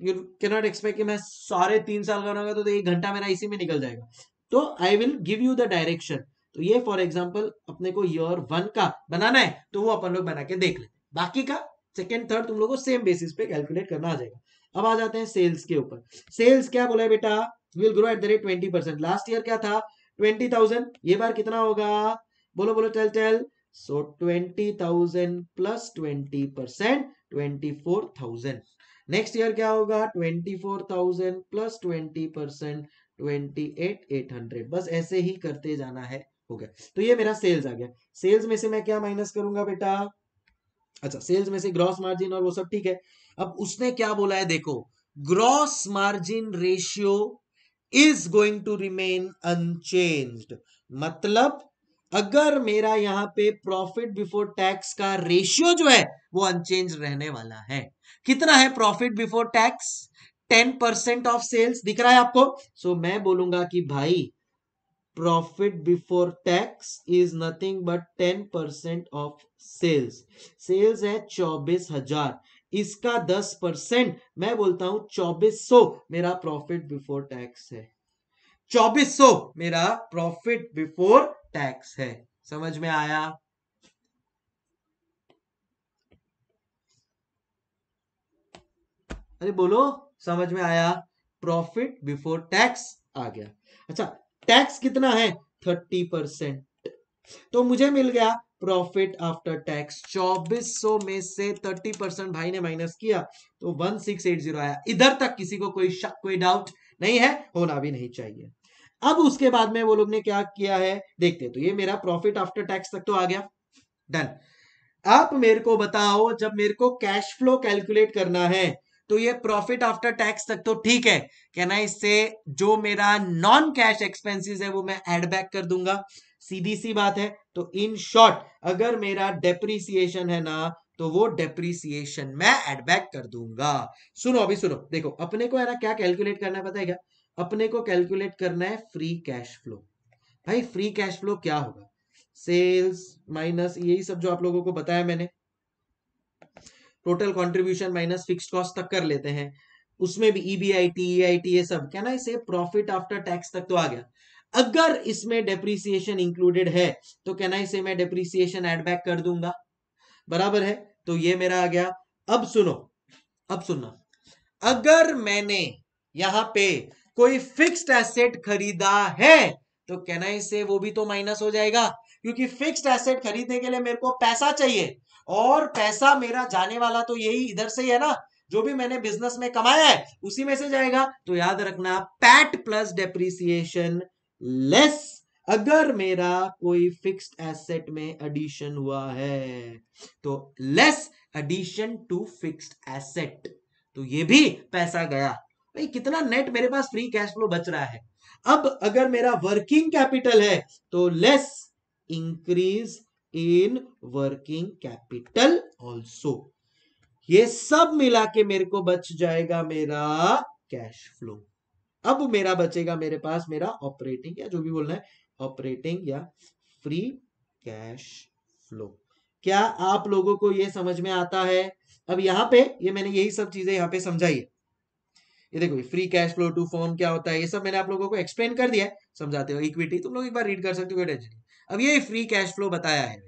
यू कैनॉट एक्सपेक्ट कि मैं सारे तीन साल का बनाऊँगा तो एक घंटा मेरा इसी में निकल जाएगा। तो I will give you the direction तो ये फॉर एग्ज़ाम्पल अपने को ईयर वन का बनाना है तो वो अपन लोग बना के देख लेते बाकी का सेकेंड थर्ड तुम लोग को सेम बेसिस पे कैलकुलेट करना आ जाएगा। अब आ जाते हैं सेल्स के ऊपर। सेल्स क्या बोला बेटा? Will grow at the rate twenty percent last year क्या था? ट्वेंटी थाउज़ेंड ये बार कितना होगा? बोलो बोलो tell tell so twenty thousand plus twenty percent twenty four thousand next year क्या होगा? Twenty four thousand plus twenty percent twenty eight eight hundred बस ऐसे ही करते जाना है, हो गया। तो ये मेरा सेल्स आ गया। सेल्स में से मैं क्या माइनस करूँगा बेटा? अच्छा सेल्स में से ग्रॉस मार्जिन और वो सब, ठीक है। अब उसने क्या बोला है, देखो gross margin ratio is going to remain unchanged मतलब अगर मेरा यहाँ पे प्रॉफिट बिफोर टैक्स का रेशियो जो है वो अनचेंज रहने वाला है। कितना है profit before tax ten percent of sales दिख रहा है आपको। सो so, मैं बोलूँगा कि भाई profit before tax is nothing but ten percent of sales. Sales है चौबीस हज़ार। इसका दस परसेंट, मैं बोलता हूँ चौबीस सौ मेरा प्रॉफिट बिफोर टैक्स है। चौबीस सौ मेरा प्रॉफिट बिफोर टैक्स है। समझ में आया? अरे बोलो, समझ में आया? प्रॉफिट बिफोर टैक्स आ गया। अच्छा टैक्स कितना है? थर्टी परसेंट तो मुझे मिल गया प्रॉफिट आफ्टर टैक्स चौबीस सौ में से थर्टी परसेंट भाई ने माइनस किया तो वन सिक्स एट ज़ीरो आया। इधर तक किसी को कोई शक, कोई डाउट नहीं है, होना भी नहीं चाहिए। अब उसके बाद में वो लोग ने क्या किया है, देखते तो ये मेरा प्रॉफिट आफ्टर टैक्स तक तो आ गया। डन आप मेरे को बताओ, जब मेरे को कैश फ्लो कैलकुलेट करना है तो ये प्रॉफिट आफ्टर टैक्स तक तो ठीक है। कहना इससे जो मेरा नॉन कैश एक्सपेंसेस है, वो मैं एड बैक कर दूँगा। सीधी सी बात है तो इन शॉर्ट अगर मेरा डेप्रीसिएशन है ना तो वो डेप्रीसिएशन मैं एड बैक कर दूँगा। सुनो अभी सुनो, देखो, अपने को है ना क्या कैलकुलेट करना है पता है क्या? अपने को कैलकुलेट करना है फ्री कैश फ्लो भाई फ्री कैश फ्लो क्या होगा? सेल्स माइनस यही सब जो आप लोगों को बताया मैंने। Total contribution minus fix cost तक कर लेते हैं। उसमें भी ईबीआईटी ईआईटी ये सब, क्या ना इसे प्रॉफिट आफ्टर टैक्स तक तो आ गया। अगर इसमें डेप्रीसिएशन इंक्लूडेड है तो क्या ना इसे मैं डेप्रीसिएशन एड बैक कर दूँगा? बराबर है? तो ये मेरा आ गया। अब सुनो अब सुनो अगर मैंने यहाँ पे कोई फिक्स्ड एसेट खरीदा है तो कहना से वो भी तो माइनस हो जाएगा? क्योंकि फिक्स्ड एसेट खरीदने के लिए मेरे को पैसा चाहिए। और पैसा मेरा जाने वाला तो यही इधर से ही है ना। जो भी मैंने बिज़नेस में कमाया है, उसी में से जाएगा। तो याद रखना पैट प्लस डेप्रीसिएशन लेस अगर मेरा कोई फिक्स्ड एसेट में एडिशन हुआ है तो less addition to fixed asset तो ये भी पैसा गया। भाई, कितना नेट मेरे पास फ्री कैश फ्लो बच रहा है। अब अगर मेरा वर्किंग कैपिटल है तो less increase in working capital also ये सब मिला के मेरे को बच जाएगा मेरा कैश फ्लो अब मेरा बचेगा मेरे पास मेरा ऑपरेटिंग या जो भी बोलना है ऑपरेटिंग या फ्री कैश फ्लो क्या आप लोगों को ये समझ में आता है? अब यहाँ पे, ये मैंने यही सब चीज़ें यहाँ पे समझाई है। ये देखो free cash flow to firm क्या होता है? ये सब मैंने आप लोगों को एक्सप्लेन कर दिया है। समझाते हो इक्विटी तुम लोग एक बार रीड कर सकते हो टेंशन अब ये फ्री कैश फ्लो बताया है।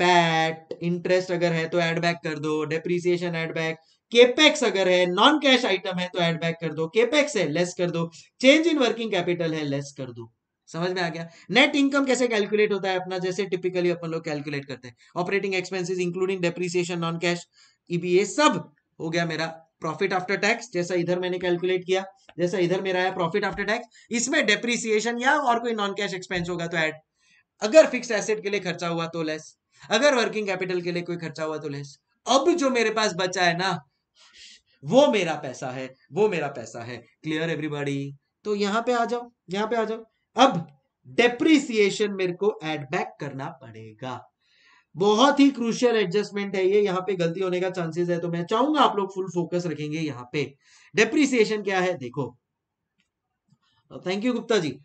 पैट इंटरेस्ट अगर है तो एड बैक कर दो डेप्रीसिएशन एड बैक केपेक्स अगर है नॉन कैश आइटम है तो एड बैक कर दो। केपेक्स है लेस कर दो। चेंज इन वर्किंग कैपिटल है लेस कर दो। समझ में आ गया? नेट इनकम कैसे कैलकुलेट होता है अपना? जैसे टिपिकली अपन लोग कैलकुलेट करते हैं। Operating expenses including depreciation non cash EBA सब हो गया मेरा प्रॉफिट आफ्टर टैक्स जैसा इधर मैंने कैलकुलेट किया, जैसा इधर मेरा है प्रॉफिट आफ्टर टैक्स इसमें डेप्रीसिएशन या और कोई नॉन कैश एक्सपेंस होगा तो ऐड अगर फिक्स एसेट के लिए खर्चा हुआ तो लेस अगर वर्किंग कैपिटल के लिए कोई खर्चा हुआ तो लेस अब जो मेरे पास बचा है ना वो मेरा पैसा है, वो मेरा पैसा है। क्लियर एवरीबॉडी तो यहाँ पे आ जाओ, यहाँ पे आ जाओ। अब डेप्रीसिएशन मेरे को एड बैक करना पड़ेगा। बहुत ही क्रूशियल एडजस्टमेंट है ये। यहाँ पे गलती होने का चांसेस है तो मैं चाहूँगा आप लोग फुल फोकस रखेंगे यहाँ पे। डेप्रिसिएशन क्या है? देखो। Thank you Gupta ji.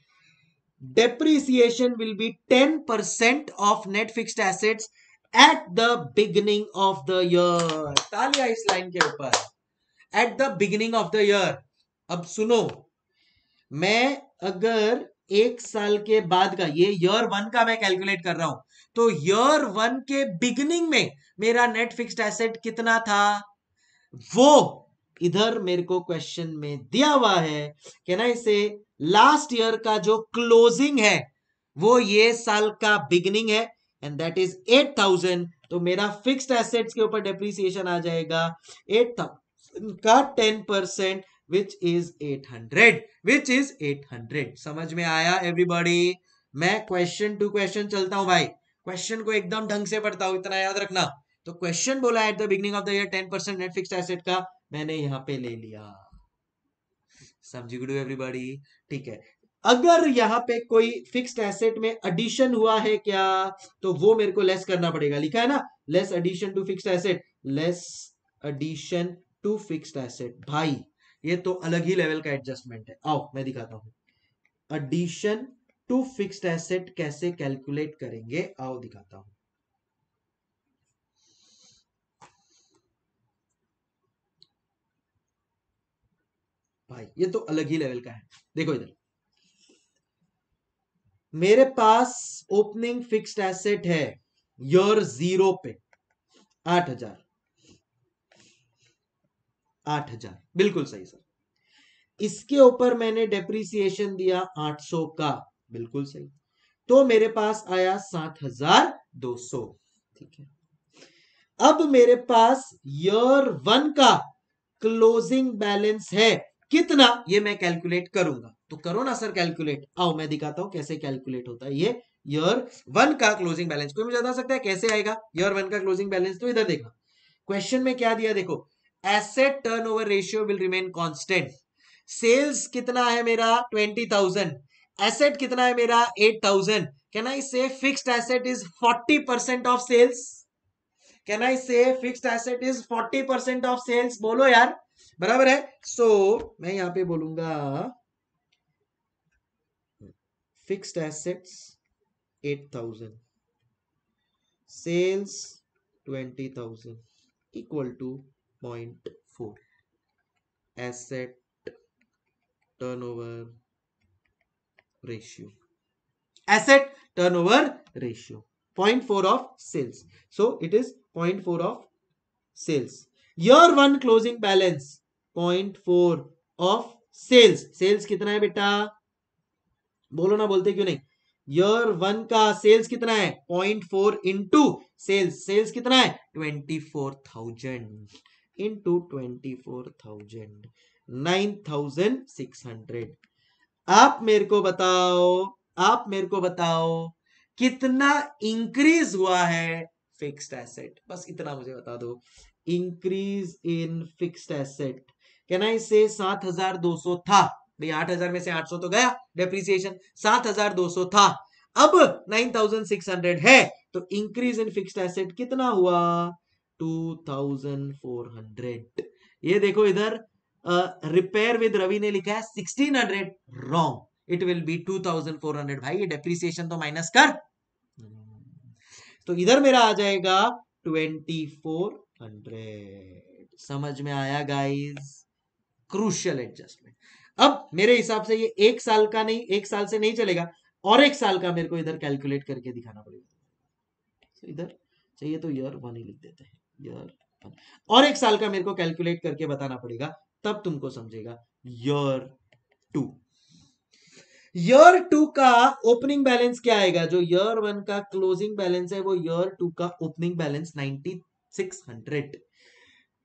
Depreciation will be 10% of net fixed assets at the beginning of the year तालिया इस लाइन के ऊपर at the beginning of the year अब सुनो, मैं अगर एक साल के बाद का, ये ईयर वन का मैं कैलकुलेट कर रहा हूँ तो ईयर वन के बिगिनिंग में मेरा नेट फिक्स्ड एसेट कितना था? वो इधर मेरे को क्वेश्चन में दिया हुआ है कहना इसे लास्ट ईयर का जो क्लोजिंग है, वो ये साल का बिगनिंग है and that is eight thousand तो मेरा फिक्स्ड एसेट्स के ऊपर डेप्रीसिएशन आ जाएगा एट थाउज़ेंड का ten percent which is eight hundred which is eight hundred समझ में आया एवरीबॉडी मैं क्वेश्चन टू क्वेश्चन चलता हूँ, भाई। क्वेश्चन को एकदम ढंग से पढ़ता हूँ, इतना याद रखना। तो क्वेश्चन बोला at the beginning of the year ten percent net fixed asset का, मैंने यहाँ पे ले लिया। समझी गुड एवरीबॉडी ठीक है। अगर यहाँ पे कोई फिक्स्ड एसेट में एडिशन हुआ है क्या तो वो मेरे को लेस करना पड़ेगा। लिखा है ना less addition to fixed asset less addition to fixed asset भाई, ये तो अलग ही लेवल का एडजस्टमेंट है। आओ, मैं दिखाता हूँ। एडिशन टू फिक्स्ड एसेट कैसे कैलकुलेट करेंगे? आओ, दिखाता हूँ। भाई, ये तो अलग ही लेवल का है। देखो इधर। मेरे पास ओपनिंग फिक्स्ड एसेट है योर ज़ीरो पे। आठ हज़ार। आठ हज़ार। बिल्कुल सही सर इसके ऊपर मैंने डेप्रिसिएशन दिया आठ सौ का। बिल्कुल सही। तो मेरे पास आया सात हज़ार दो सौ। ठीक है। अब मेरे पास ईयर वन का क्लोजिंग बैलेंस है। कितना? ये मैं कैलकुलेट करूँगा। तो करो ना सर कैलकुलेट आओ मैं दिखाता हूँ कैसे कैलकुलेट होता है। ये ईयर वन का क्लोजिंग बैलेंस कोई मुझे बता सकता है कैसे आएगा? ईयर वन का क्लोजिंग बैलेंस तो इधर देखना। क्वेश्चन में क्या दिया? देखो asset turnover ratio will remain constant sales कितना है मेरा? ट्वेंटी थाउज़ेंड एसेट कितना है मेरा? Eight thousand can I say fixed asset is forty percent of sales can I say fixed asset is forty percent of sales बोलो यार। बराबर है? सो so, मैं यहाँ पे बोलूँगा thousand equal to point four asset turnover ratio asset turnover ratio point four of sales so it is point four of sales year one closing balance point four of sales sales कितना है बेटा? बोलो ना, बोलते क्यों नहीं? Year one का sales कितना है? Point four into sales sales कितना है? Twenty four thousand into twenty four thousand nine thousand six hundred आप मेरे को बताओ, आप मेरे को बताओ, कितना इंक्रीज हुआ है फिक्स्ड एसेट बस इतना मुझे बता दो। Increase in fixed asset can I say सात हज़ार दो सौ था? भाई, आठ हज़ार में से आठ सौ तो गया डेप्रीसिएशन सात हज़ार दो सौ था। अब नाइन थाउज़ेंड सिक्स हंड्रेड है तो इंक्रीज इन फिक्स्ड एसेट कितना हुआ? टू थाउज़ेंड फोर हंड्रेड ये देखो इधर रिपेयर विद रवि ने लिखा है sixteen hundred wrong it will be two thousand four hundred भाई, ये डेप्रीसिएशन तो माइनस कर। तो इधर मेरा आ जाएगा ट्वेंटी फोर हंड्रेड समझ में आया गाइज़ क्रूशियल एडजस्टमेंट अब मेरे हिसाब से ये एक साल का नहीं, एक साल से नहीं चलेगा, और एक साल का मेरे को इधर कैलकुलेट करके दिखाना पड़ेगा। तो इधर चाहिए तो ईयर वन ही लिख देते हैं ईयर वन और एक साल का मेरे को कैलकुलेट करके बताना पड़ेगा, तब तुमको समझेगा ईयर टू ईयर टू का ओपनिंग बैलेंस क्या आएगा? जो ईयर वन का क्लोजिंग बैलेंस है, वो ईयर टू का opening balance ninety six hundred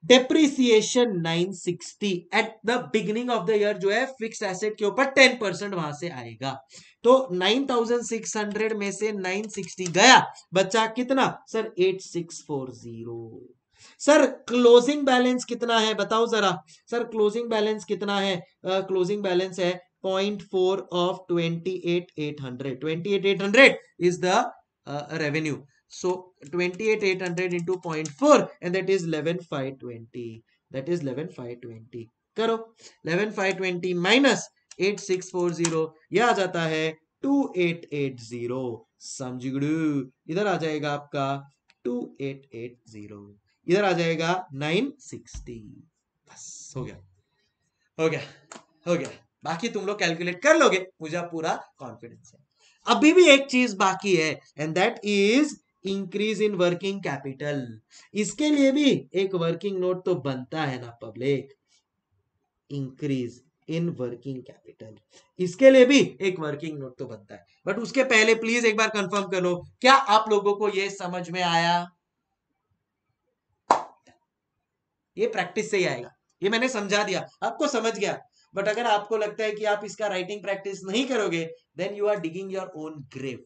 depreciation 960 at the beginning of the year जो है फिक्स्ड एसेट के ऊपर 10 परसेंट वहाँ से आएगा। तो 9600 में से 960 गया। बच्चा कितना? सर 8640 सर क्लोजिंग बैलेंस कितना है? बताओ जरा। सर क्लोजिंग बैलेंस कितना है? क्लोजिंग uh, बैलेंस है point four of twenty eight eight hundred twenty eight eight hundred is the revenue so 28 800 into 0.4 and that is 11 520 that is 11 520 करो. 11 520 minus 8640 ये आ जाता है 2880 समझ इधर आ जाएगा आपका 2880 इधर आ जाएगा 960 बस, हो गया. हो गया. हो गया. बाकी तुम लोग कैलकुलेट कर लोगे. मुझे पूरा कॉन्फिडेंस है. अभी भी एक चीज़ बाकी है and that is increase in working capital इसके लिए भी एक वर्किंग नोट तो बनता है ना public increase in working capital इसके लिए भी एक वर्किंग नोट तो बनता है. बट उसके पहले प्लीज़ एक बार कंफर्म कर लो, क्या आप लोगों को यह समझ में आया? ये प्रैक्टिस से ही आएगा. ये मैंने समझा दिया. आपको समझ गया. बट अगर आपको लगता है कि आप इसका राइटिंग प्रैक्टिस नहीं करोगे then you are digging your own grave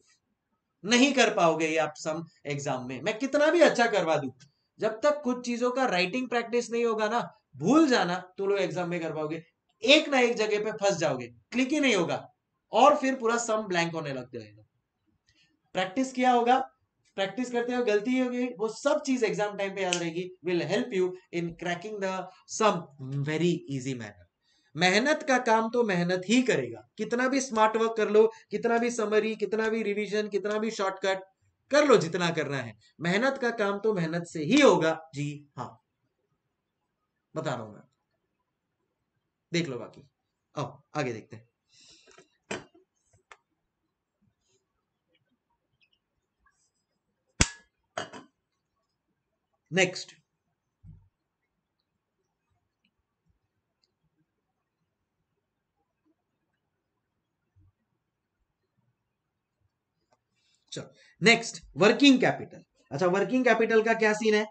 नहीं कर पाओगे ये आप सम एग्ज़ाम में। मैं कितना भी अच्छा करवा दू, जब तक कुछ चीज़ों का राइटिंग प्रैक्टिस नहीं होगा ना, भूल जाना तो लोग एग्ज़ाम में कर पाओगे एक ना एक जगह पे फंस जाओगे क्लिक ही नहीं होगा, और फिर पूरा सम ब्लैंक होने लग जाएगा प्रैक्टिस किया होगा प्रैक्टिस करते हुए गलती होगी, वो सब चीज़ एग्ज़ाम टाइम पे याद रहेगी will help you in cracking the sum very easy manner मेहनत का काम तो मेहनत ही करेगा। कितना भी स्मार्ट वर्क कर लो, कितना भी समरी कितना भी रिवीजन कितना भी शॉर्टकट कर लो जितना करना है। मेहनत का काम तो मेहनत से ही होगा। जी हाँ। बता रहा हूँ मैं। देख लो बाकी। अब आगे देखते हैं। नेक्स्ट चलो नेक्स्ट वर्किंग कैपिटल अच्छा वर्किंग कैपिटल का क्या सीन है?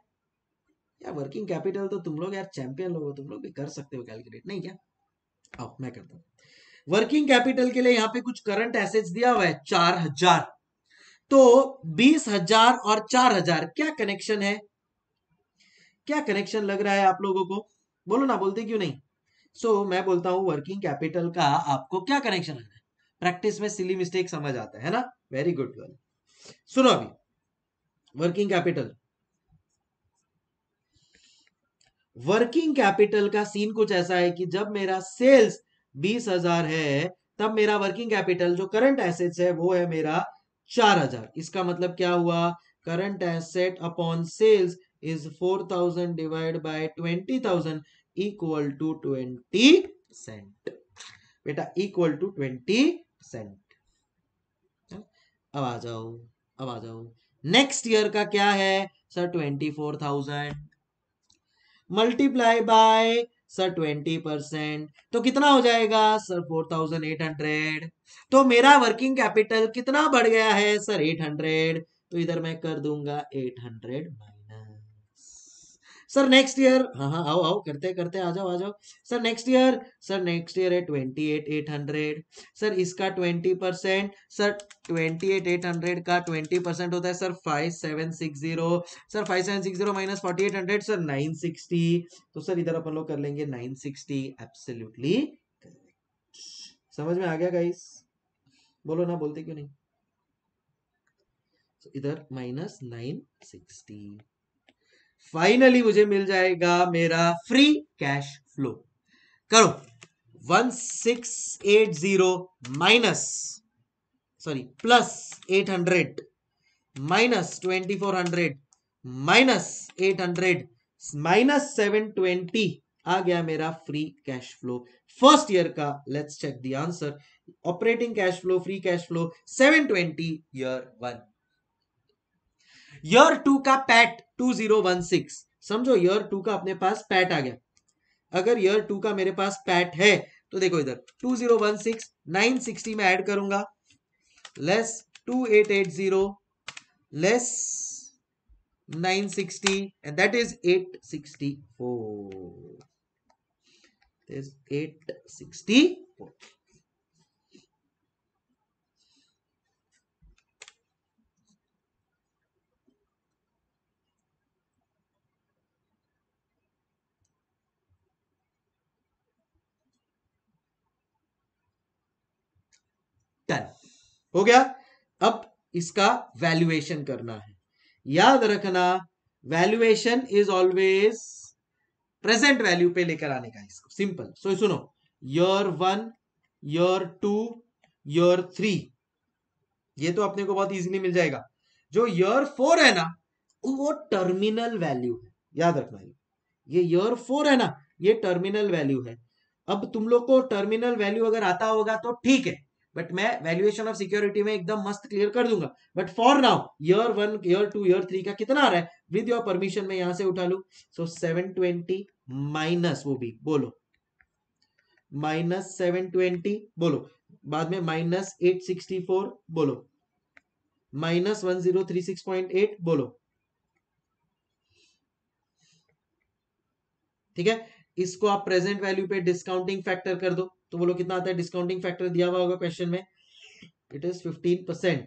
यार वर्किंग कैपिटल तो तुम लोग यार चैंपियन लोग हो तुम लोग भी कर सकते हो कैलकुलेट नहीं क्या? आओ मैं करता हूँ। वर्किंग कैपिटल के लिए यहाँ पे कुछ करंट एसेट्स दिया हुआ है चार हज़ार। तो बीस हज़ार और चार हज़ार क्या कनेक्शन है? क्या कनेक्शन लग रहा है आप लोगों को? बोलो ना बोलते क्यों नहीं? सो so, मैं बोलता हूँ वर्किंग कैपिटल का आपको क्या कनेक्शन है? प्रैक्टिस में सिली मिस्टेक समझ आता है ना? वेरी गुड गर्ल सुनो अभी। वर्किंग कैपिटल वर्किंग कैपिटल का सीन कुछ ऐसा है कि जब मेरा सेल्स बीस हज़ार है, तब मेरा वर्किंग कैपिटल जो करंट एसेट्स है, वो है मेरा चार हज़ार। इसका मतलब क्या हुआ? Current asset upon sales is four thousand divide by twenty thousand equal to twenty cent बेटा इक्वल टू ट्वेंटी सेंट अब आ जाओ। अब आ जाओ। नेक्स्ट ईयर का क्या है? Sir twenty four thousand multiply by sir twenty percent तो कितना हो जाएगा? Sir four thousand eight hundred तो मेरा वर्किंग कैपिटल कितना बढ़ गया है? सर एट हंड्रेड तो इधर मैं कर दूँगा 800 माइनस सर नेक्स्ट ईयर हाँ हाँ आओ आओ करते करते आ जाओ आ जाओ। Sir next year sir next year है twenty eight eight hundred sir इसका twenty percent sir twenty eight eight hundred का ट्वेंटी परसेंट होता है sir five seven six zero sir five seven six zero minus forty eight hundred sir nine sixty तो sir इधर अपन लोग कर लेंगे नाइन सिक्सटी एब्सोल्युटली समझ में आ गया गाइस बोलो ना बोलते क्यों नहीं? So, इधर माइनस नाइन सिक्सटी फाइनली मुझे मिल जाएगा मेरा फ्री कैश फ्लो करो. One six eight zero minus sorry plus eight hundred minus twenty four hundred minus eight hundred minus seven twenty आ गया मेरा free cash flow first year का let's check the answer operating cash flow free cash flow 720 year one year two का PAT 2016 समझो year two का अपने पास PAT आ गया। अगर ईयर टू का मेरे पास पैट है तो देखो इधर 2016 960 में ऐड करूँगा। Less 2880 less 960 and that is 864 is 864 done हो गया? अब इसका वैल्यूएशन करना है। याद रखना valuation is always present value पे लेकर आने का इसको। सिंपल सो so, सुनो। Year one year two year three ये तो अपने को बहुत इजीली मिल जाएगा। जो ईयर फोर है ना वो टर्मिनल वैल्यू है। याद रखना ये। ईयर फोर है ना ये टर्मिनल वैल्यू है। अब तुम लोग को टर्मिनल वैल्यू अगर आता होगा तो ठीक है। बट मैं वैल्यूएशन ऑफ़ सिक्योरिटी में एकदम मस्त क्लियर कर दूँगा। But for now year one year two year three का कितना आ रहा है? विद योर परमिशन में यहाँ से उठा लू। सो सेवन ट्वेंटी माइनस वो भी, बोलो। माइनस सेवन ट्वेंटी बोलो। बाद में माइनस एट सिक्सटी फोर बोलो। Minus one zero three six point eight बोलो। ठीक है? इसको आप प्रेजेंट वैल्यू पे डिस्काउंटिंग फैक्टर कर दो। तो बोलो कितना आता है? डिस्काउंटिंग फैक्टर दिया हुआ होगा क्वेश्चन में। इट इज़ फिफ्टीन परसेंट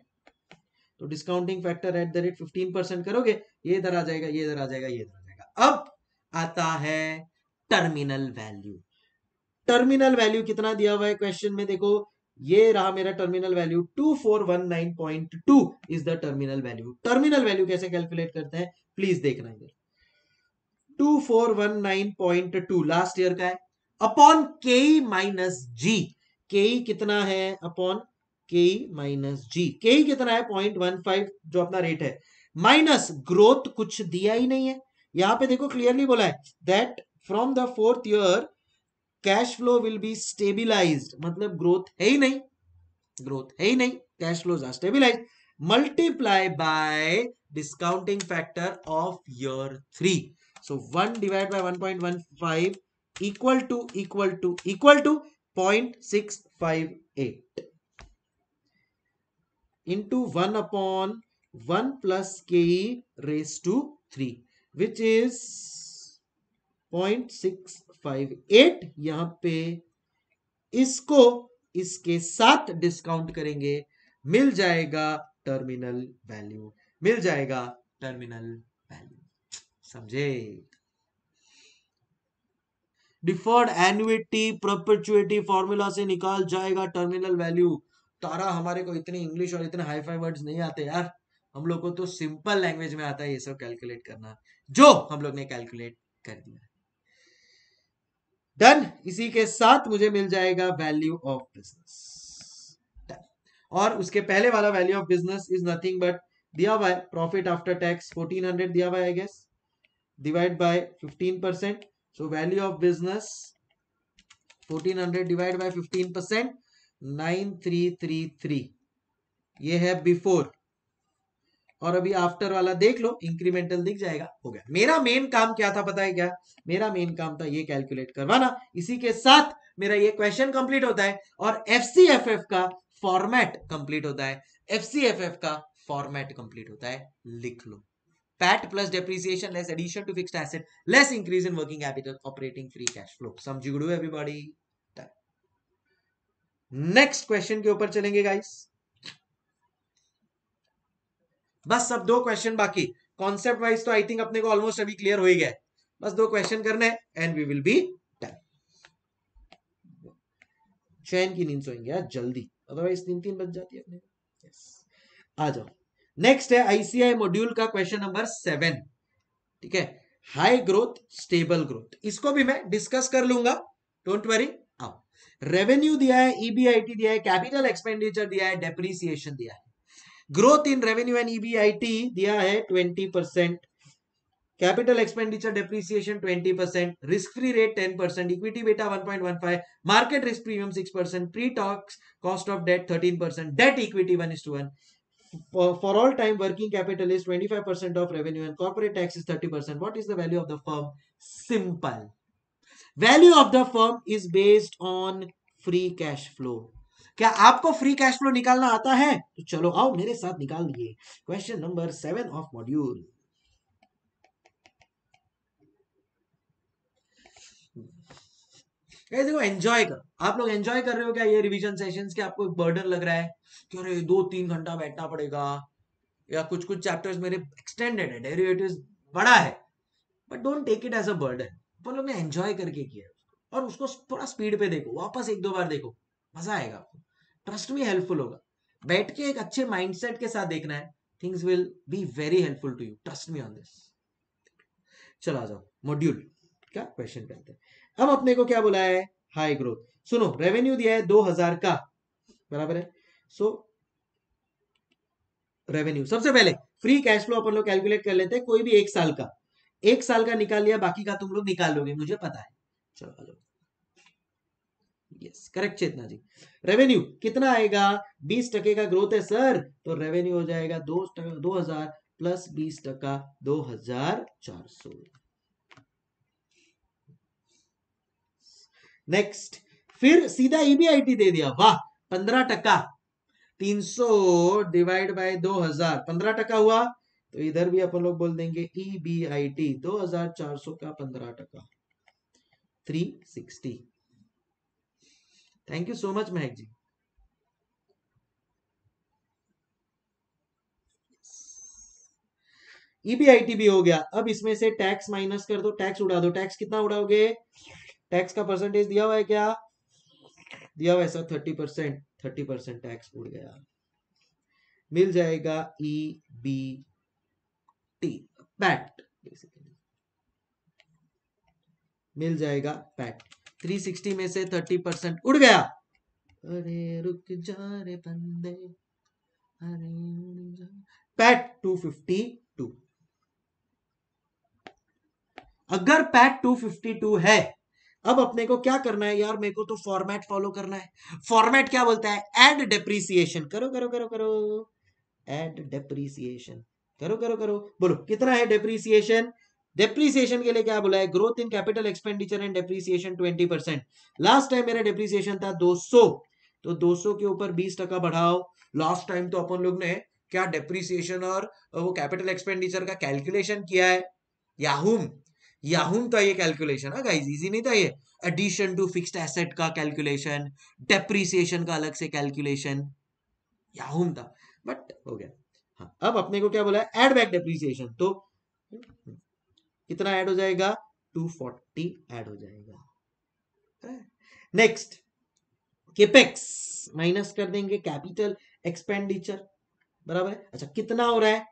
तो discounting factor at the rate fifteen percent करोगे, ये इधर आ जाएगा, ये इधर आ जाएगा, ये इधर आ जाएगा। अब आता है टर्मिनल वैल्यू टर्मिनल वैल्यू कितना दिया हुआ है क्वेश्चन में? देखो, ये रहा मेरा terminal value 2419.2 is the terminal value terminal value कैसे कैलकुलेट करते हैं? प्लीज़ देखना इधर। 2419.2 लास्ट ईयर का है। अपॉन के माइनस जी के कितना है अपॉन के माइनस जी के कितना है? पॉइंट वन फाइव, जो अपना रेट है। माइनस ग्रोथ कुछ दिया ही नहीं है। यहाँ पे देखो क्लियरली बोला है that from the fourth year cash flow will be stabilize मतलब ग्रोथ है ही नहीं। ग्रोथ है ही नहीं cash flows are stabilize multiply by discounting factor of year three so 1 divided by 1.15 equal to equal to equal to 0.658 into 1 upon 1 plus ke raised to 3 which is 0.658 यहाँ पे इसको इसके साथ डिस्काउंट करेंगे मिल जाएगा टर्मिनल वैल्यू मिल जाएगा टर्मिनल वैल्यू समझे डिफर्ड एन्युटी प्रपरचुएटी फॉर्मूला से निकाल जाएगा टर्मिनल वैल्यू। तारा हमारे को इतनी इंग्लिश और इतने हाई फाई वर्ड्स नहीं आते यार। हम लोग को तो सिंपल लैंग्वेज में आता है ये सब कैलकुलेट करना। जो हम लोग ने कैलकुलेट कर दिया। डन इसी के साथ मुझे मिल जाएगा वैल्यू ऑफ़ बिज़नेस और उसके पहले वाला value of business is nothing but दिया प्रॉफिट आफ्टर टैक्स 1400 दिया हुआ I guess divide by 15 percent. So, value of business 1400 divide by 15 percent 9333 ये है बिफोर और अभी आफ्टर वाला देख लो इंक्रीमेंटल दिख जाएगा, हो गया। मेरा मेन काम क्या था, पता है क्या? मेरा मेन काम था ये कैलकुलेट करवाना। इसी के साथ मेरा ये क्वेश्चन कंप्लीट होता है और एफसीएफएफ का फॉर्मेट कंप्लीट होता है। एफसीएफएफ का फॉर्मेट कंप्लीट होता है। लिख लो। PAT plus depreciation less addition to fixed asset less increase in working capital operating free cash flow समझ गुडू एवरीबॉडी नेक्स्ट क्वेश्चन के ऊपर चलेंगे गाइस बस सब दो क्वेश्चन बाकी. कॉन्सेप्ट वाइज तो आई थिंक अपने को ऑलमोस्ट अभी क्लियर हो ही गया बस दो क्वेश्चन करने एंड वी विल बी चैन की नींद सोएँगे, यार, जल्दी. अदरवाइज़ तीन तीन बज जाती है अपने yes. आ जाओ. नेक्स्ट है आईसीआई मॉड्यूल का क्वेश्चन नंबर सेवन ठीक है? हाई ग्रोथ स्टेबल ग्रोथ इसको भी मैं डिस्कस कर लूँगा. डोंट वरी आओ. रेवेन्यू दिया है ईबीआईटी दिया है कैपिटल एक्सपेंडिचर दिया है डेप्रीसिएशन दिया है. Growth in revenue and EBIT दिया है twenty percent capital expenditure depreciation 20 percent risk free rate 10 percent equity beta 1.15 market risk premium 6 percent pre tax cost of debt 13 percent debt equity one is to one for all time working capital is 25% of revenue and corporate tax is 30% what is the value of the firm simple value of the firm is based on free cash flow क्या आपको free cash flow निकालना आता है तो चलो आओ मेरे साथ निकाल दिए question number seven of module देखो एंजॉय कर। आप लोग एंजॉय कर रहे हो क्या ये रिवीजन सेशंस के? आपको बर्डन लग रहा है कि अरे दो तीन घंटा बैठना पड़ेगा। या कुछ कुछ चैप्टर्स मेरे एक्सटेंडेड है डेरिवेटिव्स बड़ा है। But don't take it as a burden अपन लोग ने एंजॉय करके किया। और उसको थोड़ा स्पीड पे देखो, वापस एक दो बार देखो, मज़ा आएगा आपको। ट्रस्ट में हेल्पफुल होगा। बैठ के एक अच्छे माइंडसेट के साथ देखना है। Things will be very helpful to you trust me on this चलो जाओ मॉड्यूल क्या क्वेश्चन करते हैं? अब अपने को क्या बोला है? हाई ग्रोथ सुनो रेवेन्यू दिया है दो हज़ार का। बराबर है? सो रेवेन्यू सबसे पहले फ्री कैश फ्लो अपन लोग कैलकुलेट कर लेते हैं कोई भी एक साल का। एक साल का निकाल लिया, बाकी का तुम लोग निकाल लोगे मुझे पता है। चलो yes correct Chetna ji. Revenue कितना आएगा? बीस टके का ग्रोथ है सर तो रेवेन्यू हो जाएगा दो दो हज़ार प्लस बीस टका, दो हज़ार चार सौ। नेक्स्ट फिर सीधा ईबीआईटी e दे दिया। वाह, पंद्रह टका तीन सौ डिवाइड बाय दो हज़ार। पंद्रह टका हुआ। तो इधर भी अपन लोग बोल देंगे ईबीआईटी e दो हज़ार चार सौ का पंद्रह टका three sixty thank you so much Mehak ji. EBIT e भी हो गया। अब इसमें से टैक्स माइनस कर दो। टैक्स उड़ा दो। टैक्स कितना उड़ाओगे? टैक्स का परसेंटेज दिया हुआ है क्या? दिया हुआ है sir thirty percent thirty percent tax उड़ गया। मिल जाएगा ई बी टी पैट मिल जाएगा पैट 360 में से 30 परसेंट उड़ गया। अरे रुक जा रे बंदे। अरे पैट 252 अगर पैट 252 है अब अपने को क्या करना है यार? मेरे को तो फॉर्मेट फॉलो करना है। फॉर्मेट क्या बोलता है? एड डेप्रीसिएशन करो करो करो करो। एड डेप्रीसिएशन करो करो करो। बोलो, कितना है डेप्रीसिएशन डेप्रीसिएशन के लिए क्या बोला है? Growth in capital expenditure and depreciation twenty percent last time मेरा डेप्रीसिएशन था 200 तो 200 के ऊपर 20 टका बढ़ाओ। लास्ट टाइम तो अपन लोग ने क्या डेप्रीसिएशन और वो कैपिटल एक्सपेंडिचर का कैलकुलेशन किया है? याहूम याहूम था ये कैलकुलेशन है गाइस इजी नहीं था ये? एडिशन टू फिक्स्ड एसेट का कैलकुलेशन डेप्रीसिएशन का अलग से कैलकुलेशन याहूम था। बट हो गया। हाँ अब अपने को क्या बोला है? एड बैक डेप्रीसिएशन तो कितना ऐड हो जाएगा? 240 ऐड हो जाएगा। नेक्स्ट केपेक्स माइनस कर देंगे कैपिटल एक्सपेंडिचर बराबर है? अच्छा कितना हो रहा है?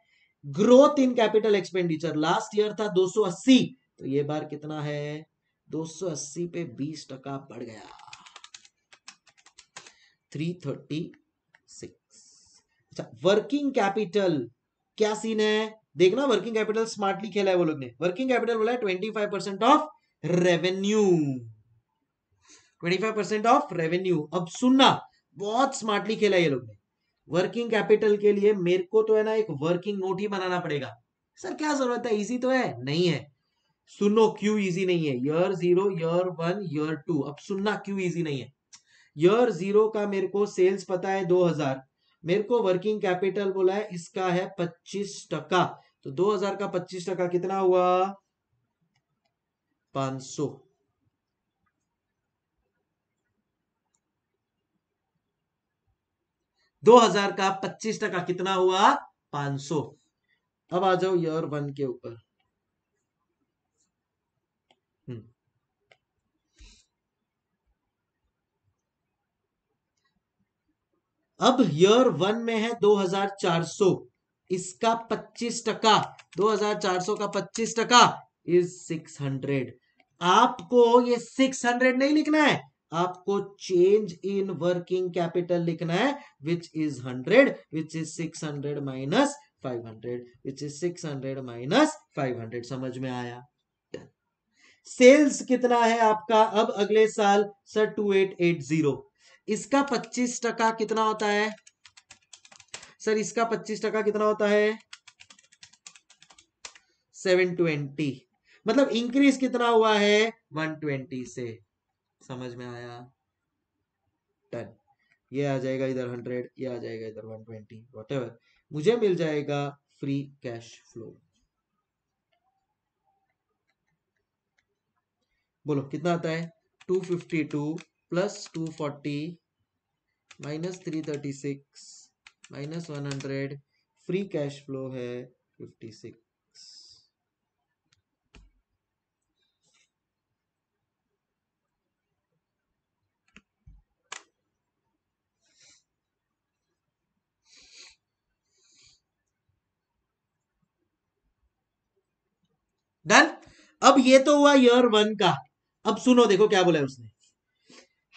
Growth in capital expenditure last year था 280 तो ये बार कितना है? 280 पे 20 टका बढ़ गया। 336 अच्छा वर्किंग कैपिटल क्या सीन है? देखना वर्किंग कैपिटल स्मार्टली खेला है वो लोग ने। वर्किंग कैपिटल बोला है 25 percent of revenue 25 percent of revenue अब सुनना, बहुत स्मार्टली खेला है ये लोग ने। वर्किंग कैपिटल के लिए मेरे को तो है ना एक वर्किंग नोट ही बनाना पड़ेगा। सर, क्या ज़रूरत है? इजी तो है? नहीं है। सुनो, क्यों इजी नहीं है? Year zero year one year two अब सुनना क्यों इजी नहीं है? ईयर ज़ीरो का मेरे को सेल्स पता है दो हज़ार। मेरे को वर्किंग कैपिटल बोला है, इसका है पच्चीस टका। तो दो हज़ार का पच्चीस टका कितना हुआ? पाँच सौ। दो हज़ार का पच्चीस टका कितना हुआ? पाँच सौ। अब आ जाओ ईयर वन के ऊपर। अब ईयर वन में है दो हज़ार चार सौ। इसका पच्चीस टका, दो हज़ार चार सौ का पच्चीस टका इज़ सिक्स हंड्रेड आपको ये सिक्स हंड्रेड नहीं लिखना है, आपको चेंज इन वर्किंग कैपिटल लिखना है which is hundred which is six hundred minus five hundred which is six hundred minus five hundred समझ में आया? सेल्स कितना है आपका? अब अगले साल sir two eight eight zero इसका पच्चीस टका कितना होता है? सर, इसका पच्चीस टका कितना होता है? Seven twenty. मतलब इंक्रीज कितना हुआ है? वन ट्वेंटी से। समझ में आया? टन ये आ जाएगा इधर हंड्रेड ये आ जाएगा इधर वन ट्वेंटी। वट मुझे मिल जाएगा फ्री कैश फ्लो बोलो, कितना आता है? Two fifty two plus two forty minus three thirty six minus one hundred free cash flow है फिफ्टी सिक्स डन अब ये तो हुआ ईयर वन का। अब सुनो, देखो क्या बोला उसने।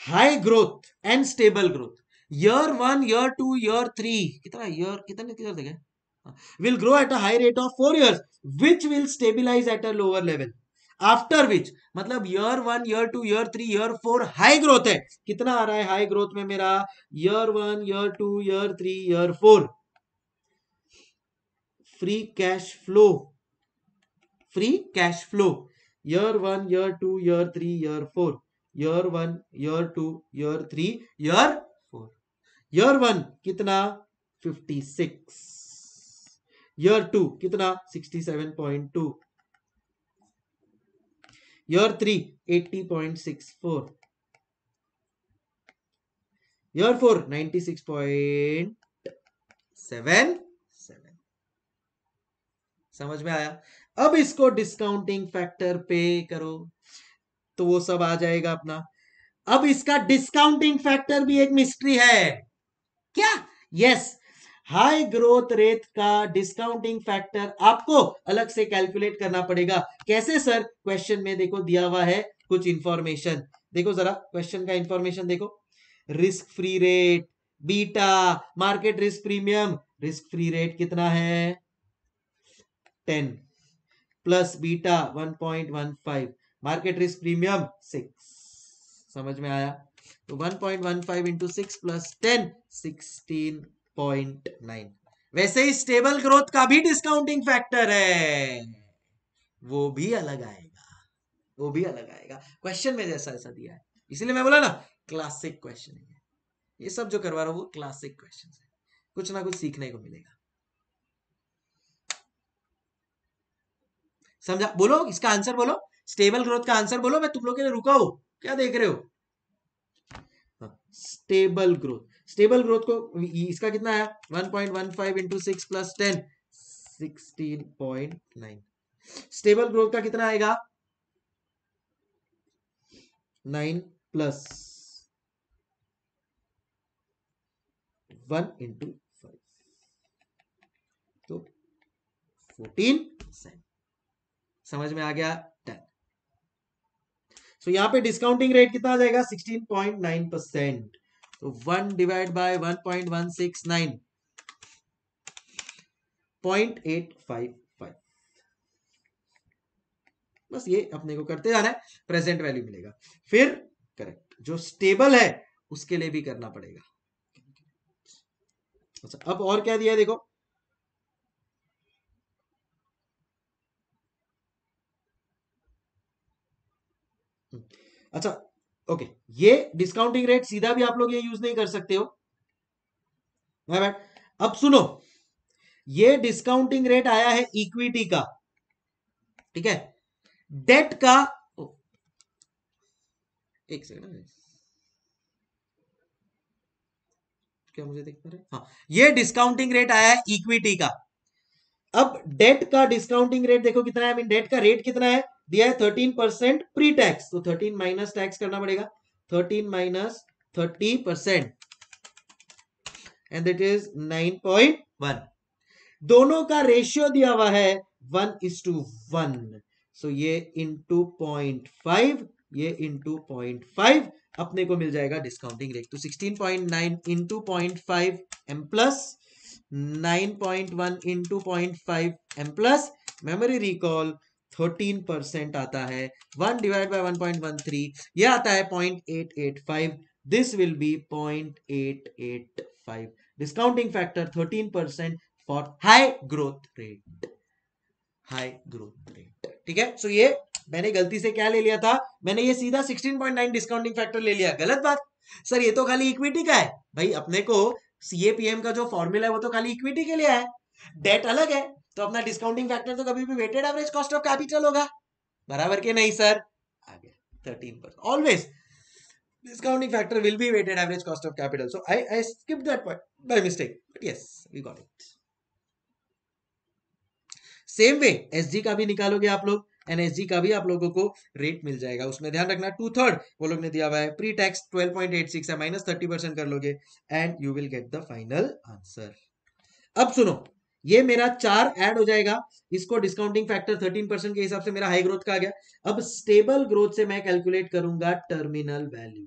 High growth and stable growth year one year two year three कितना ईयर कितने किधर देखे? Will grow at a high rate of four years which will stabilise at a lower level after which मतलब year one year two year three year four high growth है। कितना आ रहा है हाई ग्रोथ में मेरा? Year one year two year three year four free cash flow free cash flow year one year two year three year 4 year one year two year three year four year one कितना? Fifty six year two कितना sixty seven point two year three eighty point six four 96.77 समझ में आया? अब इसको discounting factor पे करो। तो वो सब आ जाएगा अपना। अब इसका डिस्काउंटिंग फैक्टर भी एक मिस्ट्री है। क्या? यस हाई ग्रोथ रेट का डिस्काउंटिंग फैक्टर आपको अलग से कैलकुलेट करना पड़ेगा। कैसे सर क्वेश्चन में देखो, दिया हुआ है कुछ इंफॉर्मेशन देखो जरा क्वेश्चन का इंफॉर्मेशन देखो। Risk free rate beta market risk premium risk free rate कितना है? Ten plus beta 1.15 market risk premium six. समझ में आया? तो 1.15 point one five into six plus ten sixteen point nine वैसे ही स्टेबल ग्रोथ का भी डिस्काउंटिंग फैक्टर है। वो भी अलग आएगा। वो भी अलग आएगा। क्वेश्चन में जैसा ऐसा दिया है। इसलिए मैं बोला ना क्लासिक क्वेश्चन है। ये सब जो करवा रहा हूँ, वो क्लासिक क्वेश्चन है। कुछ ना कुछ सीखने को मिलेगा। समझा? बोलो, इसका आंसर बोलो। स्टेबल ग्रोथ का आंसर बोलो, मैं तुम लोग के लिए रुका हूँ। क्या देख रहे हो? Stable growth. स्टेबल ग्रोथ को इसका कितना है 1.15 point one five into six plus ten sixteen point nine stable growth का कितना आएगा? Nine plus one into five तो फोर्टीन समझ में आ गया? टेन सो यहाँ पे डिस्काउंटिंग रेट कितना आ जाएगा? 16.9 परसेंट तो one divide by 1.169 point eight five five बस ये अपने को करते जाना है प्रेजेंट वैल्यू मिलेगा। फिर करेक्ट जो स्टेबल है, उसके लिए भी करना पड़ेगा। अच्छा अब और क्या दिया देखो। अच्छा ओके ये डिस्काउंटिंग रेट सीधा भी आप लोग ये यूज़ नहीं कर सकते हो। अब सुनो ये डिस्काउंटिंग रेट आया है इक्विटी का ठीक है? डेट का ओ, एक सेकंड क्या मुझे देख पा रहे हाँ? ये डिस्काउंटिंग रेट आया है इक्विटी का। अब डेट का डिस्काउंटिंग रेट देखो कितना है मीन डेट का रेट कितना है? दिया है थर्टीन परसेंट प्री टैक्स तो थर्टीन माइनस टैक्स करना पड़ेगा। Thirteen minus thirty percent and that is nine point one दोनों का रेशियो दिया हुआ है one is to one so ये इंटू पॉइंट फाइव ये इंटू पॉइंट फाइव अपने को मिल जाएगा डिस्काउंटिंग रेट तो 16.9 point nine into point five M plus nine point one into point five M plus memory recall thirteen percent आता है one divide by one point one three यह आता है point eight eight five this will be point eight eight five discounting factor thirteen percent for high growth rate high growth rate ठीक है? So ये मैंने गलती से क्या ले लिया था? मैंने ये सीधा 16.9 डिस्काउंटिंग फैक्टर ले लिया। गलत बात? सर ये तो खाली इक्विटी का है। भाई, अपने को सीएपीएम का जो फॉर्मूला है, वो तो खाली इक्विटी के लिए है। डेट अलग है। तो अपना डिस्काउंटिंग फैक्टर तो कभी भी weighted average cost of capital होगा। बराबर के नहीं सर आ गया thirteen percent always discounting factor will be weighted average cost of capital. So, i i skipped that point by mistake, but yes, we got it. Same way as G का भी निकालोगे आप लोग एनएसजी का भी आप लोगों को रेट मिल जाएगा। उसमें ध्यान रखना टू थर्ड वो लोग ने दिया हुआ है। प्री टैक्स 12.86 है माइनस थर्टी परसेंट कर लोगे and you will get the final answer अब सुनो ये मेरा चार ऐड हो जाएगा। इसको डिस्काउंटिंग फैक्टर 13 परसेंट के हिसाब से मेरा हाई ग्रोथ का आ गया। अब स्टेबल ग्रोथ से मैं कैलकुलेट करूँगा टर्मिनल वैल्यू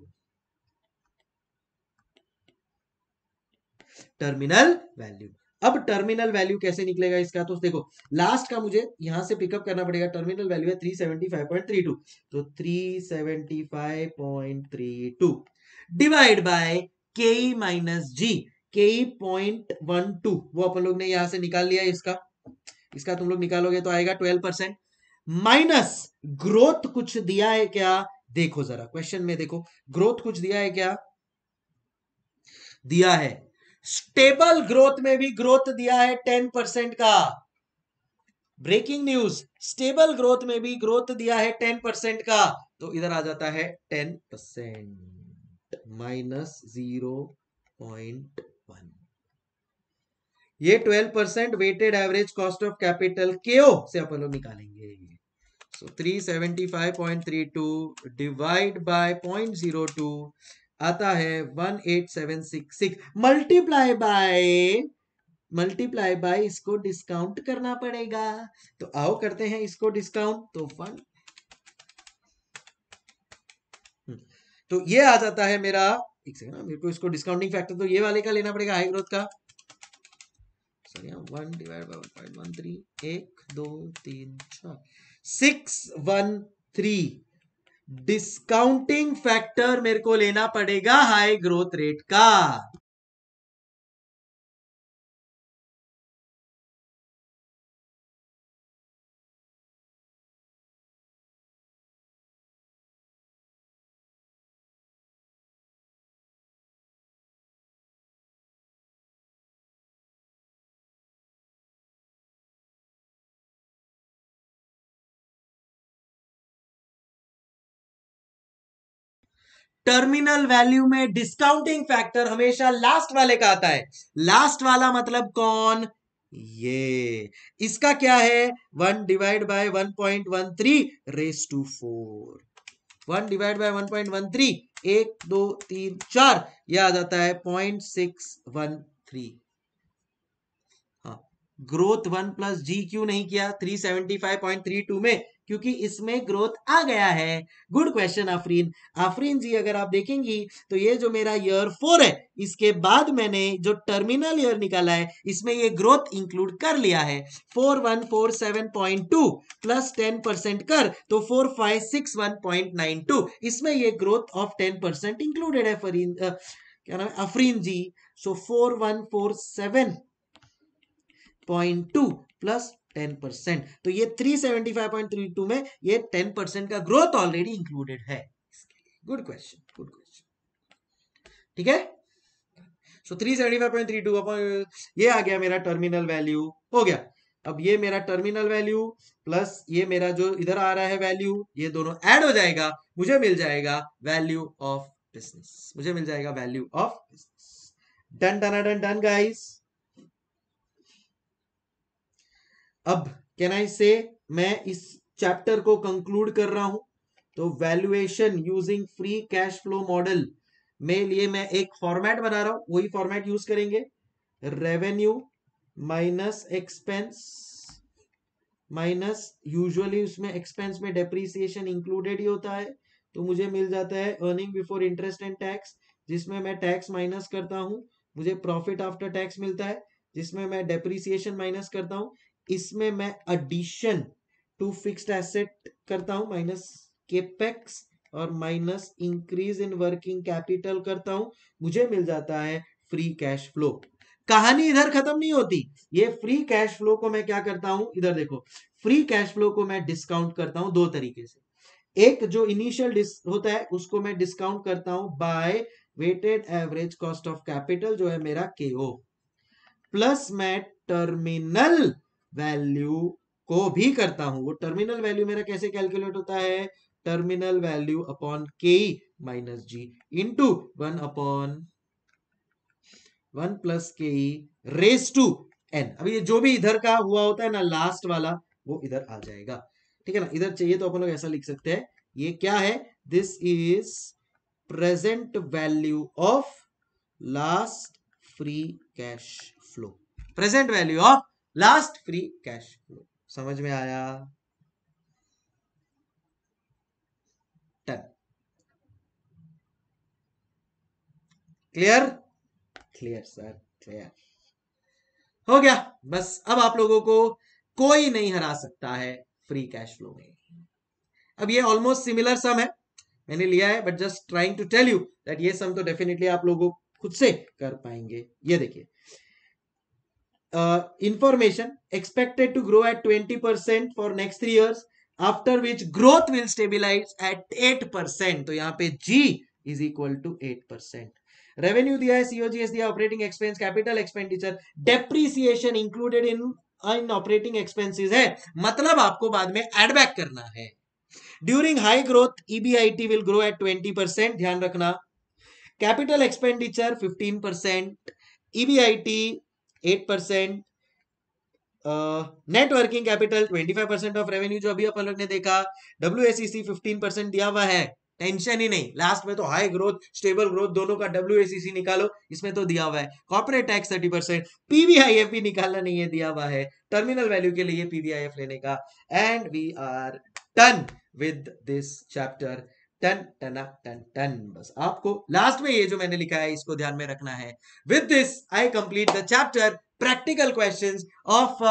टर्मिनल वैल्यू अब टर्मिनल वैल्यू कैसे निकलेगा इसका? तो देखो लास्ट का मुझे यहाँ से पिकअप करना पड़ेगा। टर्मिनल वैल्यू है 375.32 तो 375.32 divide by K minus G के पॉइंट वन टू वो अपन लोग ने यहाँ से निकाल लिया इसका। इसका तुम लोग निकालोगे तो आएगा ट्वेल्व परसेंट माइनस ग्रोथ कुछ दिया है क्या? देखो जरा क्वेश्चन में देखो। ग्रोथ कुछ दिया है क्या? दिया है। स्टेबल ग्रोथ में भी ग्रोथ दिया है टेन परसेंट का। ब्रेकिंग न्यूज़ स्टेबल ग्रोथ में भी ग्रोथ दिया है टेन परसेंट का। तो इधर आ जाता है ten percent minus zero point one ये twelve percent weighted average cost of capital केओ से अपन लोग निकालेंगे three seventy five point three two divide by point zero two आता है one eight seven six six multiply by multiply by इसको discount करना पड़ेगा। तो आओ करते हैं इसको डिस्काउंट तो वन हम्म, तो ये आ जाता है मेरा एक सेकंड ना? मेरे को इसको डिस्काउंटिंग फैक्टर तो ये वाले का लेना पड़ेगा हाई ग्रोथ का। Sorry one divide by one point one three एक, दो, तीन, चार six one three discounting factor मेरे को लेना पड़ेगा हाई ग्रोथ रेट का। टर्मिनल वैल्यू में डिस्काउंटिंग फैक्टर हमेशा लास्ट वाले का आता है। लास्ट वाला मतलब कौन? ये। इसका क्या है? One divide by one point one three raise to four one divide by one point one three एक, दो, तीन, चार यह आ जाता है point six one three growth one plus G Q नहीं किया? Three seventy five point three two में। क्योंकि इसमें ग्रोथ आ गया है। गुड क्वेश्चन आफरीन आफरीन जी, अगर आप देखेंगी तो ये जो मेरा ईयर फोर है, इसके बाद मैंने जो टर्मिनल ईयर निकाला है, इसमें ये ग्रोथ इंक्लूड कर लिया है। Four one four seven point two plus ten percent कर तो four five six one point nine two इसमें ये growth of ten percent included है फरीन क्या नाम है? Afreen ji. So four one four seven point two plus ten percent तो ये three seventy five point three two में ये टेन परसेंट का ग्रोथ ऑलरेडी इंक्लूडेड है गुड क्वेश्चन गुड क्वेश्चन ठीक है? So three seventy five point three two ये आ गया मेरा टर्मिनल वैल्यू हो गया। अब ये मेरा टर्मिनल वैल्यू प्लस ये मेरा जो इधर आ रहा है वैल्यू ये दोनों ऐड हो जाएगा, मुझे मिल जाएगा वैल्यू ऑफ़ बिज़नेस मुझे मिल जाएगा value of business done done done done guys अब कैन आई से मैं इस चैप्टर को कंक्लूड कर रहा हूँ। तो valuation using free cash flow model में लिए मैं एक फॉर्मेट बना रहा हूँ, वही फॉर्मेट यूज़ करेंगे। Revenue minus expense minus usually उसमें एक्सपेंस में डेप्रीसिएशन इंक्लूडेड ही होता है। तो मुझे मिल जाता है earning before interest and tax जिसमें मैं टैक्स माइनस करता हूँ। मुझे प्रॉफिट आफ्टर टैक्स मिलता है, जिसमें मैं डेप्रीसिएशन माइनस करता हूँ। इसमें मैं एडिशन टू फिक्स्ड एसेट करता हूँ माइनस केपेक्स और minus increase in working capital करता हूँ। मुझे मिल जाता है फ्री कैश फ्लो कहानी इधर खत्म नहीं होती। ये फ्री कैश फ्लो को मैं क्या करता हूँ? इधर देखो। फ्री कैश फ्लो को मैं डिस्काउंट करता हूँ दो तरीके से। एक जो इनिशियल होता है, उसको मैं डिस्काउंट करता हूँ by weighted average cost of capital जो है मेरा के प्लस मैं टर्मिनल वैल्यू को भी करता हूँ। वो टर्मिनल वैल्यू मेरा कैसे कैलकुलेट होता है? Terminal value upon K minus G into one upon one plus K raise to N अभी ये जो भी इधर का हुआ होता है ना लास्ट वाला, वो इधर आ जाएगा। ठीक है ना? इधर चाहिए तो अपन लोग ऐसा लिख सकते हैं। ये क्या है? This is present value of last free cash flow present value of last free cash flow समझ में आया? Done clear clear sir clear हो गया। बस अब आप लोगों को कोई नहीं हरा सकता है फ्री कैश फ्लो में। अब ये ऑलमोस्ट सिमिलर सम है। मैंने लिया है but just trying to tell you that ये सम तो डेफिनेटली आप लोगों खुद से कर पाएँगे। ये देखिए। Expected to grow at twenty percent for next three years after which growth will stabilise at eight percent तो यहाँ पे is equal to eight percent revenue दिया है सीओजीएस दिया operating expense capital expenditure depreciation included in in operating expenses है। मतलब आपको बाद में एड बैक करना है। During high growth EBIT will grow at twenty percent ध्यान रखना। Capital expenditure fifteen percent EBIT eight percent net working capital 25 percent of revenue जो अभी अपन लोग ने देखा W S C fifteen percent दिया हुआ है। टेंशन ही नहीं। लास्ट में तो हाई ग्रोथ स्टेबल ग्रोथ दोनों का डब्ल्यू निकालो, इसमें तो दिया हुआ है। Corporate tax thirty percent PVIF भी निकालना नहीं है, दिया हुआ है। टर्मिनल वैल्यू के लिए पीवीआईएफ लेने का। And we are done with this chapter ton, टना, टन टन बस आपको लास्ट में ये जो मैंने लिखा है, इसको ध्यान में रखना है। With this I complete the chapter practical questions of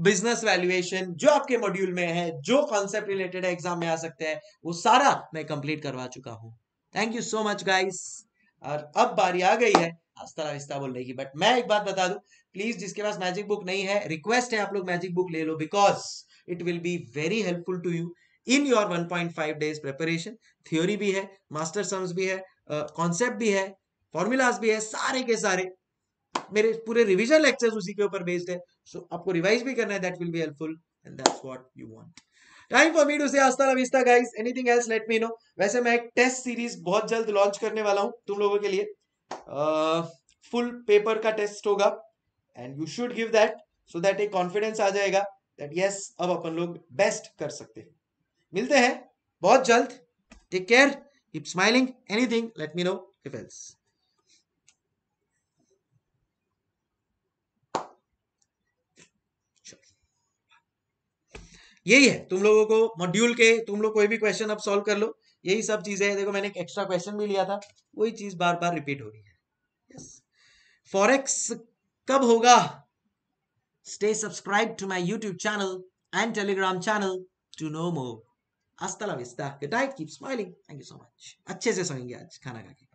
business valuation जो आपके मॉड्यूल में है, जो कॉन्सेप्ट रिलेटेड है एग्ज़ाम में आ सकते हैं, वो सारा मैं कंप्लीट करवा चुका हूँ। Thank you so much guys और अब बारी आ गई है आस्ता आहिस्ता बोलने की। बट मैं एक बात बता दूँ प्लीज़ जिसके पास मैजिक बुक नहीं है रिक्वेस्ट है आप लोग मैजिक बुक ले लो because it will be very helpful to you in your 1.5 days preparation theory भी है मास्टर सम्स भी है कॉन्सेप्ट uh, भी है फॉर्मूलाज भी है सारे के सारे। मेरे पूरे रिवीजन लेक्चर्स उसी के ऊपर बेस्ड है। सो so, आपको रिवाइज भी करना है that will be helpful and that's what you want time for me to say hasta vista guys anything else let me know वैसे मैं एक टेस्ट सीरीज़ बहुत जल्द लॉन्च करने वाला हूँ तुम लोगों के लिए। फुल uh, पेपर का टेस्ट होगा। And you should give that so that एक कॉन्फिडेंस आ जाएगा दैट यस अब अपन लोग बेस्ट कर सकते हैं। मिलते हैं बहुत जल्द। Take care keep smiling anything let me know if else यही है। तुम लोगों को मॉड्यूल के, तुम लोग कोई भी क्वेश्चन अब सॉल्व कर लो। यही सब चीज़ें देखो, मैंने एक एक्स्ट्रा क्वेश्चन भी लिया था। वही चीज़ बार बार रिपीट हो रही है। फॉरेक्स कब होगा? Stay subscribe to my YouTube channel and Telegram channel to know more हास्ता Lavista good night keep smiling thank you so much अच्छे से सोएँगे आज खाना खा के